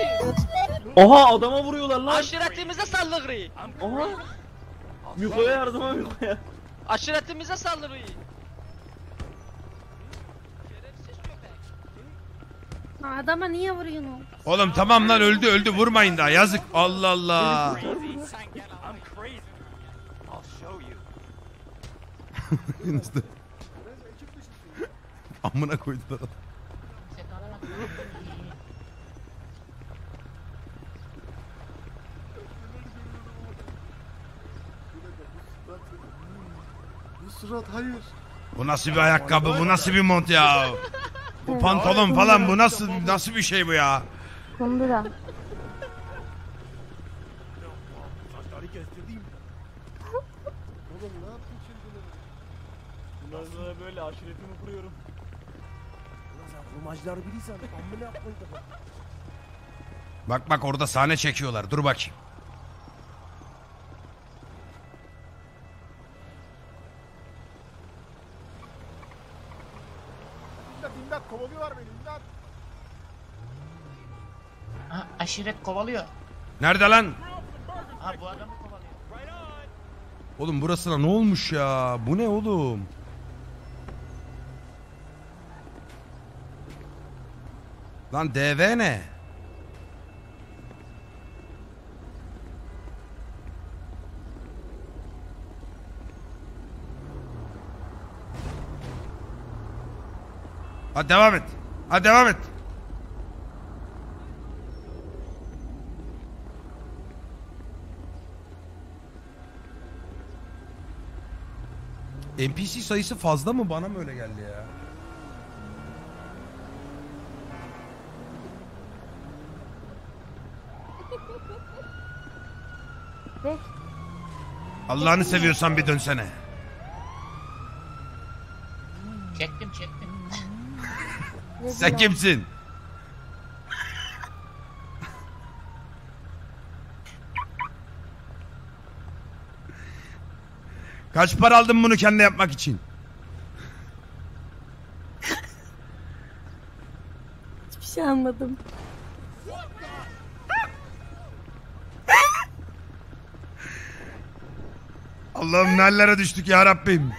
Oha adama vuruyorlar lan. Aşiretimize saldırı. Oha. Miko'ya yardıma Miko'ya. Aşiretimize saldırı. Adama niye vuruyorsun? Oğlum tamam lan öldü öldü vurmayın daha yazık. Allah Allah. Nasıl? Amına koydular. Bu surat hayır. Bu nasıl bir ayakkabı bu nasıl bir mont ya? Bu pantolon falan bu nasıl nasıl bir şey bu ya? Kundura. Saçları kestirdim. Oğlum ne yaptın çılgınım? Bundan sonra böyle aşiretimi kuruyorum. Ulan kurmacıları bilirsen amına koydum. Bak bak orada sahne çekiyorlar dur bakayım. İmdat imdat kovalıyorlar beni imdat. Ha, aşiret kovalıyor. Nerede lan? Ha bu adamı kovalıyor. Oğlum burasına ne olmuş ya? Bu ne oğlum? Lan DV ne? Hadi devam et. Hadi devam et. NPC sayısı fazla mı? Bana mı öyle geldi ya? Allah'ını seviyorsan bir dönsene. Çektim çektim. Sen kimsin? Kaç para aldın bunu kendine yapmak için? Hiçbir şey anladım. Allah'ım ne hallere düştük ya Rabbim.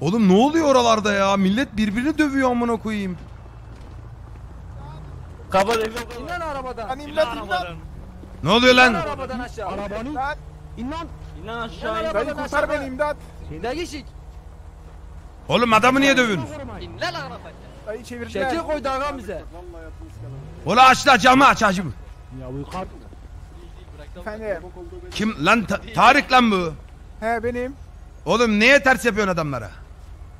Oğlum ne oluyor oralarda ya? Millet birbirini dövüyor amına koyayım. Kafa İn lan arabadan. Lan imdat imdat. Ne oluyor İn lan? arabadan aşağı. Arabanı. Lan İn lan. İn lan aşağı. dayı kurtar beni imdat. Ne geçik? Oğlum adamı niye dövüyorsun? İn lan arabaya. Dayı çevirdiler. Şekil koydu ağam bize. Ola aç la camı aç acım. Ya uykat. Efendim. Kim lan Ta- Tarık lan bu. He benim. Oğlum niye ters yapıyorsun adamlara?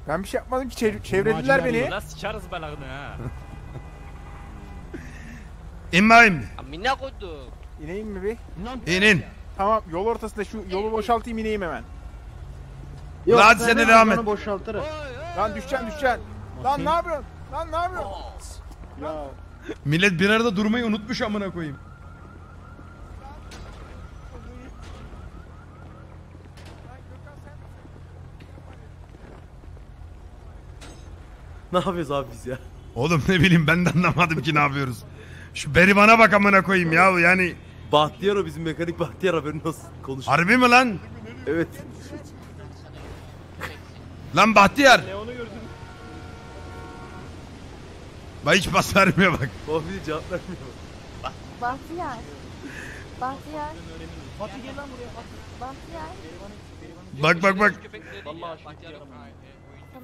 Ben bir şey yapmadım ki çevir- çevirdiler beni. Lan sıçarız belanı ha. İn bakayım. Amına koydum. İneyim mi bir? İn in. Tamam yol ortasında şu yolu boşaltayım ineyim hemen. Lan hadi sen de devam et. boşaltırım. Lan düşeceksin düşeceksin. Lan ne yapıyorsun? Lan ne yapıyorsun? Ya. Millet bir arada durmayı unutmuş amına koyayım. Ne yapıyoruz abi biz ya? Oğlum ne bileyim ben de anlamadım ki ne yapıyoruz. Şu Berivan'a bak amına koyayım ya yani. Bahtiyar o bizim mekanik Bahtiyar haberin nasıl konuş. Harbi mi lan? Evet. Lan Bahtiyar. Bak hiç bas vermiyor bak. Bahtiye cevap vermiyor. Bahtiyar. Bahtiyar. Fatih gel lan buraya. Bahtiyar. Bak bak bak.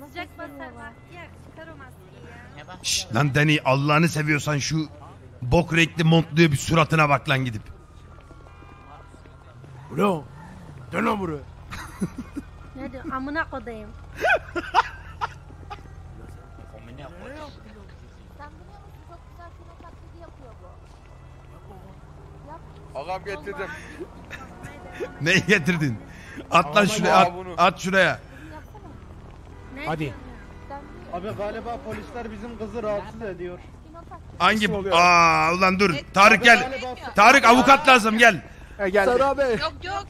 Sıcak basar Bahtiyar. Çıkar o maskeyi ya. Şşt, lan Dani Allah'ını seviyorsan şu bok renkli montluya bir suratına bak lan gidip. Ulan. Dön lan buraya. Ne diyor? Amına kodayım. Sen biliyor musun? Çok güzel kino taklidi yapıyor bu. Yap. Ağam getirdim. Neyi getirdin? At lan şuraya at, at şuraya. Hadi. Abi galiba polisler bizim kızı rahatsız ediyor. Hangi? oluyor? Aa ulan dur. Tarık gel. Tarık avukat lazım gel. He geldi. Sarı abi. Yok yok.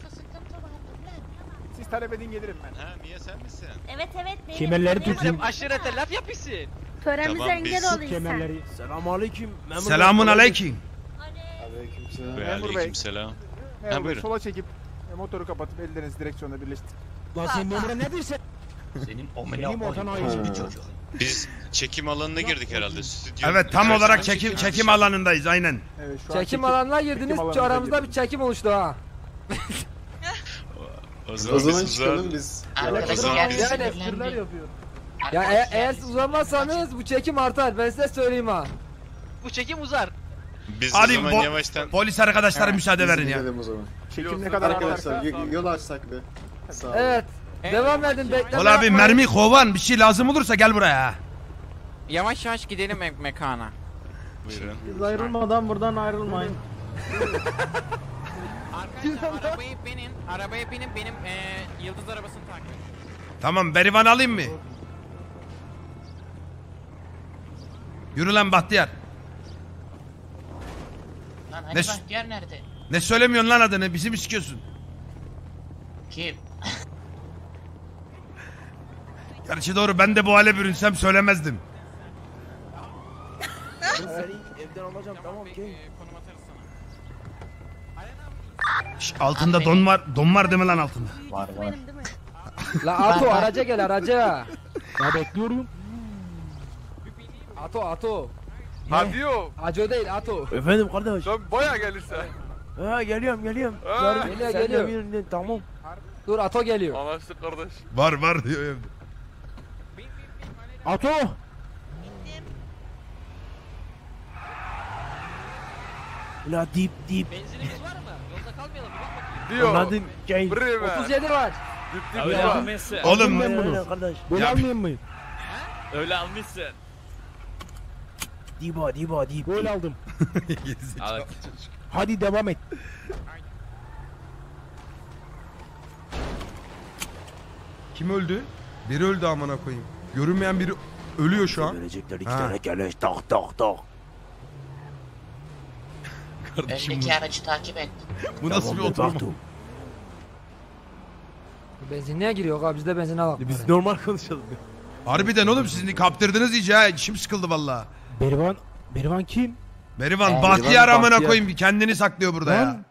Siz talep edin gelirim ben. Ha niye sen misin? Evet evet. benim. Kemerleri Benim. tutun. Aşirete laf yapıyorsun. Töremize Tamam, engel biz- olayım sen. Kemerleri. Selam aleyküm. Selamun aleyküm. Memur Bey. selam. Memur Bey, buyurun. sola çekip e, motoru kapatıp ellerinizi direksiyonda birleştir. Lan sen memura ne diyorsun? Senin Benim ortan ayrıcı bir çocuk. Biz çekim alanına girdik herhalde. Stüdyo. Evet tam olarak çekim çekim alanındayız aynen. Evet şu an Çekim alanına girdiniz. çekim alanına aramızda girdik. bir çekim oluştu ha. O zaman, çıkalım biz. Arkadaşı geldi Yani sinirlendi. yapıyor. Ya e- eğer siz uzanmazsanız bu çekim artar. Ben size söyleyeyim ha. Bu çekim uzar. Biz Hadi zaman bo- yavaştan Polis arkadaşlara müsaade verin ya. Çekim ne kadar artarsa yol açsak be. Evet. Devam edin bekleme. Ola abi yapmayın. mermi kovan bir şey lazım olursa gel buraya. Yavaş yavaş gidelim me- mekana. buyurun. Biz ayrılmadan buradan ayrılmayın. Arkadaşlar arabaya binin. Arabaya binin benim eee yıldız arabasını takip edin. Tamam Berivan alayım mı? Yürü lan Bahtiyar. Lan Ne hani s- Bahtiyar nerede? Ne söylemiyorsun lan adını bizi mi sikiyorsun? Kim? Gerçi doğru ben de bu hale bürünsem söylemezdim. Evden alacağım tamam gel. Şş, altında don var don var değil mi lan altında? Var var. Benim değil mi? La Ato araca gel araca. Ya bekliyorum. Ato Ato. Hadi yo. Aco değil Ato. Efendim kardeş. Sen baya gelirsen. Ha geliyorum geliyorum. Ha. Yarın- Geliyor, sen de geliyor. Tamam. Dur Ato geliyor. Anlaştık kardeş. Var var diyor evde. Ato. La dip dip. Benzinimiz var mı? Yolda kalmayalım. bir bak bakayım. Diyor. Anladın. Bre be. 37 var. Dip Öyle dip var. almışsın. Oğlum ben bunu. Aynen kardeş. Böyle Ya- almayayım mı? Öyle almışsın. Diba diba dip. Böyle aldım. Al. Hadi devam et. kim öldü? Biri öldü amına koyayım. Görünmeyen biri ölüyor şu an. Verecekler iki Ha. tane keleş tak tak tak. Kardeşim Öndeki aracı takip et. bu, bu nasıl bir Tamam, oturum? baktım. Benzinliğe giriyor abi biz de benzine bak. Biz normal konuşalım. Harbiden oğlum siz kaptırdınız iyice ha. İçim sıkıldı valla. Berivan. Berivan kim? Berivan Aa, Bahtiyar Berivan, amına Bahtiyar. koyayım kendini saklıyor burada ya. Lan.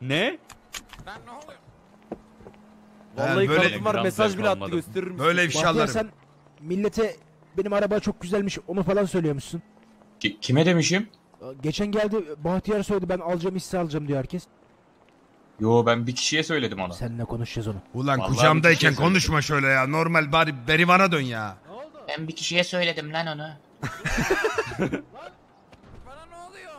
Ne? Lan ne? Vallahi böyle- kanıtım var mesaj zevk bile attı almadım. gösteririm. size. Böyle Bahtiyar ifşalarım. sen millete benim araba çok güzelmiş onu falan söylüyormuşsun. kime demişim? Geçen geldi Bahtiyar söyledi ben alacağım hisse alacağım diyor herkes. Yo ben bir kişiye söyledim onu. Seninle konuşacağız onu. Ulan Vallahi kucağımdayken bir şey konuşma şöyle ya. Normal bari Berivan'a dön ya. Ben bir kişiye söyledim lan onu. Bana ne oluyor?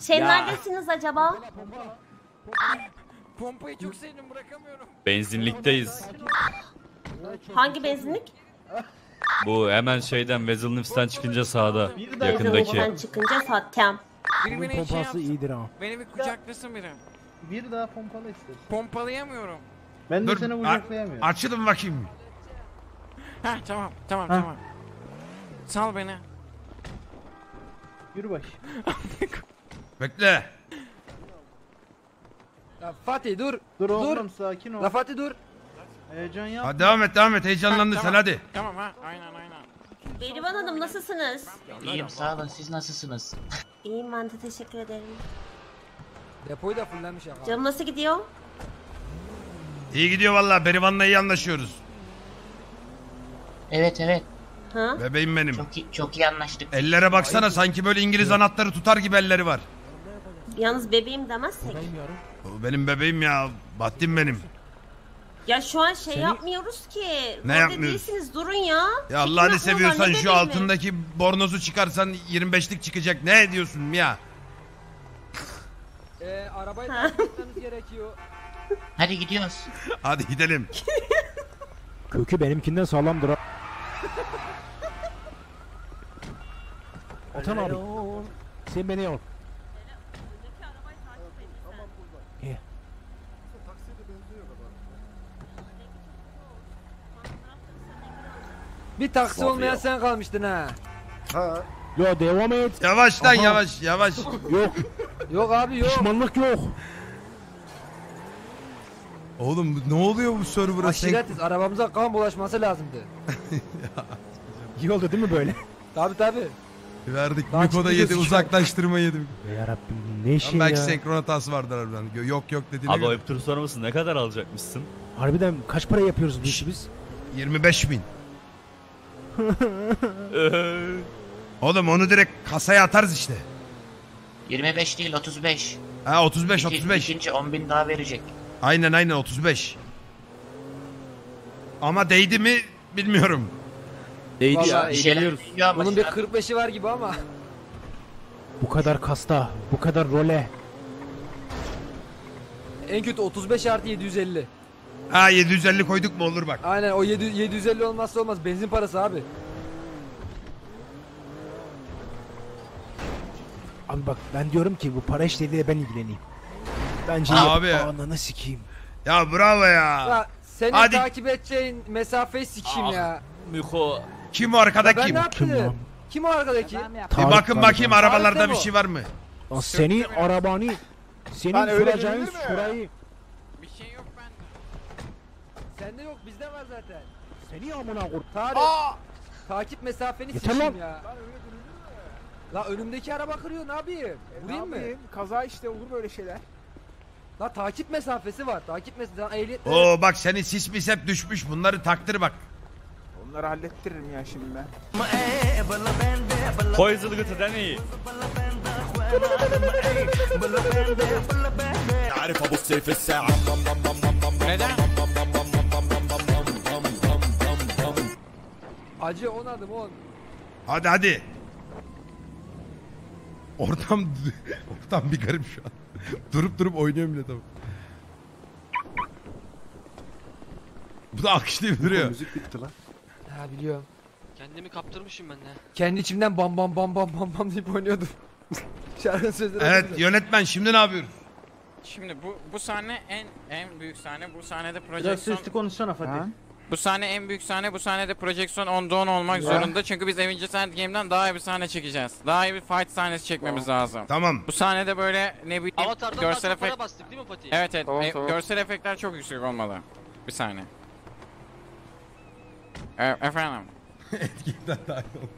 Şey neredesiniz acaba? Pompayı çok sevdim bırakamıyorum. Benzinlikteyiz. Hangi benzinlik? Bu hemen şeyden Vezilnifs'ten çıkınca sağda Sen yakındaki. çıkınca satacağım. Biri Bunun beni şey pompası yapsın. iyidir ama. Beni bir kucaklasın biri. Bir daha pompalı istedim. Pompalayamıyorum. Ben de Dur, seni kucaklayamıyorum. açılın bakayım. Heh tamam tamam Ha. tamam. Sal beni. Yürü baş. Bekle. Ya Fatih dur. Dur oğlum sakin ol. La Fatih dur. Heyecan yapma. Hadi devam et devam et heyecanlandın Ha, sen tamam. hadi. Tamam ha aynen aynen. Berivan Hanım nasılsınız? İyiyim sağ olun siz nasılsınız? İyiyim ben de teşekkür ederim. Depoyu da fullenmiş ya. Canım nasıl gidiyor? İyi gidiyor vallahi Berivan'la iyi anlaşıyoruz. Evet evet Ha? Bebeğim benim. çok iyi, çok iyi anlaştık. Ellere baksana sanki böyle İngiliz anahtarı tutar gibi elleri var. Yalnız bebeğim demezsek. O benim bebeğim ya. Battin benim. Ya şu an şey Seni- yapmıyoruz ki. Ne yapmıyoruz? değilsiniz durun ya. Ya Allah'ını Çekim yapmıyorlar, seviyorsan ne şu bebeği mi? altındaki bornozu çıkarsan 25'lik çıkacak. Ne ediyorsun ya? Ee, arabayı takip etmemiz gerekiyor. Hadi gidiyoruz. Hadi gidelim. Kökü benimkinden sağlamdır ha. Otan abi. Sen beni. Gel. Bir taksi olmayan sen kalmıştın ha. Yo devam et. Yavaş lan Aha. yavaş yavaş. Yok. Yok abi yok. Pişmanlık yok. Oğlum ne oluyor bu server'a? Aşiretiz arabamıza kan bulaşması lazımdı. İyi oldu değil mi böyle? Tabi tabi. Verdik. Daha Miko da çıkmayacağız yedi an. uzaklaştırma yedim. Ya Rabbim ne şey Belki ya. senkron hatası vardır harbiden. Yok yok dediğine Abi göre. ayıp tur sorar mısın? Ne kadar alacakmışsın? Harbiden kaç para yapıyoruz bu işi biz? 25 bin. Oğlum onu direkt kasaya atarız işte. 25 değil 35. Ha 35 İki- 35. İkinci 10 bin daha verecek. Aynen aynen 35. Ama değdi mi bilmiyorum. Değdi ya, Bir şeyler eğleniyoruz. değiyor ama Bunun bir şu an- 45'i var gibi ama. Bu kadar kasta, bu kadar role. En kötü 35 artı 750. Ha 750 koyduk mu olur bak. Aynen o 7, 750 olmazsa olmaz. Benzin parası abi. Abi bak ben diyorum ki bu para işleriyle ben ilgileneyim. Bence Abi ya. Ananı sikeyim. Ya bravo ya. Ya senin Hadi. takip edeceğin mesafeyi sikeyim ya. Miko. Kim o arkadaki? Ben ne yaptım? Kim lan? Kim o arkadaki? Bir bakın bakayım Tarık arabalarda değil bir mi şey var mı? Lan senin arabanı, senin Lan öyle süreceğin görünür mü? şurayı. Bir şey yok bende. Sende yok bizde var zaten. Seni amına kur. Tarık. Takip mesafeni Yeter sikeyim lan. ya. La önümdeki araba kırıyor ne yapayım? Vurayım mı? Kaza işte olur böyle şeyler. La takip mesafesi var. Takip mesafesi. Ehliyet Oo bak senin sis mis hep düşmüş. Bunları taktır bak. Onları hallettiririm ya şimdi ben. Koy zılgıtı deneyi. عارف ابو السيف الساعة Neden? Acı 10 adım 10. Hadi hadi. Ortam ortam bir garip şu an. durup durup oynuyor millet ama. Bu da alkışlayıp duruyor. Müzik bitti lan. Ha biliyorum. Kendimi kaptırmışım ben de. Kendi içimden bam bam bam bam bam bam deyip oynuyordum. Şarkının sözleri Evet yönetmen şimdi ne yapıyoruz? Şimdi bu bu sahne en en büyük sahne. Bu sahnede Biraz projeksiyon sesli konuşsana Fatih. Bu sahne en büyük sahne. Bu sahnede projeksiyon onda 10 olmak Ya. zorunda. Çünkü biz Avengers Endgame'den daha iyi bir sahne çekeceğiz. Daha iyi bir fight sahnesi çekmemiz lazım. Tamam. Bu sahnede böyle ne bileyim Avatar'dan daha görsel çok para efekt bastık değil mi Fatih? Evet evet. Tamam, e, tamam. Görsel efektler çok yüksek olmalı. Bir saniye. E, efendim. Etkinden daha iyi oldu.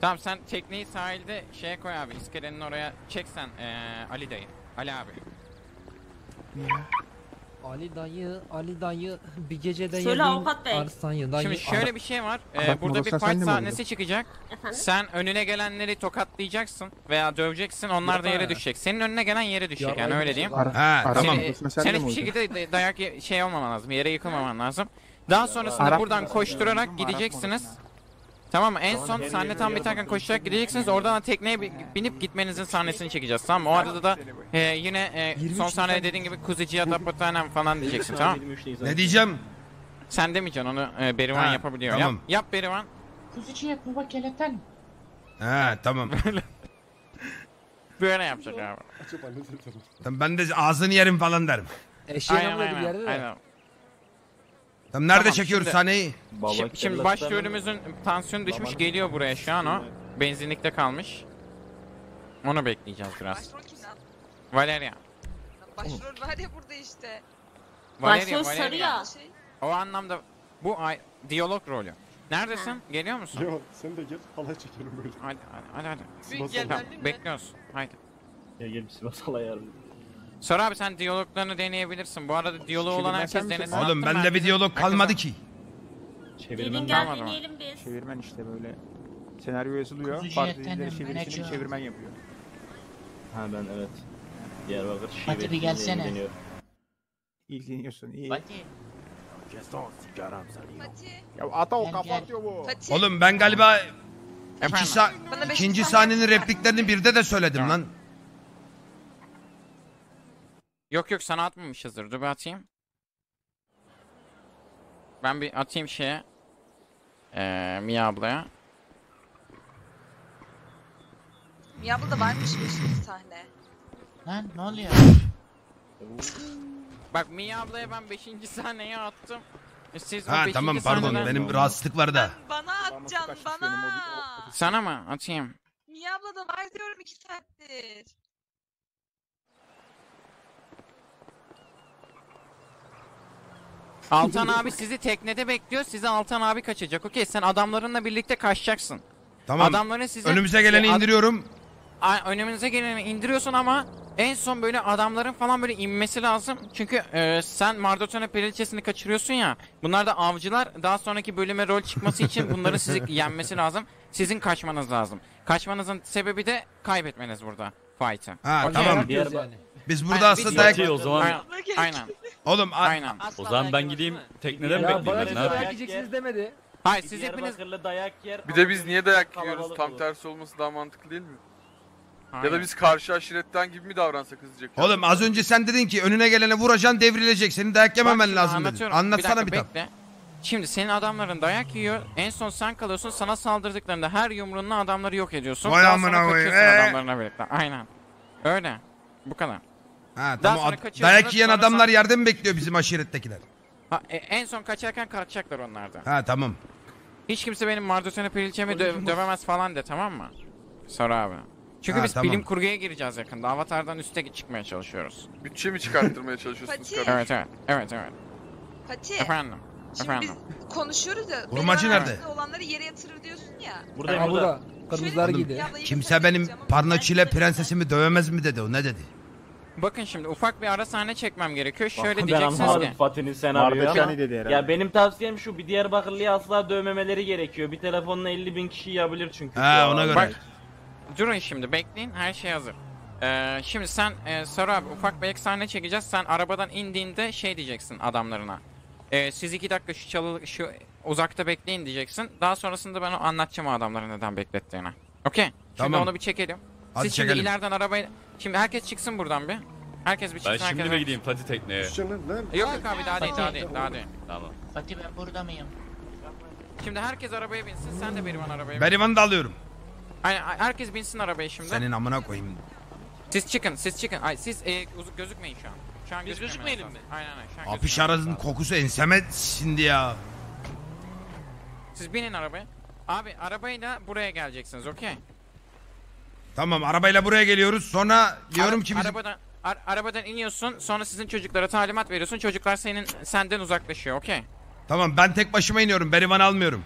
Tamam sen tekneyi sahilde şeye koy abi. iskelenin oraya çek sen e, Ali dayı. Ali abi. Ali dayı, Ali dayı bir gecede Söyle yedin avukat bey. Dayı. Şimdi şöyle bir şey var. Ee, burada bir Murat, sen fight de mi sahnesi çıkacak. Efendim? Sen önüne gelenleri tokatlayacaksın veya döveceksin. Onlar da yere düşecek. Senin önüne gelen yere düşecek yani öyle diyeyim. Ha tamam. Seni, sen hiçbir şekilde de- dayak ye- şey olmaman lazım. Yere yıkılmaman lazım. Daha sonrasında Arap- buradan koşturarak gideceksiniz. Tamam? En son sahne tam biterken koşarak gideceksiniz. Oradan da tekneye bi- binip gitmenizin sahnesini çekeceğiz. Tamam mı? O arada da e, yine e, son sahnede dediğin gibi kuzucuya tapatanem falan diyeceksin tamam mı? Ne diyeceğim? Sen demeyeceksin onu e, Berivan Ha, yapabiliyor. tamam. Yap, yap Berivan. Kuzucuya baba keleten. He tamam. Böyle yapacak abi. Tamam, ben de ağzını yerim falan derim. Eşeğin Aynen, yanında bir aynen, yerde de. aynen. Tamam nerede Tamam, çekiyoruz şimdi- sahneyi? Şimdi, şimdi başrolümüzün tansiyonu düşmüş geliyor buraya şu an o. Benzinlikte kalmış. Onu bekleyeceğiz biraz. Başrol kim lan? Valeria. Başrol var ya burada işte. Valeria, Başrol sarı Valeria. ya. Şey, O anlamda bu ay diyalog rolü. Neredesin? Geliyor musun? Yok sen de gel halay çekelim böyle. Hadi hadi hadi. hadi. Büyük Tamam, gel mi? bekliyoruz. Haydi. Gel bir Sivas halay. Sonra abi sen diyaloglarını deneyebilirsin. Bu arada diyaloğu olan herkes denesin. Oğlum Attım bende bir diyalog kalmadı ki. Çevirmen Gelin gel deneyelim biz. Çevirmen işte böyle. Senaryo yazılıyor. Yetenem, dillere çevirisini çevirmen yapıyor. Ha ben evet. Diyarbakır şive. Hadi bir gelsene. İlgileniyorsun iyi. Fatih. Fatih. Ya ata o Gel, kapatıyor bu. Fatih. Oğlum ben galiba iki sa Bana beş ikinci sahnenin repliklerini birde de söyledim lan. Yok yok sana atmamışızdır. Dur bir atayım. Ben bir atayım şeye. Eee Mia ablaya. Ya burada varmış beşinci sahne. Lan ne oluyor? Bak Mia ablaya ben 5. sahneye attım. E Siz o Ha beşinci tamam pardon sahneden- benim rahatsızlık var da. Bana atacaksın bana. Sana mı atayım? Mia abla da var diyorum iki saattir. Altan abi sizi teknede bekliyor. Size Altan abi kaçacak. Okey sen adamlarınla birlikte kaçacaksın. Tamam. Adamların size... Önümüze geleni Ad- indiriyorum. Ay, önümüze geleni indiriyorsun ama en son böyle adamların falan böyle inmesi lazım. Çünkü e, sen Mardotone Periliçesini kaçırıyorsun ya. Bunlar da avcılar. Daha sonraki bölüme rol çıkması için bunların sizi yenmesi lazım. Sizin kaçmanız lazım. Kaçmanızın sebebi de kaybetmeniz burada fight'ı. Ha Okey? tamam. Diyoruz yani. Biz burada Aynen, aslında dayak... Fatih o zaman Aynen. Oğlum a- Aynen. o zaman ben gideyim tekneden mi Ya bana bekleyeyim ben siz ne yapayım? yiyeceksiniz demedi. Hayır Siz hepiniz... Diyarbakırlı dayak yer. Bir de biz niye dayak yiyoruz? Tam tersi olması daha mantıklı değil mi? Ya da biz karşı aşiretten gibi mi davransak hızlıca? Oğlum az önce sen dedin ki önüne gelene vuracaksın devrilecek. Senin dayak Bak yememen şimdi lazım dedin. anlatıyorum. Anlatsana bir dakika, bekle. Şimdi senin adamların dayak yiyor. En son sen kalıyorsun. Sana saldırdıklarında her yumruğunla adamları yok ediyorsun. Vay Daha amına sonra koyayım, kaçıyorsun ee? adamlarına birlikte. Aynen. Öyle. Bu kadar. Ha Daha tamam. sonra Dayak yiyen sonra adamlar sen- yerde mi bekliyor bizim aşirettekiler? Ha, e, en son kaçarken kalkacaklar onlar da. Ha tamam. Hiç kimse benim Mardosene Perilçemi dö- dövemez falan de tamam mı? Sonra abi. Çünkü Ha, biz tamam. bilim kurguya gireceğiz yakında. Avatar'dan üste çıkmaya çalışıyoruz. Bütçe mi çıkarttırmaya çalışıyorsunuz Fatih. kardeşim? Evet evet. Evet evet. Fatih. Efendim. Şimdi Efendim. biz konuşuyoruz ya. Hurmacı benim nerede? arasında olanları yere yatırır diyorsun ya. Buradayım Ha burada. burada. Kırmızılar Oğlum, giydi. Ya abla yine Kimse benim diyeceğim ama parnaçile ben- prensesimi dövemez mi dedi o ne dedi? Bakın şimdi ufak bir ara sahne çekmem gerekiyor. Şöyle ben diyeceksiniz ki. Fatih'in senaryoyu ama. Dedi herhalde. Ya benim tavsiyem şu bir Diyarbakırlı'yı asla dövmemeleri gerekiyor. Bir telefonla 50 bin kişi yiyebilir çünkü. Ha, Ya, ona göre. Bak durun şimdi bekleyin her şey hazır. Ee, şimdi sen e, Saru abi ufak bir ek sahne çekeceğiz. Sen arabadan indiğinde şey diyeceksin adamlarına. Ee, siz iki dakika şu çalı şu uzakta bekleyin diyeceksin. Daha sonrasında ben o anlatacağım o adamları neden beklettiğini. Okey. Şimdi Tamam. onu bir çekelim. Hadi Siz şimdi çekelim. ileriden arabayı... Şimdi herkes çıksın buradan bir. Herkes bir çıksın. Ben şimdi herkes mi gideyim Fatih tekneye? Lan. Yok yok abi daha değil daha değil daha değil. Tamam. Fatih ben burada mıyım? Şimdi herkes arabaya binsin. Sen de Berivan arabaya bin. Berivan'ı da alıyorum. Aynen herkes binsin arabaya şimdi. Senin amına koyayım. Siz çıkın, siz çıkın. Ay siz e, gözükmeyin şu an. Şu an Biz gözükmeyelim mi? Aynen aynen. Şu an Apiş arasının kokusu enseme şimdi ya. Siz binin arabaya. Abi arabayla buraya geleceksiniz, okey? Tamam arabayla buraya geliyoruz. Sonra diyorum Ara- ki biz... arabadan ar- arabadan iniyorsun. Sonra sizin çocuklara talimat veriyorsun. Çocuklar senin senden uzaklaşıyor, okey? Tamam ben tek başıma iniyorum. Berivan'ı almıyorum.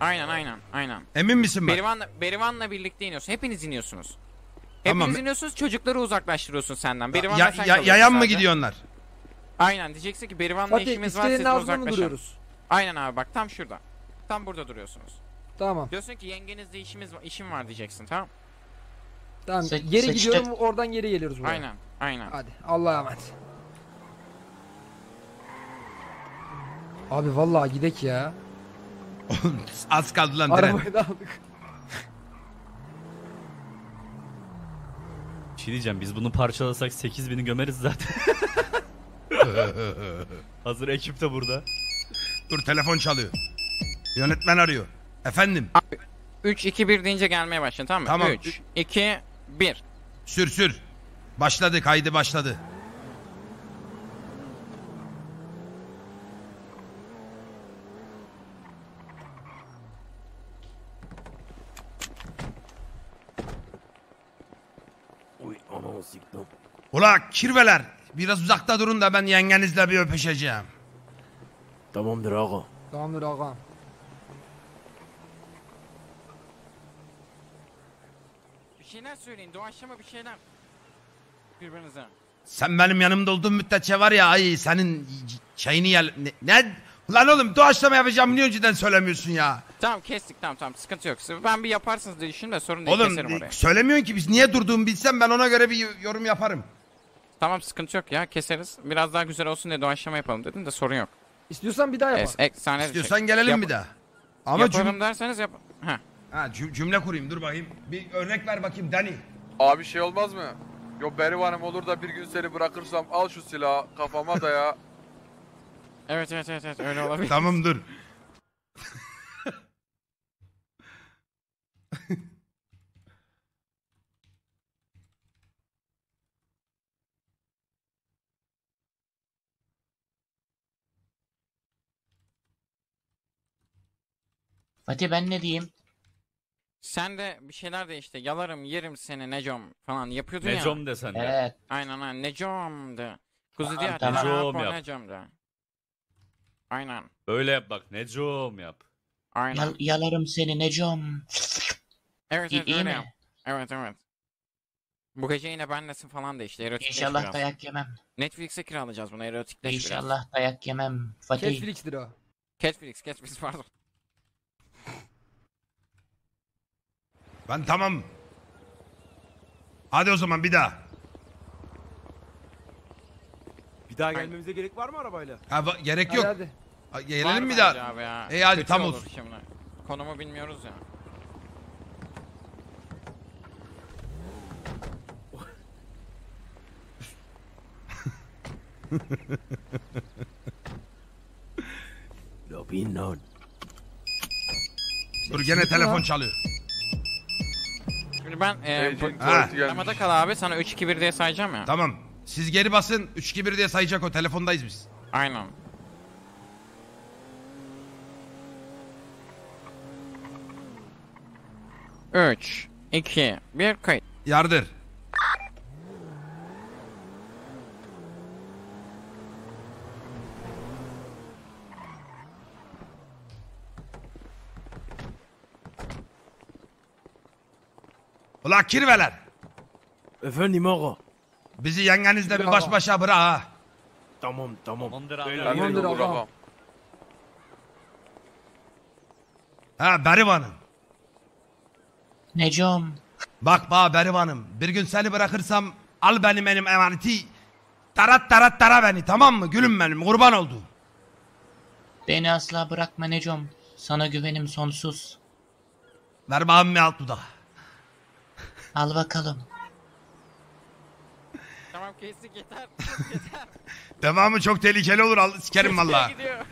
Aynen aynen aynen. Emin misin bak? Berivan'la Berivan'la birlikte iniyorsun. Hepiniz iniyorsunuz. Tamam. Hepiniz iniyorsunuz. Çocukları uzaklaştırıyorsun senden. Berivan'la Ya- sen ya- kalıyorsun yayan mı sadece. gidiyorlar? Aynen diyeceksin ki Berivan'la Fatih işimiz var iskelenin siz ağzında mı duruyoruz? Aynen abi bak tam şurada. Tam burada duruyorsunuz. Tamam. Diyorsun ki yengenizle işimiz var, işim var diyeceksin tamam? Tamam. Sıç- geri sıçtık. gidiyorum oradan geri geliyoruz buraya. Aynen, aynen. Hadi Allah'a emanet. Abi vallahi gidek ya. Az kaldı lan tren. Arabayı da aldık. Bir şey diyeceğim biz bunu parçalasak 8000'i gömeriz zaten. Hazır ekip de burada. Dur telefon çalıyor. Yönetmen arıyor. Efendim. 3 2 1 deyince gelmeye başlayın tamam mı? Tamam. 3 2 1. Sür sür. Başladı kaydı başladı. Ula kirveler. Biraz uzakta durun da ben yengenizle bir öpeşeceğim. Tamamdır ağa. Tamamdır ağam. Şeyler söyleyin. Doğaçlama bir şeyler. Birbirinize. Sen benim yanımda olduğun müddetçe var ya ay senin çayını yel... Ne? ne? Lan oğlum doğaçlama yapacağım niye önceden söylemiyorsun ya? Tamam kestik tamam tamam sıkıntı yok. Ben bir yaparsınız diye düşündüm de sorun değil Oğlum keserim e, oraya. söylemiyorsun ki biz niye durduğumu bilsem ben ona göre bir yorum yaparım. Tamam sıkıntı yok ya keseriz. Biraz daha güzel olsun diye doğaçlama yapalım dedim de sorun yok. İstiyorsan bir daha yapalım. Es, ek, İstiyorsan gelelim Yap- bir daha. Ama Yaparım cüm- derseniz yap. Heh. Ha, cüm- cümle kurayım dur bakayım. Bir örnek ver bakayım Dani. Abi şey olmaz mı? Yo Berivan'ım olur da bir gün seni bırakırsam al şu silahı kafama da ya. Evet evet evet, evet öyle olabilir. tamam dur. Fatih ben ne diyeyim? Sen de bir şeyler de işte yalarım yerim seni Necom falan yapıyordun ya. Necom desen de. Evet. Aynen aynen Necom de. Kuzu Tamam, diye tamam. Necom yap. Necom de. Aynen. Öyle yap bak. Necom yap. Aynen. Yal- yalarım seni Necom. evet İyi- evet iyi öyle mi? Evet evet. Bu gece yine benlesin falan da işte erotikleş İnşallah biraz. dayak yemem. Netflix'e kiralayacağız bunu erotikleş biraz. İnşallah dayak yemem. Fatih. Netflix'tir o. Catflix, Catflix pardon. Ben tamam. Hadi o zaman bir daha. Bir daha gelmemize gerek var mı arabayla? Ha, va- gerek yok. hadi. Ha, Var Gelelim bir bence daha. Abi ya. İyi hadi Kötü tam olur olsun. Şimdi. Konumu bilmiyoruz ya. Dur gene telefon çalıyor. Şimdi ben e, bu- kal abi sana 3 2 1 diye sayacağım ya. Tamam. Siz geri basın. 3 2 1 diye sayacak o. Telefondayız biz. Aynen. Üç, iki, bir kayıt. Yardır. Ula kirveler. Efendim ağa. Bizi yengenizle bir baş başa bırak ha. Tamam tamam. Tamamdır abi. Tamamdır ağam. Ha Berivan'ım. Necom. Bak ba Berivan'ım. Bir gün seni bırakırsam al benim benim emaneti. Tarat tarat tara beni tamam mı? Gülüm benim kurban olduğum. Beni asla bırakma Necom. Sana güvenim sonsuz. Ver bağım bir alt dudağı. Al bakalım. Tamam kestik yeter. yeter. Devamı çok tehlikeli olur. Al, sikerim valla. gidiyor.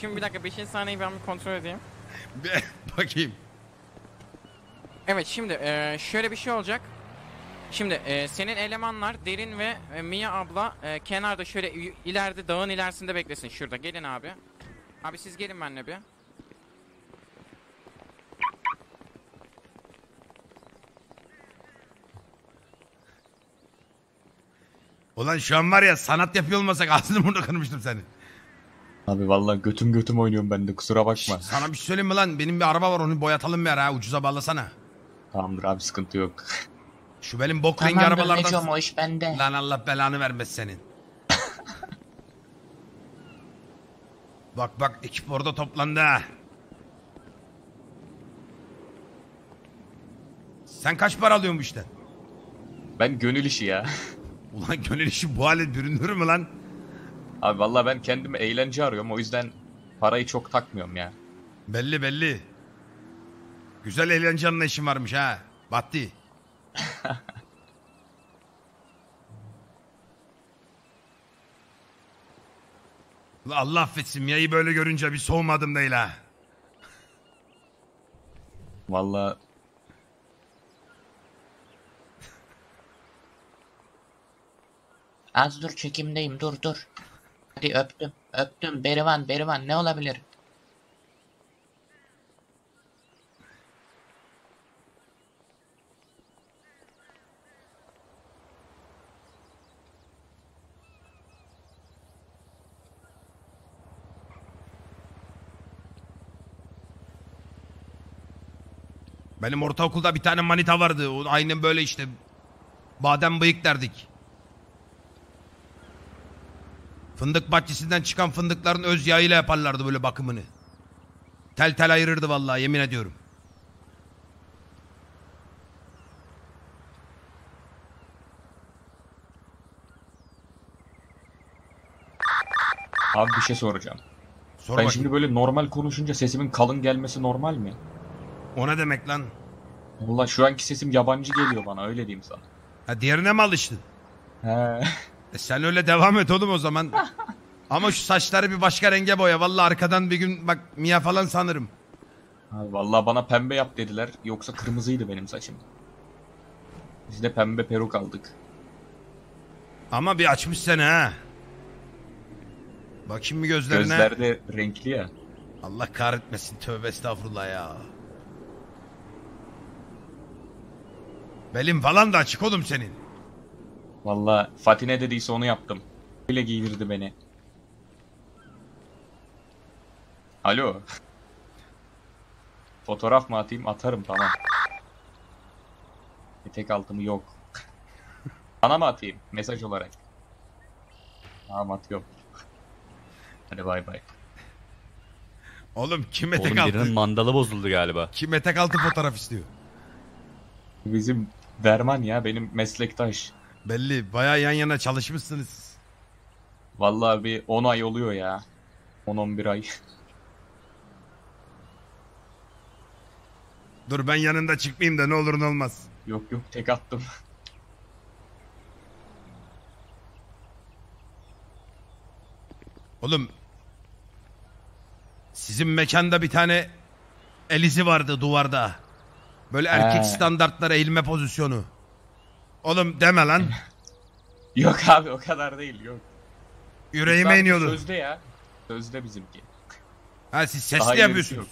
Şimdi bir dakika 5. sahneyi ben bir kontrol edeyim. Bir- Bakayım. Evet şimdi e, şöyle bir şey olacak. Şimdi e, senin elemanlar Derin ve e, Mia abla e, kenarda şöyle i- ileride dağın ilerisinde beklesin şurada. Gelin abi. Abi siz gelin benimle bir. Ulan şu an var ya sanat yapıyor olmasak ağzını burnunu kırmıştım seni. Abi vallahi götüm götüm oynuyorum ben de kusura bakma. Sana bir şey söyleyeyim mi lan? Benim bir araba var onu boyatalım bir ara ha. Ucuza bağlasana. Tamamdır abi sıkıntı yok. Şu benim bok rengi Tamamdır arabalardan... Necom o iş bende. Lan Allah belanı vermez senin. bak bak ekip orada toplandı ha. Sen kaç para alıyorsun bu işten? Ben gönül işi ya. Ulan gönül işi bu hale bürünür mü lan? Abi vallahi ben kendime eğlence arıyorum o yüzden parayı çok takmıyorum ya. Belli belli. Güzel eğlence anlayışın varmış ha. Batti. Allah affetsin Mia'yı böyle görünce bir soğumadım değil ha. Vallahi Az dur çekimdeyim dur dur. Hadi öptüm öptüm Berivan Berivan ne olabilir? Benim ortaokulda bir tane manita vardı. O aynen böyle işte. Badem bıyık derdik. Fındık bahçesinden çıkan fındıkların öz yağıyla yaparlardı böyle bakımını. Tel tel ayırırdı vallahi yemin ediyorum. abi bir şey soracağım. Sor ben bakayım. şimdi böyle normal konuşunca sesimin kalın gelmesi normal mi? O ne demek lan? Vallahi şu anki sesim yabancı geliyor bana öyle diyeyim sana. Ha diğerine mi alıştın? He. E sen öyle devam et oğlum o zaman. Ama şu saçları bir başka renge boya. Vallahi arkadan bir gün bak Mia falan sanırım. Abi vallahi bana pembe yap dediler. Yoksa kırmızıydı benim saçım. Biz de pembe peruk aldık. Ama bir açmış seni ha. Bakayım bir gözlerine. Gözler de renkli ya. Allah kahretmesin tövbe estağfurullah ya. Belin falan da açık oğlum senin. Vallahi Fatih ne dediyse onu yaptım. Öyle giydirdi beni. Alo. Fotoğraf mı atayım? Atarım tamam. Etek altımı yok. Sana mı atayım? Mesaj olarak. Tamam atıyorum. Hadi bay bay. Oğlum kim etek Oğlum altı? birinin mandalı bozuldu galiba. Kim etek altı fotoğraf istiyor? Bizim Derman ya benim meslektaş. Belli baya yan yana çalışmışsınız. Vallahi bir 10 ay oluyor ya. 10-11 ay. Dur ben yanında çıkmayayım da ne olur ne olmaz. Yok yok tek attım. Oğlum sizin mekanda bir tane elizi vardı duvarda. Böyle erkek He. standartlara eğilme pozisyonu. Oğlum deme lan. Yok abi o kadar değil yok. Yüreğime Sadece iniyordu. Sözde ya. Sözde bizimki. Ha siz sesli yapıyorsunuz.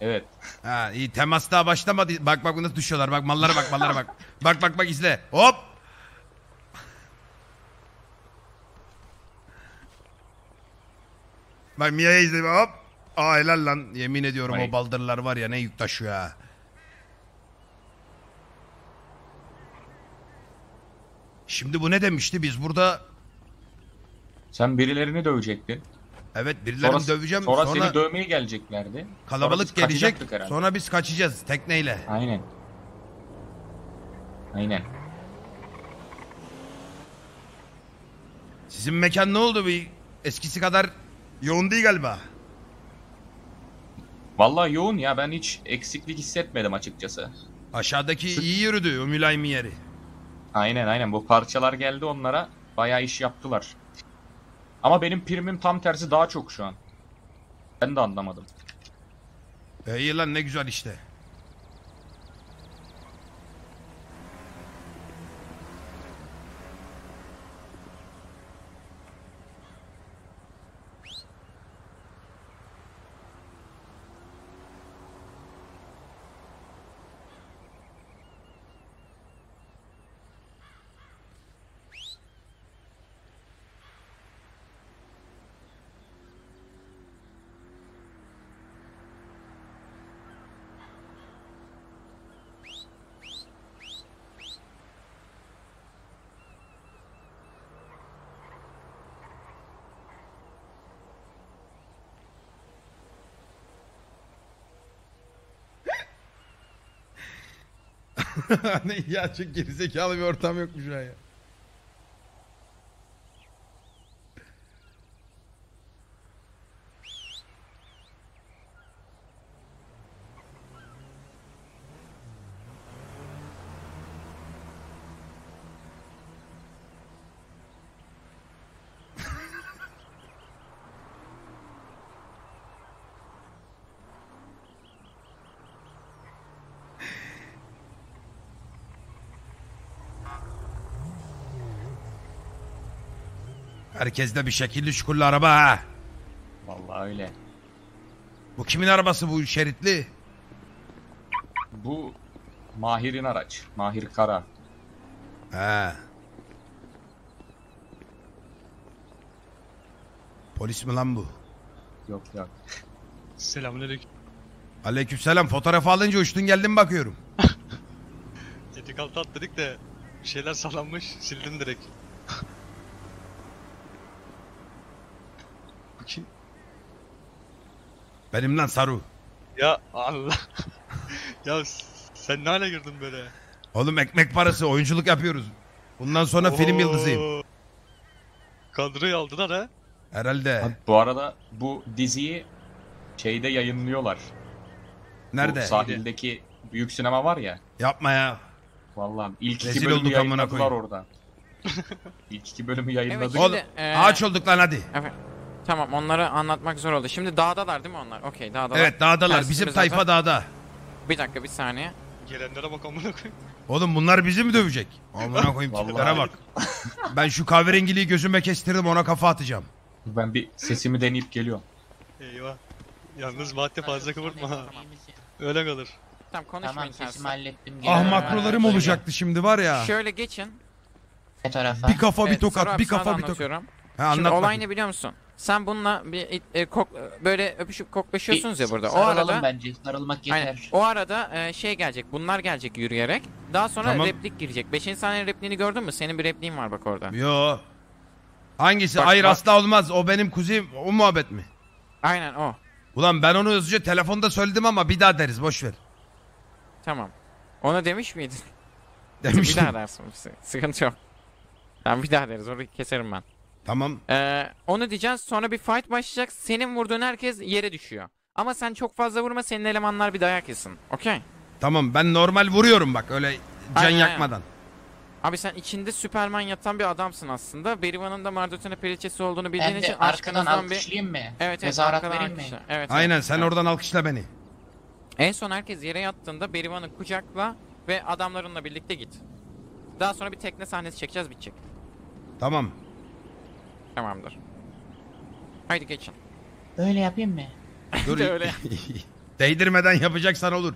Evet. Ha iyi temas daha başlamadı. Bak bak nasıl düşüyorlar. Bak mallara bak mallara bak. bak bak bak izle. Hop. Bak Mia'ya izle hop. Aa helal lan. Yemin ediyorum Vay. o baldırlar var ya ne yük taşıyor ha. Şimdi bu ne demişti? Biz burada Sen birilerini dövecektin. evet birilerini Sonra, döveceğim. Sonra, Sonra, seni dövmeye geleceklerdi. Sonra kalabalık biz gelecek. kaçacaktık herhalde. Sonra biz kaçacağız tekneyle. Aynen. Aynen. Sizin mekan ne oldu? Bir eskisi kadar yoğun değil galiba. Vallahi yoğun ya ben hiç eksiklik hissetmedim açıkçası. Aşağıdaki iyi yürüdü o mülayim yeri. Aynen aynen bu parçalar geldi onlara bayağı iş yaptılar. Ama benim primim tam tersi daha çok şu an. Ben de anlamadım. E iyi lan ne güzel işte. ne ya çok gerizekalı bir ortam yokmuş ya. Herkeste bir şekilli şukurlu araba ha. Vallahi öyle. Bu kimin arabası bu şeritli? Bu Mahir'in araç. Mahir Kara. He. Polis mi lan bu? Yok yok. Selamünaleyküm. Aleykümselam. Fotoğrafı alınca uçtun geldin bakıyorum. Yedik altı atladık da bir şeyler sallanmış sildim direkt. Bu kim? Benim lan Saru. Ya Allah. ya sen ne hale girdin böyle? Oğlum ekmek parası oyunculuk yapıyoruz. Bundan sonra film Oo. yıldızıyım. Kadroyu aldılar ha. Herhalde. Bu arada bu diziyi şeyde yayınlıyorlar. Nerede? Bu sahildeki büyük sinema var ya. Yapma ya. Vallahi ilk Rezil iki bölümü yayınladılar koyayım. orada. ilk iki bölümü yayınladık. Oğlum ağaç olduk lan hadi. Evet. Tamam onları anlatmak zor oldu. Şimdi dağdalar değil mi onlar? Okey dağdalar. Evet dağdalar. Telsizimiz Bizim tayfa dağda. Bir dakika bir saniye. Gelenlere bak amına koyayım. Oğlum bunlar bizi mi dövecek? Amına koyayım tiplere bak. Ben şu kahverengiliği gözüme kestirdim ona kafa atacağım. Ben bir sesimi deneyip geliyorum. Eyvah. Yalnız madde fazla kıvırtma. Öyle kalır. Tamam konuşmayın Tamam sesimi hallettim. Ah geliyorum. makrolarım Söyle. olacaktı şimdi var ya. Şöyle geçin. Bir kafa bir Evet, tokat, abi bir sana kafa bir tokat. anlatıyorum. Ha, Şimdi anlat olay bakayım. ne biliyor musun? Sen bununla bir e, kok, böyle öpüşüp koklaşıyorsunuz ya burada. O sarılalım arada bence. Sarılmak yeter. Aynen. O arada e, şey gelecek. Bunlar gelecek yürüyerek. Daha sonra Tamam. replik girecek. Beşinci saniye repliğini gördün mü? Senin bir repliğin var bak orada. Yo. Hangisi? Bak, Hayır bak. asla olmaz. O benim kuzim. O muhabbet mi? Aynen o. Ulan ben onu hızlıca telefonda söyledim ama bir daha deriz boş ver. Tamam. Onu demiş miydin? Demiştim. bir daha dersin. Sı- Sıkıntı yok. Tamam bir daha deriz. Orayı keserim ben. Tamam. Ee, onu diyeceğiz. Sonra bir fight başlayacak. Senin vurduğun herkes yere düşüyor. Ama sen çok fazla vurma. Senin elemanlar bir dayak yesin. Okey. Tamam ben normal vuruyorum bak öyle can Aynen, aynen. yakmadan. Abi sen içinde Süperman yatan bir adamsın aslında. Berivan'ın da Mardotene periçesi olduğunu bildiğin Ben için de arkadan aşkınızdan bir... alkışlayayım mı? Evet evet arkadan vereyim mi? Evet, Aynen evet, sen evet. oradan alkışla beni. En son herkes yere yattığında Berivan'ı kucakla ve adamlarınla birlikte git. Daha sonra bir tekne sahnesi çekeceğiz bitecek. Tamam. Tamamdır. Haydi geçin. Öyle yapayım mı? Dur. Öyle. Değdirmeden yapacaksan olur.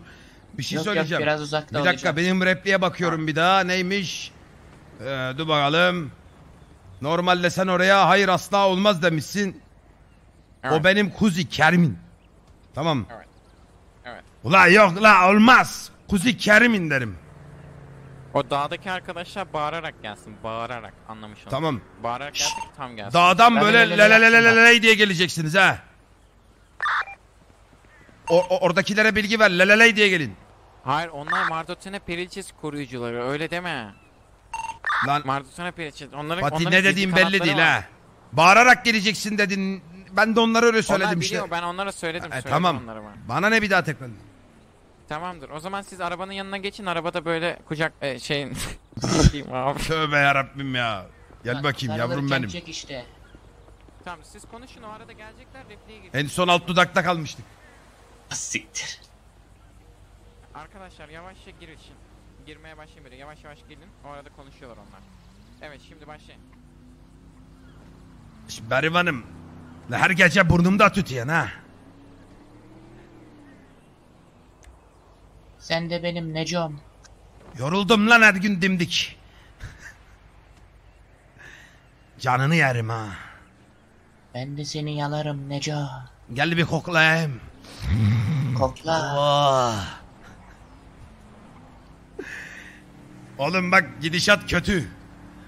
Bir şey Yok, yok, söyleyeceğim. biraz uzakta Bir dakika olacağım. benim repliğe bakıyorum bir daha. Neymiş? Ee, dur bakalım. Normalde sen oraya hayır asla olmaz demişsin. O Evet. benim kuzi Kermin. Tamam. Evet. Evet. Ula yok la olmaz. Kuzi Kermin derim. O dağdaki arkadaşlar bağırarak gelsin. Bağırarak anlamış oldum. Tamam. Bağırarak gelsin ki tam gelsin. Dağdan böyle öyle leleleleleley diye geleceksiniz ha. O, o- oradakilere bilgi ver leleley diye gelin. Hayır onlar Mardotene periçesi koruyucuları öyle deme. Lan Mardotene periçesi. Onların, Fatih onların ne dediğin belli değil var. ha. Bağırarak geleceksin dedin. Ben de onlara öyle Onlar söyledim işte. biliyor ben onlara söyledim. E, söyledim tamam. onlara ben. Bana ne bir daha tekrar. Tamamdır. O zaman siz arabanın yanına geçin. Arabada böyle kucak e, şeyin diyeyim abi. Tövbe yarabbim ya. Gel bakayım yavrum benim. çek işte. Tamam siz konuşun o arada gelecekler repliğe girin. En son alt dudakta kalmıştık. Siktir. Arkadaşlar yavaşça girin şimdi. Girmeye başlayın böyle. Yavaş yavaş girin. O arada konuşuyorlar onlar. Evet şimdi başlayın. Şimdi Berivan'ım. Her gece burnumda tütüyen ha. Sen de benim Necom. Yoruldum lan her gün dimdik. Canını yerim ha. Ben de seni yalarım Neco. Gel bir koklayayım. Kokla. Oh. Oğlum bak gidişat kötü.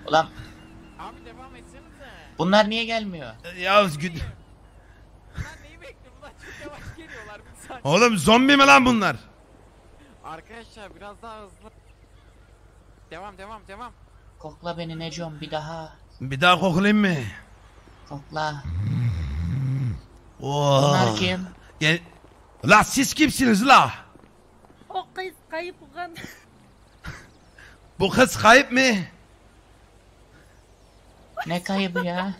Ulan Abi devam etsenize. bunlar niye gelmiyor? Ya gü- Ben neyi bekliyorum lan? Çok yavaş geliyorlar bir saniye. Oğlum zombi mi lan bunlar? Arkadaşlar biraz daha hızlı. Devam devam devam. Kokla beni Necom bir daha. Bir daha koklayayım mı? Kokla. Oh. Bunlar kim? Gel. La siz kimsiniz la? O kız kayıp ulan. Bu kız kayıp mı? Ne kaybı ya?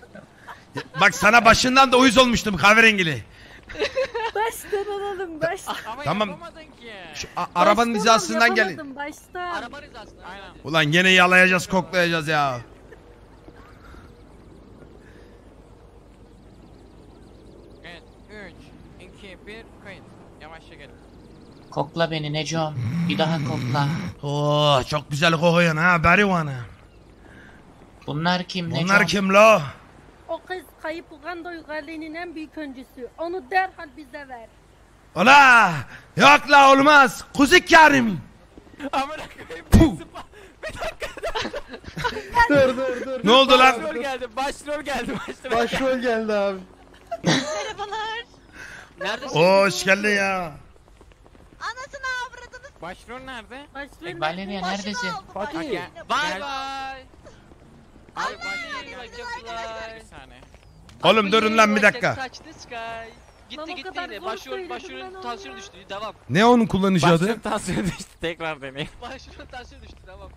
Bak sana başından da uyuz olmuştum kahverengili. Baştan alalım baştan. Ama Tamam. yapamadın ki. Şu arabanın hizasından gelin. yapamadım, Baştan. Araba rızasına. Aynen. Ulan gene yalayacağız koklayacağız ya. Kokla beni Necom. Bir daha kokla. Oh çok güzel kokuyor ha berivanı. Bunlar kim Necom? Bunlar kim la? O kız kayıp Uganda uygarlığının en büyük öncüsü. Onu derhal bize ver. Ola yok la olmaz. Kuzu Kerim. Amına koyayım. dur dur dur. Ne oldu lan? Başrol geldi, başrol geldi, başrol. Başrol geldi abi. Merhabalar. Neredesin? Oo hoş geldin ya. Anasını avradınız. Başrol nerede? Başrol E, Valeria neredesin? Fatih. Bay bay. Ay. Bir saniye. Oğlum durun lan bir dakika. Saçlı Sky. Lan Gitti o gitti kadar yine. zor Başrol, söyledim ben başrolün onu tansiyonu ya. düştü. Devam. Ne onun kullanıcı adı? tansiyonu düştü. Tekrar deneyin. Başrolün tansiyonu düştü. Devam.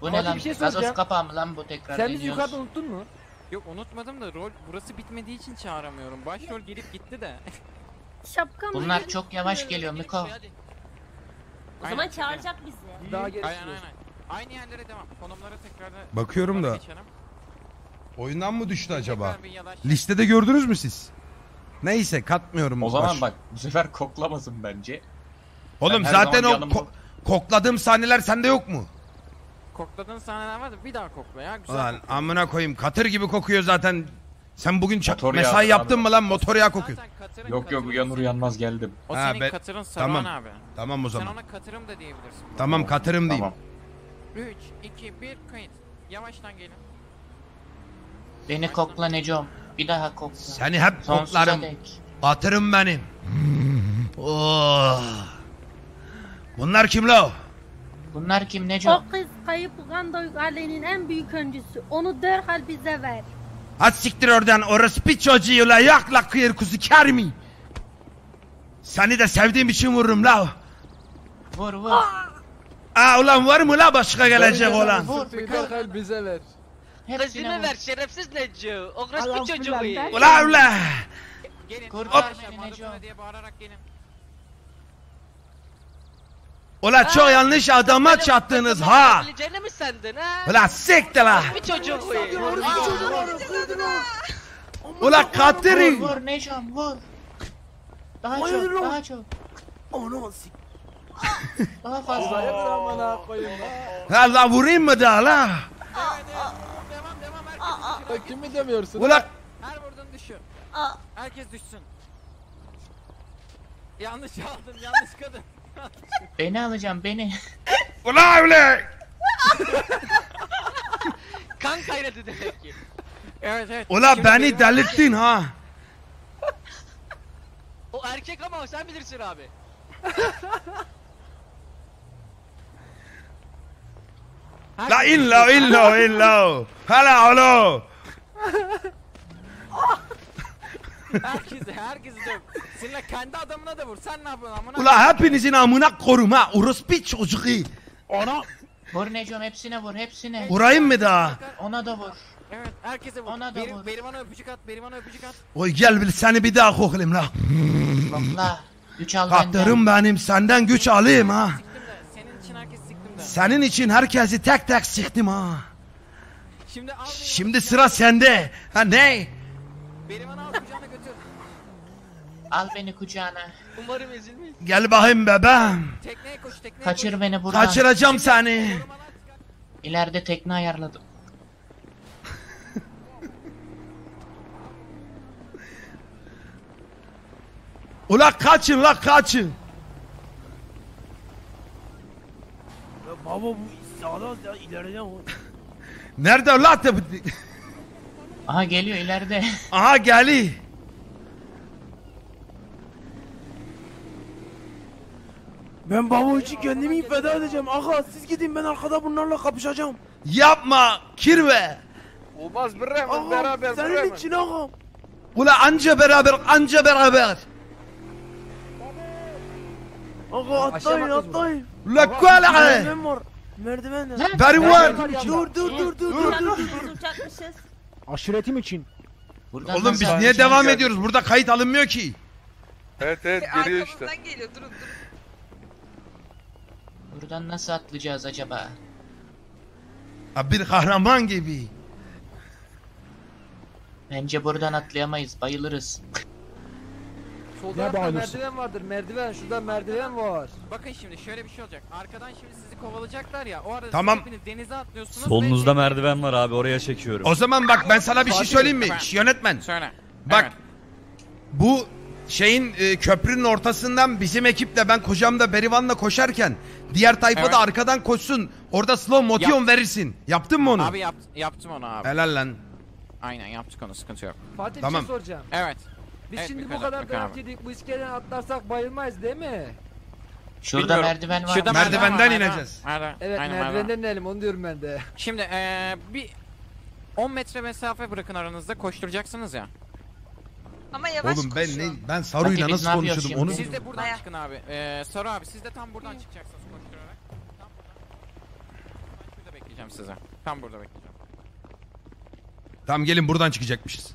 Bu ne lan? bir şey Gazoz soracağım. kapağı mı lan bu tekrar Sen bizi deniyoruz? yukarıda unuttun mu? Yok unutmadım da rol burası bitmediği için çağıramıyorum. Başrol gelip gitti de. Şapkam Bunlar çok yavaş geliyor Miko. Hadi. O zaman çağıracak bizi. Daha geri Aynen aynen. Aynı yerlere devam. Konumlara tekrar Bakıyorum da. geçelim. Oyundan mı düştü acaba? Tekrar bir yalaş. Listede gördünüz mü siz? Neyse katmıyorum. O zaman baş- bak bu sefer koklamasın bence. Oğlum Ben her zaten zaman o yanımda- ko- kokladığım sahneler sende yok mu? Kokladığın sahneler vardı. Bir daha kokla ya. Güzel Ulan kokla. amına koyayım katır gibi kokuyor zaten. Sen bugün ça- Motor mesai yağı yaptın abi. mı lan motor yağı kokuyor. Zaten katırın Yok yok katırın- uyanır uyanmaz geldim. O Ha, senin ben- katırın Saruhan Tamam. abi. Tamam o Sen zaman. ona katırım da diyebilirsin. Tamam katırım diyeyim. Tamam. 3, 2, 1 kayıt. Yavaştan gelin. Beni kokla Necom. Bir daha kokla. Seni hep Sonsuza koklarım. dek. Katırım benim. Oh. Bunlar kim lo? Bunlar kim Necom? O kız kayıp Uganda uygarlığının en büyük öncüsü. Onu derhal bize ver. Hadi siktir oradan orospu çocuğu la yakla kıyır kuzu kermi. Seni de sevdiğim için vururum la. Vur vur. Aa ulan var mı la başka gelecek olan? Derhal bize ver. Kızını ver şerefsiz Neco. O kız çocuğu. filan ben- Ula ula. Kurtar beni Neco. Ula çok yanlış adama çattınız ha. Bileceğini mi sandın ha? Ula siktir la. Bir çocuğu koyayım. Ula katırı. Vur Necom vur. Daha çok daha çok. Ana sik. Daha fazla. Bir amına koyayım. Ha la vurayım mı daha la? Devam devam. Herkes düşün. Bak kimi demiyorsun? Ula Her vurdun düşün. Herkes düşsün. Yanlış aldın. Yanlış kadın. Beni alacağım beni. ula ula. Kan kaynadı demek ki. evet evet. Ula Şimdi beni benim- delirttin ha. O erkek ama sen bilirsin abi. La la la in la. Hala alo. Herkese herkese döv. Seninle kendi adamına da vur. Sen ne yapıyorsun amına? Ula hepinizin amına korum ha. Orospu çocuğu. Ona. Vur Necom hepsine vur hepsine. Vurayım mı daha? Ona da vur. Evet herkese vur. Ona da Beri- vur. Berivan'a öpücük at. Berivan'a öpücük at. Oy gel bir seni bir daha koklayayım la. Kokla. Güç al benden. Katırım benim senden güç alayım ha. Senin için herkesi tek tek sıktım ha. Şimdi. Şimdi sıra sende. Ha ne? Berivan'ı al kucağına götür. Al beni kucağına. Umarım ezilmeyiz. Gel bakayım bebeğim. Tekneye koş tekneye Kaçır koş. beni buradan. Kaçıracağım seni. İleride tekne ayarladım. Ula kaçın la kaçın. Baba bu sağda ya ileride o. Nerede la? te- Aha geliyor ileride. Aha geli. Ben baba için kendimi feda edeceğim. Aga siz gidin ben arkada bunlarla kapışacağım. Yapma kirve. Olmaz Ağam beraber senin Bremen. için ağam. Ula anca beraber anca beraber. Aga atlayın atlayın. Ula kuala. Merdiven var. Merdiven var. Beri var. Dur dur dur dur dur dur. duracakmışız. Aşiretim için. Buradan Oğlum biz niye devam ediyoruz? Burada kayıt alınmıyor ki. Evet evet geliyor işte. Arkamızdan geliyor durun durun. Buradan nasıl atlayacağız acaba? Ha, Bir kahraman gibi. Bence buradan atlayamayız. Bayılırız. Sol Ne tarafta bağırıyorsun? merdiven vardır merdiven şurada merdiven var. Bakın şimdi şöyle bir şey olacak. Arkadan şimdi sizi kovalayacaklar ya. O arada Tamam. siz hepiniz denize atlıyorsunuz. Solunuzda merdiven var abi oraya çekiyorum. O zaman bak ben sana bir şey söyleyeyim mi? Şş, Yönetmen. Söyle. Bak Evet. bu şeyin e, köprünün ortasından bizim ekiple ben kocamda Berivan'la koşarken diğer tayfa Evet. da arkadan koşsun. Orada slow motion Yap. verirsin. Yaptın mı onu? Abi yap, yaptım onu abi. Helal lan. Aynen yaptık onu sıkıntı yok. Fatih bir Tamam. şey soracağım. Evet. Biz Evet, şimdi bu kadar Mikael dayak yedik bu iskeleden atlarsak bayılmayız değil mi? Şurada Bilmiyorum. merdiven var. Şurada mı? merdiven var, Merdivenden merdiven. ineceğiz. Merdiven. Evet Aynen, merdiven. merdivenden inelim onu diyorum ben de. Şimdi eee bir 10 metre mesafe bırakın aranızda koşturacaksınız ya. Ama yavaş Oğlum ben koşun. ne ben Saru'yla biz nasıl ne yapıyoruz konuşuyordum şimdi? onu Siz de buradan Baya- çıkın abi. Eee Saru abi siz de tam buradan çıkacaksınız koşturarak. Tam buradan. Ben şurada bekleyeceğim size. Tam burada bekleyeceğim. Tamam gelin buradan çıkacakmışız.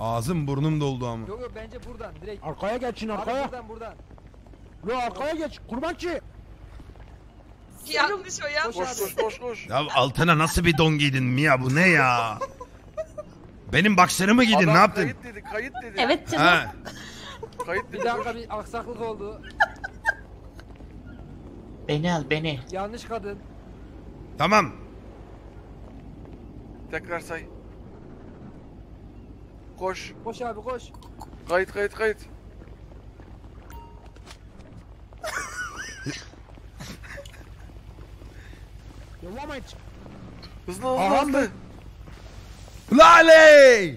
Ağzım burnum doldu ama. Yok yok bence buradan direkt. Arkaya geçin Abi arkaya. buradan buradan. Lo arkaya geç. Kurbançı. Yanlış o ya. Koş abi. koş koş. Ya altına nasıl bir don giydin Mia bu ne ya? Benim baksırı mı giydin ne yaptın? dedi kayıt dedi. Evet canım. Ha. Kayıt Bir dakika bir aksaklık oldu. Beni al beni. Yanlış kadın. Tamam. Tekrar say. Koş. Koş abi koş. Kayıt kayıt kayıt. Yollama hiç. Hızlı Aha, hızlı. Lale!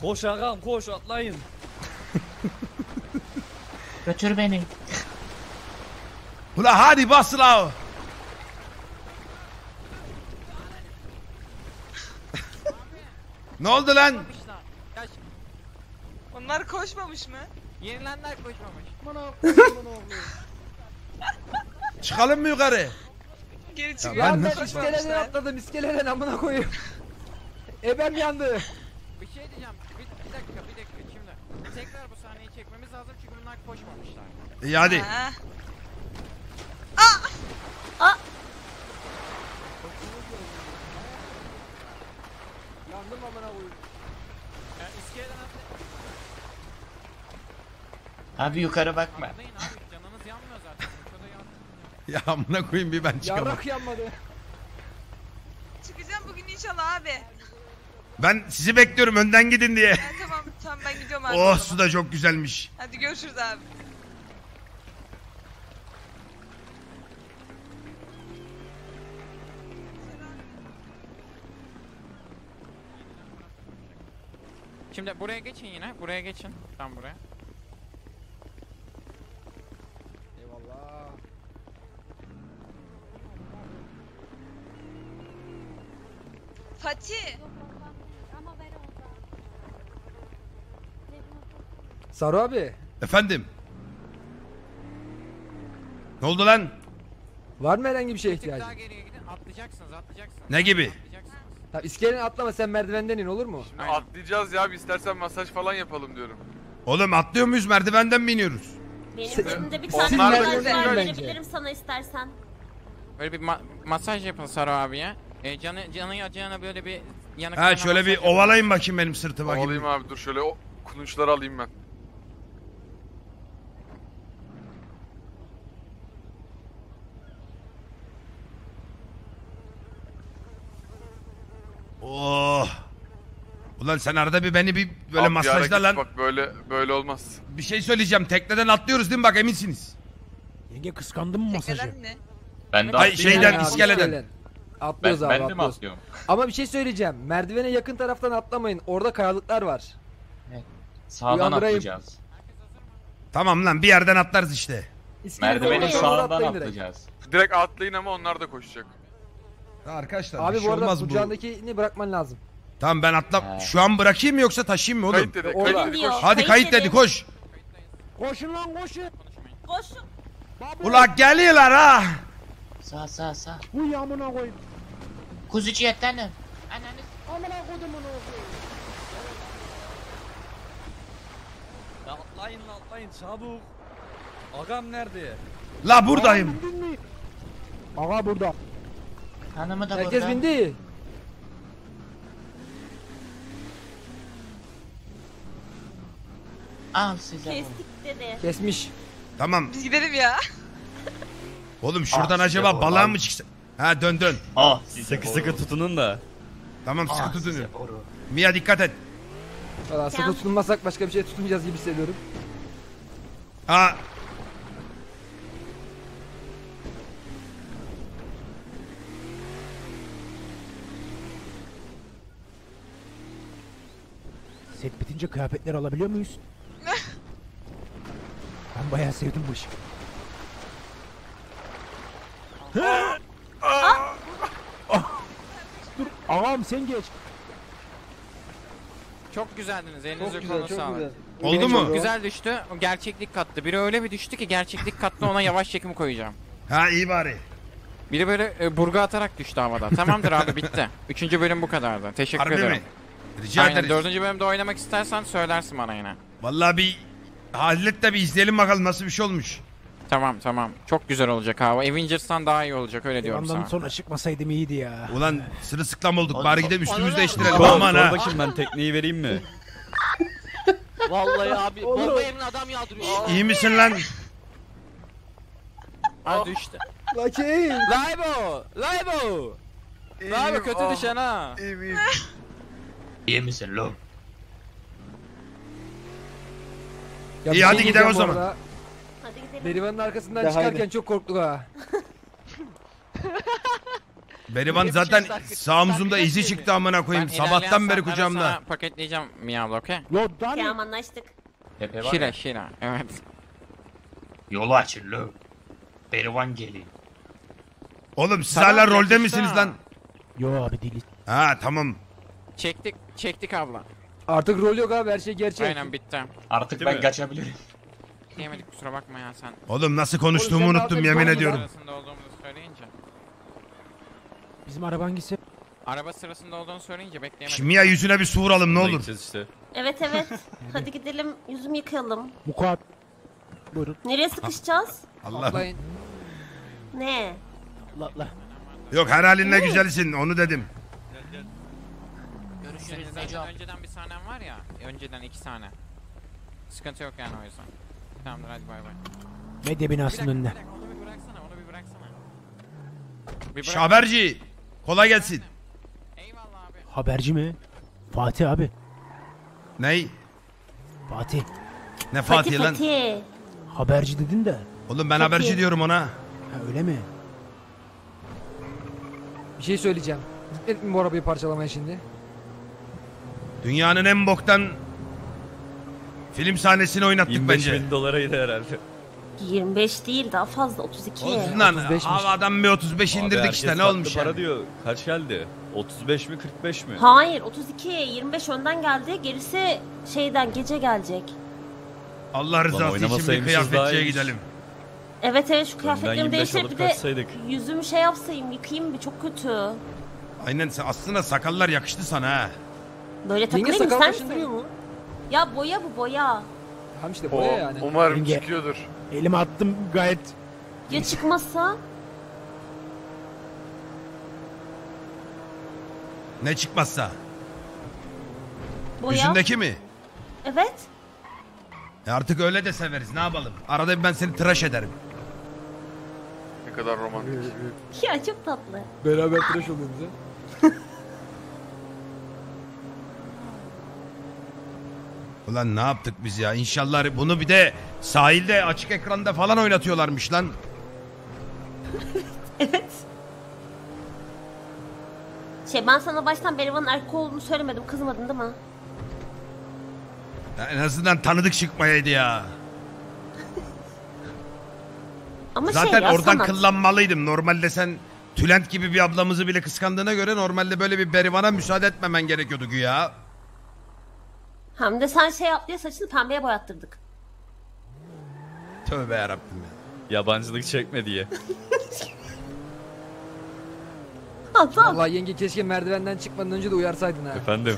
Koş ağam koş atlayın. Götür beni. Ula hadi bas la. ne oldu lan? Ya Onlar koşmamış mı? Yenilenler koşmamış. Çıkalım mı yukarı? Geri Ya çıkıyor. ben nasıl- de iskeleden atladım iskeleden amına koyayım. Ebem yandı. Bir şey diyeceğim. Bir, bir dakika bir dakika şimdi. Tekrar bu sahneyi çekmemiz lazım çünkü bunlar koşmamışlar. İyi hadi. Ha. Yandım amına koyayım. Yani iskeleden atlayın. Abi yukarı bakma. Atlayın abi canınız yanmıyor zaten. Şurada yan- Ya amına koyayım bir ben çıkamam. Yarrak yanmadı. Çıkacağım bugün inşallah abi. Ben sizi bekliyorum önden gidin diye. Ha, tamam tamam ben gidiyorum abi. o Oh zaman. su da çok güzelmiş. Hadi görüşürüz abi. Şimdi buraya geçin yine. Buraya geçin. Tam buraya. Eyvallah. Fatih. Saru abi. Efendim. Ne oldu lan? Var mı herhangi bir şeye Bir tık daha ihtiyacın? geriye gidin. Atlayacaksınız atlayacaksınız. Ne gibi? Atlayacaksınız. Tamam iskeleden atlama sen merdivenden in olur mu? Şimdi atlayacağız ya. Bir istersen masaj falan yapalım diyorum. Oğlum atlıyor muyuz merdivenden mi iniyoruz? Benim elimde bir Onlar tane da masaj güzel var bence. verebilirim sana istersen. Böyle bir ma- masaj yapın Saru abiye. E, canı canı acıyana böyle bir yanık. Ha şöyle bir ovalayın bakayım benim sırtıma gibi. Alayım abi dur şöyle o kulunçları alayım ben. Oh. Ulan sen arada bir beni bir böyle Abi bir masajla ara git lan. Bak böyle böyle olmaz. Bir şey söyleyeceğim. Tekneden atlıyoruz değil mi bak eminsiniz. Yenge kıskandın mı masajı? Tekneden ne? Ben de Ay, atlayayım. şeyden, Abi, iskeleden. Ben, Atlıyoruz abi ben de mi atlıyoruz. atlıyorum? Ama bir şey söyleyeceğim. Merdivene yakın taraftan atlamayın. Orada kayalıklar var. Sağdan Uyandırayım. atlayacağız. Tamam lan bir yerden atlarız işte. İskeleden Merdivenin sağından atlayın direkt. atlayacağız. Direkt atlayın ama onlar da koşacak. Arkadaşlar bir Abi şey bu arada olmaz bu. kucağındakini bırakman lazım. Tamam ben atla. Şu an bırakayım mı yoksa taşıyayım mı oğlum? Kayıt dedi. Orada. Kayıt dedi Diyor. koş. Hadi kayıt dedi koş. Koşun lan koşun. Koşun. Ulan geliyorlar ha. Sağ sağ sağ. Bu yağmına koyun. Kuzucu yetenim. Ananı Amına kodumun oğlu. Ya atlayın lan atlayın çabuk. Agam nerede? La buradayım. Bildin mi? Ağa burada. Hanımı da Herkes burada. bindi. Al size. Kestik dedi. Kesmiş. Tamam. Biz gidelim ya. Oğlum şuradan Ah, acaba size balığa boru. mı çıksa? Ha dön dön. Ah sıkı sıkı tutunun da. Tamam sıkı Ah, tutun. size boru. Mia dikkat et. Valla sıkı tutunmasak başka bir şey tutunmayacağız gibi hissediyorum. Ha Set bitince kıyafetler alabiliyor muyuz? ben bayağı sevdim bu işi. Ah! Dur ağam sen geç. Çok güzeldiniz. Elinize Çok güzel, koluna çok sağlık. güzel. Oldu mu? Çok güzel düştü. O gerçeklik kattı. Biri öyle bir düştü ki gerçeklik kattı ona yavaş çekim koyacağım. ha iyi bari. Biri böyle e, burgu atarak düştü havada. Tamamdır abi bitti. Üçüncü bölüm bu kadardı. Teşekkür Harbi ederim. mi? Rica Aynen ederiz. dördüncü bölümde oynamak istersen söylersin bana yine. Vallahi bir hallet de bir izleyelim bakalım nasıl bir şey olmuş. Tamam tamam. Çok güzel olacak hava. Avengers'tan daha iyi olacak öyle diyorum Ondan sana. sonra çıkmasaydım iyiydi ya. Ulan sırılsıklam olduk. Oğlum, Bari gidip üstümüzü değiştirelim. Aman ha. bakayım ben tekneyi vereyim mi? Vallahi abi bomba yerine adam yağdırıyor. İyi misin lan? Ha düştü. Bakayım. Laibo! Laibo! Laibo kötü düşen ha. İyi misin lo? Ya İyi, bir hadi şey gidelim o bu zaman. arada. Hadi gidelim. Berivanın arkasından De çıkarken haydi. çok korktuk ha. Berivan Hep zaten şey sarkı- sağ omzumda sarkı izi çıktı amına koyayım. Ben Sabahtan ilerleyen beri saatlerde kucağımda. sana paketleyeceğim Miyavla okey? Lo Dani. Tamam anlaştık. Tepe var Şira ya. şira evet. Yolu açın lo. Berivan geliyor. Oğlum siz Tamam, hala rolde yakıştı misiniz ha. lan? Yo abi değiliz. Ha tamam. Çektik çektik abla. Artık rol yok abi her şey gerçek. Aynen bitti. Artık Değil ben mi? kaçabilirim. Yemedik kusura bakma ya sen. Oğlum nasıl konuştuğumu Oğlum sen unuttum yemin ediyorum. Sırasında olduğumuzu söyleyince. Bizim araba hangisi? Araba sırasında olduğunu söyleyince bekleyemedim. Şimdi Mia yüzüne bir su vuralım ne Buna olur. gideceğiz işte. Evet evet. Hadi gidelim yüzümü yıkayalım. Mukat. Buyurun. Nereye sıkışacağız? Allah. Atlayın. Ne? La la. Yok her halinle güzelsin onu dedim. Senin zaten Neco. önceden bir sahnen var ya. Önceden iki sahne. Sıkıntı yok yani o yüzden. Tamamdır hadi bay bay. Medya binasının Bir önüne. dakika, onu bir bıraksana onu bir bıraksana. Bir bırak- Şaberci. Kolay gelsin. Eyvallah abi. Haberci mi? Fatih abi. Ney? Fatih. Ne Fatih lan? Fatih. Haberci dedin de. Oğlum ben Fatih. haberci diyorum ona. Ha öyle mi? Bir şey söyleyeceğim. Gitmedik mi bu arabayı parçalamaya şimdi? Dünyanın en boktan film sahnesini oynattık 25 bence. bin dolarıydı herhalde. 25 değil daha fazla 32. Olsun lan 35'miş. havadan bir 35 Abi indirdik herkes işte ne olmuş para yani. diyor. Kaç geldi? 35 mi 45 mi? Hayır 32 25 önden geldi gerisi şeyden gece gelecek. Allah rızası için bir oynamasaymışız daha kıyafetçiye iyiymiş. gidelim. Evet evet şu kıyafetlerimi 25 değiştirip alıp bir de kaçsaydık. yüzümü şey yapsayım yıkayayım bir çok kötü. Aynen sen aslında sakallar yakıştı sana ha. Böyle Yenge takılayım sakal ister kaşındırıyor misin? mu? Ya boya bu boya. Tamam işte boya yani. Umarım Yenge. çıkıyordur. Elime attım gayet. Ya çıkmazsa? Ne çıkmazsa. Boya. Yüzündeki mi? Evet. E artık öyle de severiz ne yapalım. Arada bir ben seni tıraş ederim. Ne kadar romantik. Ya çok tatlı. Beraber tıraş oluyoruz ha. Ulan ne yaptık biz ya? İnşallah bunu bir de sahilde açık ekranda falan oynatıyorlarmış lan. Evet. Şey ben sana baştan Berivan'ın erkek olduğunu söylemedim kızmadın değil mi? Ya en azından tanıdık çıkmayaydı ya. Ama Zaten şey ya oradan sanat. kıllanmalıydım. Normalde sen Tülent gibi bir ablamızı bile kıskandığına göre normalde böyle bir berivana müsaade etmemen gerekiyordu güya. Hem de sen şey yap diye saçını pembeye boyattırdık. Tövbe yarabbim ya. Yabancılık çekme diye. Hasan. Vallahi yenge keşke merdivenden çıkmadan önce de uyarsaydın ha. Efendim.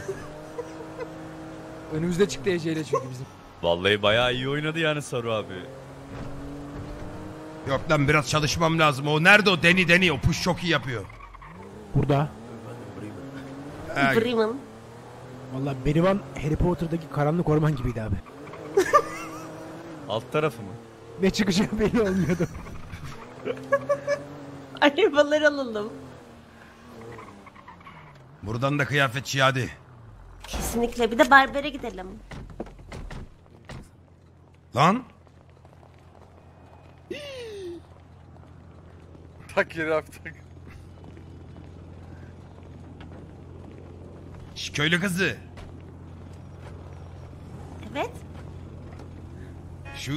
Önümüzde çıktı Ece ile çünkü bizim. Vallahi bayağı iyi oynadı yani Saru abi. Yok lan biraz çalışmam lazım. O nerede o Deni Deni o push çok iyi yapıyor. Burada. Ee, Bremen. Valla Berivan Harry Potter'daki karanlık orman gibiydi abi. Alt tarafı mı? Ne çıkacağı belli olmuyordu. Arabalar alalım. buradan da kıyafetçi hadi. Kesinlikle. Bir de berbere gidelim. Lan Tak abi tak. Köylü kızı. Evet. Şu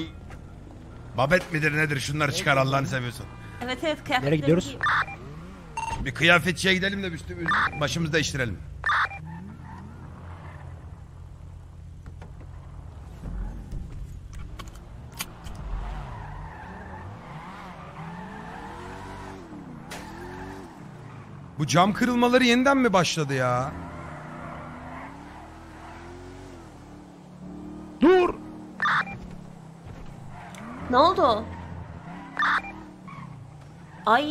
Babet midir nedir şunları çıkar Allah'ını seviyorsun. Evet evet kıyafetleri Nereye gidiyoruz? giy- Bir kıyafetçiye gidelim de üstümüz başımızı değiştirelim. Bu cam kırılmaları yeniden mi başladı ya? Ne oldu? Ay.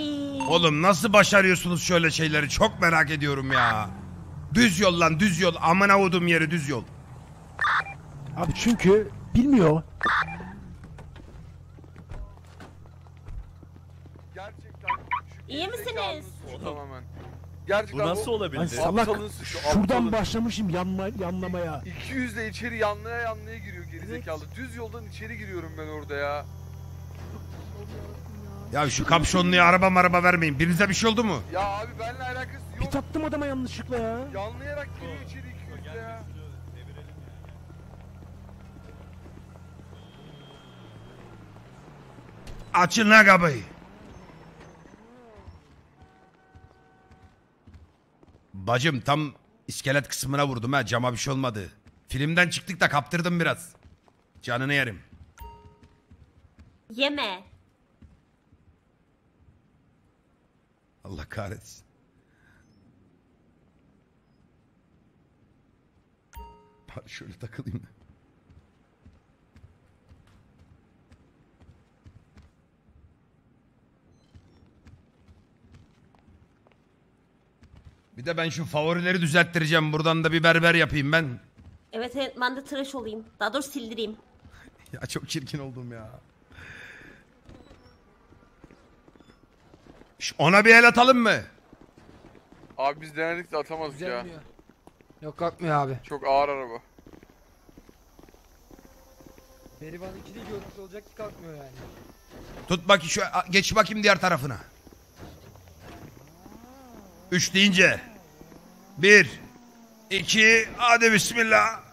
Oğlum nasıl başarıyorsunuz şöyle şeyleri çok merak ediyorum ya. Düz yol lan düz yol amına odum yeri düz yol. Abi çünkü bilmiyor. Gerçekten İyi misiniz? o tamamen. Gerçekten Bu nasıl Lan olabilir? salak aptalın suçu, şuradan aptalın. başlamışım yanma, yanlamaya. 200 ile içeri yanlaya yanlaya giriyor gerizekalı. Düz yoldan içeri giriyorum ben orada ya. Ya şu kapşonluya araba maraba vermeyin. Birinize bir şey oldu mu? Ya abi benimle alakası yok. Bir taktım adama yanlışlıkla ya. Yanlayarak giriyor içeri 200'de ya. Açın lan kapıyı. Bacım tam iskelet kısmına vurdum ha cama bir şey olmadı. Filmden çıktık da kaptırdım biraz. Canını yerim. Yeme. Allah kahretsin. Bari şöyle takılayım da. Bir de ben şu favorileri düzelttireceğim. Buradan da bir berber yapayım ben. Evet evet ben de tıraş olayım. Daha doğrusu sildireyim. Ya çok çirkin oldum ya. Şş, ona bir el atalım mı? Abi biz denedik de atamadık ya. Düzelmiyor. Yok kalkmıyor abi. Çok ağır araba. Berivan ikili görmüş olacak ki kalkmıyor yani. Tut bakayım şu geç bakayım diğer tarafına. Üç deyince. Bir. iki, hadi bismillah.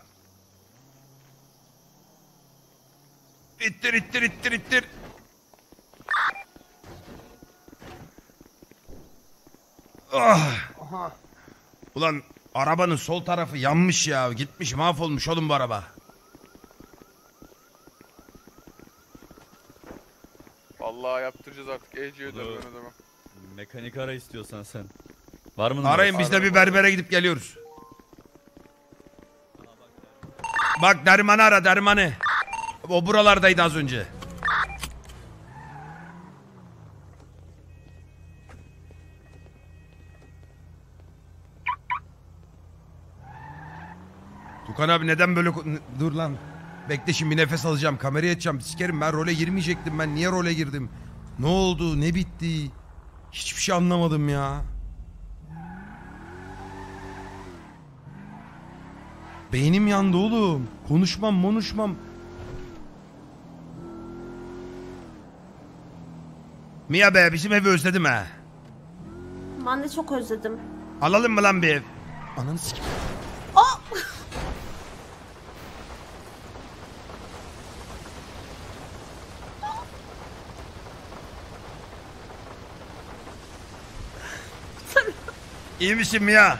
İttir ittir ittir ittir. Ah. Aha. Ulan arabanın sol tarafı yanmış ya. Gitmiş mahvolmuş oğlum bu araba. Vallahi yaptıracağız artık. EC'ye öder ben ödemem. Mekanik ara istiyorsan sen. Var mı? Arayın biz de bir berbere gidip geliyoruz. Bak Derman'ı ara Derman'ı. O buralardaydı az önce. Tukan abi neden böyle... Dur lan. Bekle şimdi nefes alacağım. Kamerayı açacağım. Sikerim ben role girmeyecektim. Ben niye role girdim? Ne oldu? Ne bitti? Hiçbir şey anlamadım ya. Beynim yandı oğlum. Konuşmam, konuşmam. Mia be bizim evi özledim ha. Ben de çok özledim. Alalım mı lan bir ev? Ananı sikim. Oh! İyi misin Mia?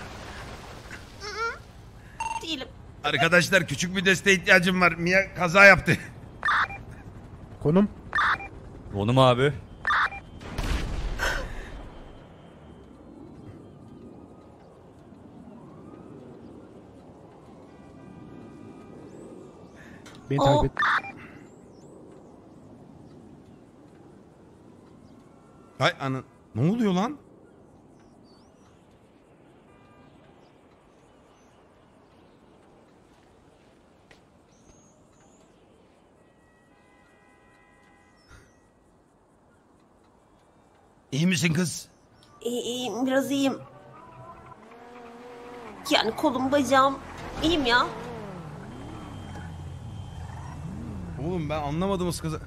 Değilim. Arkadaşlar küçük bir desteğe ihtiyacım var. Mia kaza yaptı. Konum? Konum abi. Beni O- takip et. Hay ana. Ne oluyor lan? İyi misin kız? İyi, iyiyim biraz iyiyim. Yani kolum bacağım iyiyim ya. Oğlum ben anlamadım o kaza.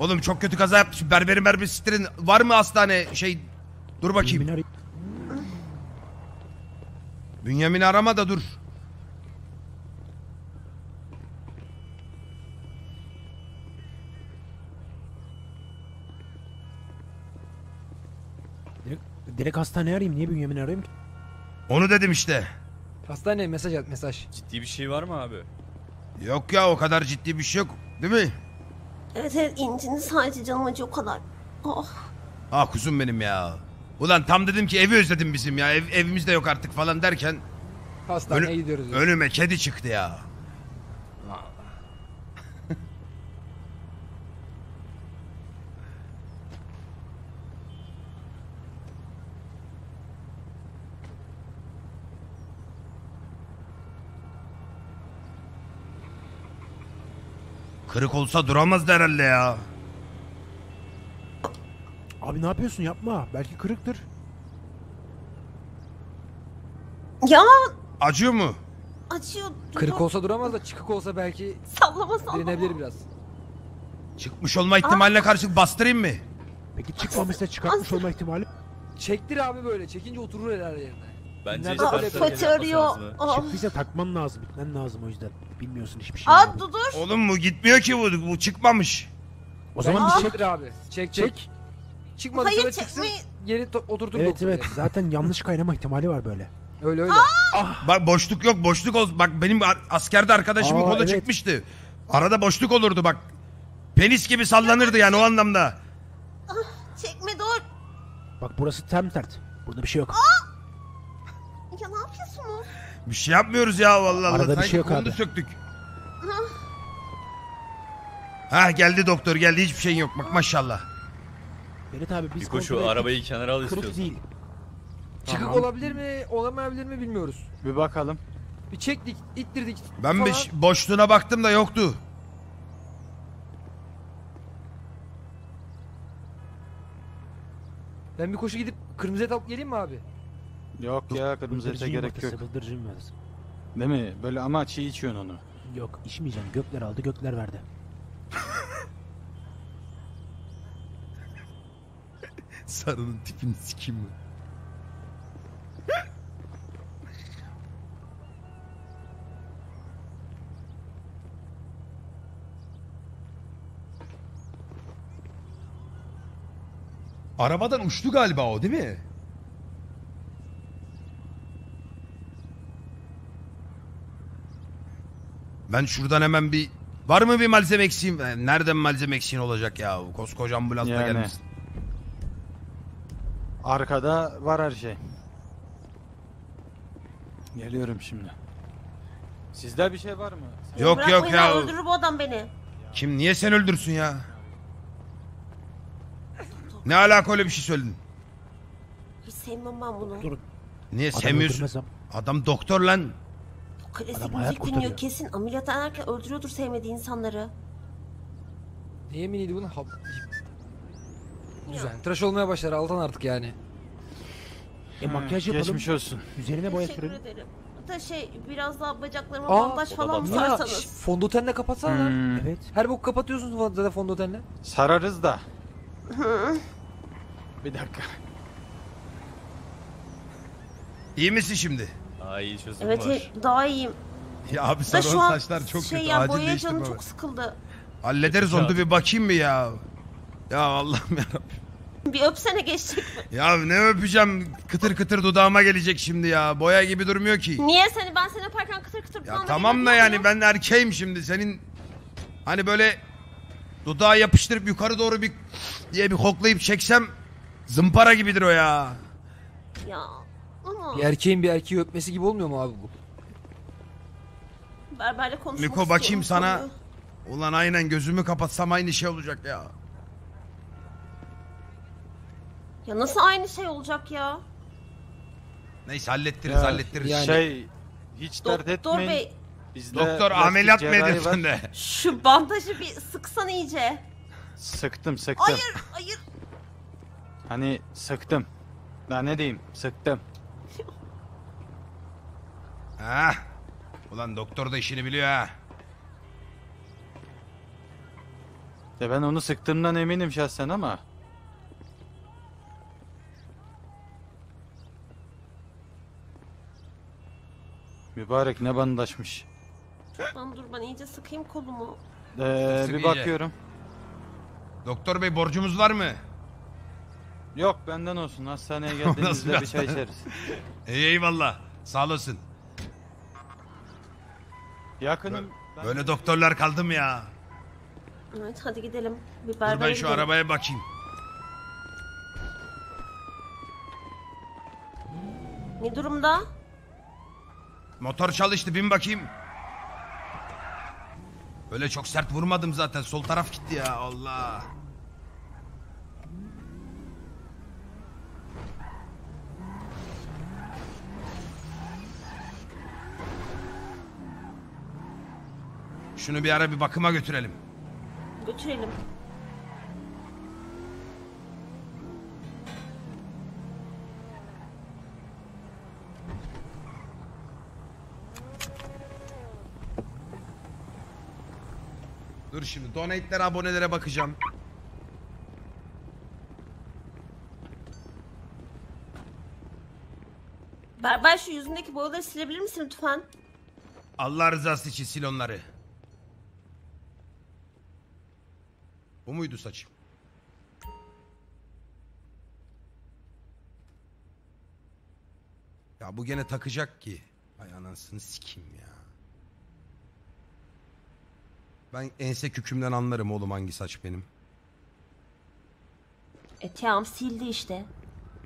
Oğlum çok kötü kaza yapmış. Berberin berber sitirin. Var mı hastane şey? Dur bakayım. Bünyamin'i arama da dur. Direkt, direkt hastaneye arayayım. Niye Bünyamin'i arayayım ki? Onu dedim işte. Hastaneye mesaj at mesaj. Ciddi bir şey var mı abi? Yok ya o kadar ciddi bir şey yok. Değil mi? Evet evet incinin sadece canım acıyor o kadar. Oh. Ah kuzum benim ya. Ulan tam dedim ki evi özledim bizim ya. Ev, evimiz de yok artık falan derken. Hastaneye önü- gidiyoruz. ya. Önüme kedi çıktı ya. Kırık olsa duramazdı herhalde ya. Abi ne yapıyorsun yapma. Belki kırıktır. Ya Acıyor mu? acıyor. Kırık olsa duramaz da çıkık olsa belki Sallama sallama. direnebilir biraz. Çıkmış olma ihtimaline karşı bastırayım mı? Peki çıkmamışsa çıkartmış olma ihtimali. Çektir abi böyle. Çekince oturur herhalde yerine. Bence Nerede Aa, Fatih arıyor. Aa. Çıktıysa takman lazım. Bitmen lazım o yüzden. Bilmiyorsun hiçbir şey. Aa dur dur. Oğlum bu gitmiyor ki bu, bu çıkmamış. O zaman bir çektir abi. Çek çek. Çıkmadı Hayır, sonra çıksın. çekmeyin. Geri to- Evet evet zaten yanlış kaynama ihtimali var böyle. Öyle öyle. Bak boşluk yok boşluk ol. Bak benim ar- askerde arkadaşımın Aa, kolu evet. çıkmıştı. Arada boşluk olurdu bak. Penis gibi sallanırdı yani o anlamda. Çekme dur. Bak burası tam tert. Burada bir şey yok. Bir şey yapmıyoruz ya vallahi. Allah. Arada bir Sanki şey yok kolunu abi. söktük. Ha geldi doktor geldi hiçbir şeyin yok bak maşallah. Berit abi biz Biko şu kontrol arabayı kenara al Kırık istiyorsan. değil. Çıkık Tamam. olabilir mi, olamayabilir mi bilmiyoruz. Bir bakalım. Bir çektik, ittirdik Ben bir ş- boşluğuna baktım da yoktu. Ben bir koşu gidip kırmızı et alıp geleyim mi abi? Yok ya kırmızı ete Bıldırcın gerek yok. Bıldırcın. Değil mi? Böyle ama çiğ içiyorsun onu. Yok içmeyeceğim. Gökler aldı gökler verdi. Sarının tipini sikeyim mi? Arabadan uçtu galiba o değil mi? Ben şuradan hemen bir... Var mı bir malzeme eksiğim? Eh, Nereden malzeme eksiğin olacak ya? Koskoca ambulansla Yani. gelmişsin. Arkada var her şey. Geliyorum şimdi. Sizde bir şey var mı? Yok Bırakmayın yok ya. Öldürür bu adam beni. Kim niye sen öldürsün ya? Ne alaka öyle bir şey söyledin? Hiç sevmem ben bunu. Niye Adam sevmiyorsun? öldürmezsem. Adam doktor lan. Klasik Adam hayat müzik dinliyor kurtarıyor. kesin. Ameliyat ederken öldürüyordur sevmediği insanları. Ne yeminiydi bunun? Hap... Güzel. Tıraş olmaya başlar Altan artık yani. E makyaj yapalım. Geçmiş olsun. Üzerine boya Teşekkür sürelim. ederim. Da şey biraz daha bacaklarıma Aa, bandaj o da falan mı bandaj. Ya sarsanız? şş, fondötenle kapatsana. Hmm. Evet. Her bok kapatıyorsun fon- zaten fondötenle. Sararız da. Bir dakika. İyi misin şimdi? Daha iyi çözüm Evet var. evet, daha iyiyim. Ya abi Da sarı şu an saçlar çok şey kötü. ya Acil boya canım çok sıkıldı. Hallederiz onu bir bakayım mı ya? Ya Allah'ım ya Bir öpsene geçecek mi? Ya ne öpeceğim? Kıtır kıtır dudağıma gelecek şimdi ya. Boya gibi durmuyor ki. Niye seni ben seni öperken kıtır kıtır Ya kulağıma tamam da yani ya? ben erkeğim şimdi. Senin hani böyle dudağı yapıştırıp yukarı doğru bir diye bir koklayıp çeksem zımpara gibidir o ya. Ya ama Bir erkeğin bir erkeği öpmesi gibi olmuyor mu abi bu? berberle konuşmak Miko bakayım istiyorum sana. konuyu. Ulan aynen gözümü kapatsam aynı şey olacak ya. Ya nasıl aynı şey olacak ya? Neyse hallettiriz Ya, hallettiriz. yani- Şey, hiç dert Doktor etmeyin. bey Bizde Doktor plastik ameliyat mı cerrahi ediyorsun var. de? şu bandajı bir sıksan iyice. Sıktım sıktım. Hayır hayır. Hani sıktım. Daha ne diyeyim sıktım. Ha? Ulan doktor da işini biliyor ha. De ben onu sıktığımdan eminim şahsen ama. Mübarek ne bandajmış. Lan dur ben iyice sıkayım kolumu. Ee, Sık bir iyice. bakıyorum. Doktor bey borcumuz var mı? Yok benden olsun. Hastaneye Nasıl geldiğinizde bir bir çay hastane? içeriz. İyi eyvallah. Sağ olasın. Yakınım. Böyle doktorlar kaldım ya. Evet hadi gidelim. Bir Dur berbere ben şu gidelim. arabaya bakayım. Ne durumda? Motor çalıştı bin bakayım. Öyle çok sert vurmadım zaten. Sol taraf gitti ya Allah. Şunu bir ara bir bakıma götürelim. Götürelim. Dur şimdi donate'lere abonelere bakacağım. Berber şu yüzündeki boyaları silebilir misin lütfen? Allah rızası için sil onları. Bu muydu saçım? Ya bu gene takacak ki. Ay anasını sikeyim ya. Ben ense kükümden anlarım oğlum hangi saç benim. E tamam sildi işte.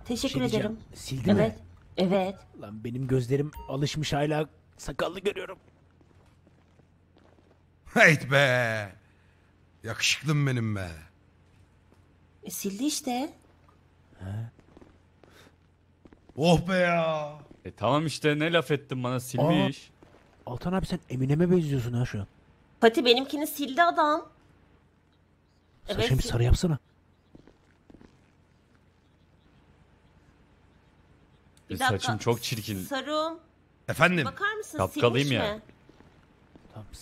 Teşekkür Şey diyeceğim, ederim. sildi evet. mi? Evet. Lan benim gözlerim alışmış hala sakallı görüyorum. Heyt be. Yakışıklım benim be. E, sildi işte. Oh be ya. E tamam işte ne laf ettin bana silmiş. Altan abi sen Eminem'e benziyorsun ha şu an. Pati benimkini sildi adam. Saçını bir sil- sarı yapsana. Bir E, dakika. saçım çok çirkin. Sarım. Efendim? Bakar mısın Kapkalıyım silmiş ya. mi?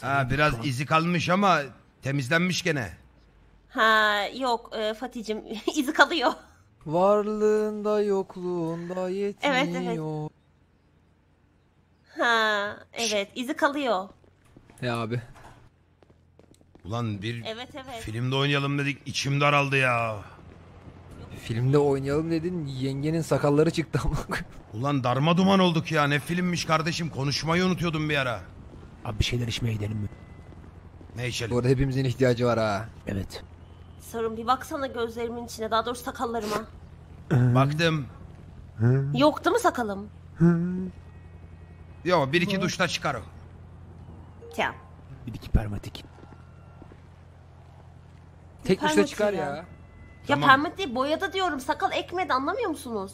Ha biraz izi kalmış ama temizlenmiş gene. Ha yok e, Fatih'cim izi kalıyor. Varlığında yokluğunda yetmiyor. Evet, evet. Ha evet izi kalıyor. Ya abi. Ulan bir Evet evet. filmde oynayalım dedik içim daraldı ya. Filmde oynayalım dedin yengenin sakalları çıktı ama. Ulan darma duman olduk ya ne filmmiş kardeşim konuşmayı unutuyordum bir ara. Abi bir şeyler içmeye gidelim mi? Ne içelim? Bu arada hepimizin ihtiyacı var ha. Evet. Sarım bir baksana gözlerimin içine daha doğrusu sakallarıma. Baktım. Yok değil mi sakalım? Yo bir iki duşta çıkar o. Tamam. Bir iki permatik. Tek duşta çıkar ya. ya. Ya Tamam. permat değil boyada diyorum sakal ekmedi anlamıyor musunuz?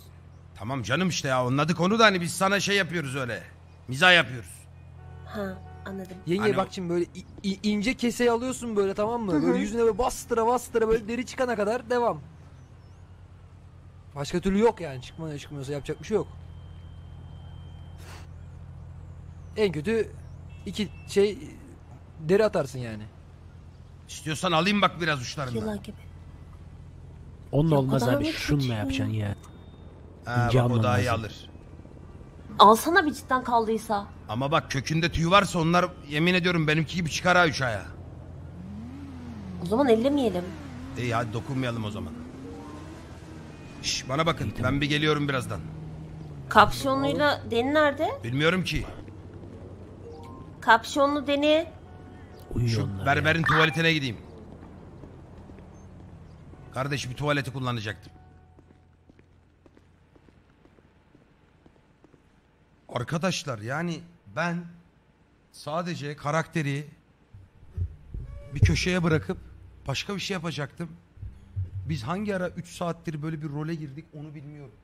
Tamam canım işte ya anladık onu da hani biz sana şey yapıyoruz öyle. Miza yapıyoruz. Ha anladım. Yenge Hani bak şimdi böyle i- i- ince keseyi alıyorsun böyle tamam mı? Böyle yüzüne böyle bastıra bastıra böyle deri çıkana kadar devam. Başka türlü yok yani çıkmaya çıkmıyorsa yapacak bir şey yok. En kötü iki şey deri atarsın yani. İstiyorsan alayım bak biraz uçlarından. Yılan gibi. Onunla Ya o olmaz kadar abi mı şunla yapacaksın ya. Ha, İnce bak, o alman daha iyi lazım. alır. Alsana bir cidden kaldıysa. Ama bak kökünde tüy varsa onlar yemin ediyorum benimki gibi çıkar ha üç aya. O zaman ellemeyelim. İyi hadi dokunmayalım o zaman. Şş, bana bakın ben bir geliyorum birazdan. Kapşonluyla Deni nerede? Bilmiyorum ki. Kapşonlu Deni. Uyuyor Şu berberin tuvaletine gideyim. Kardeş bir tuvaleti kullanacaktım. Arkadaşlar yani ben sadece karakteri bir köşeye bırakıp başka bir şey yapacaktım. Biz hangi ara 3 saattir böyle bir role girdik onu bilmiyorum.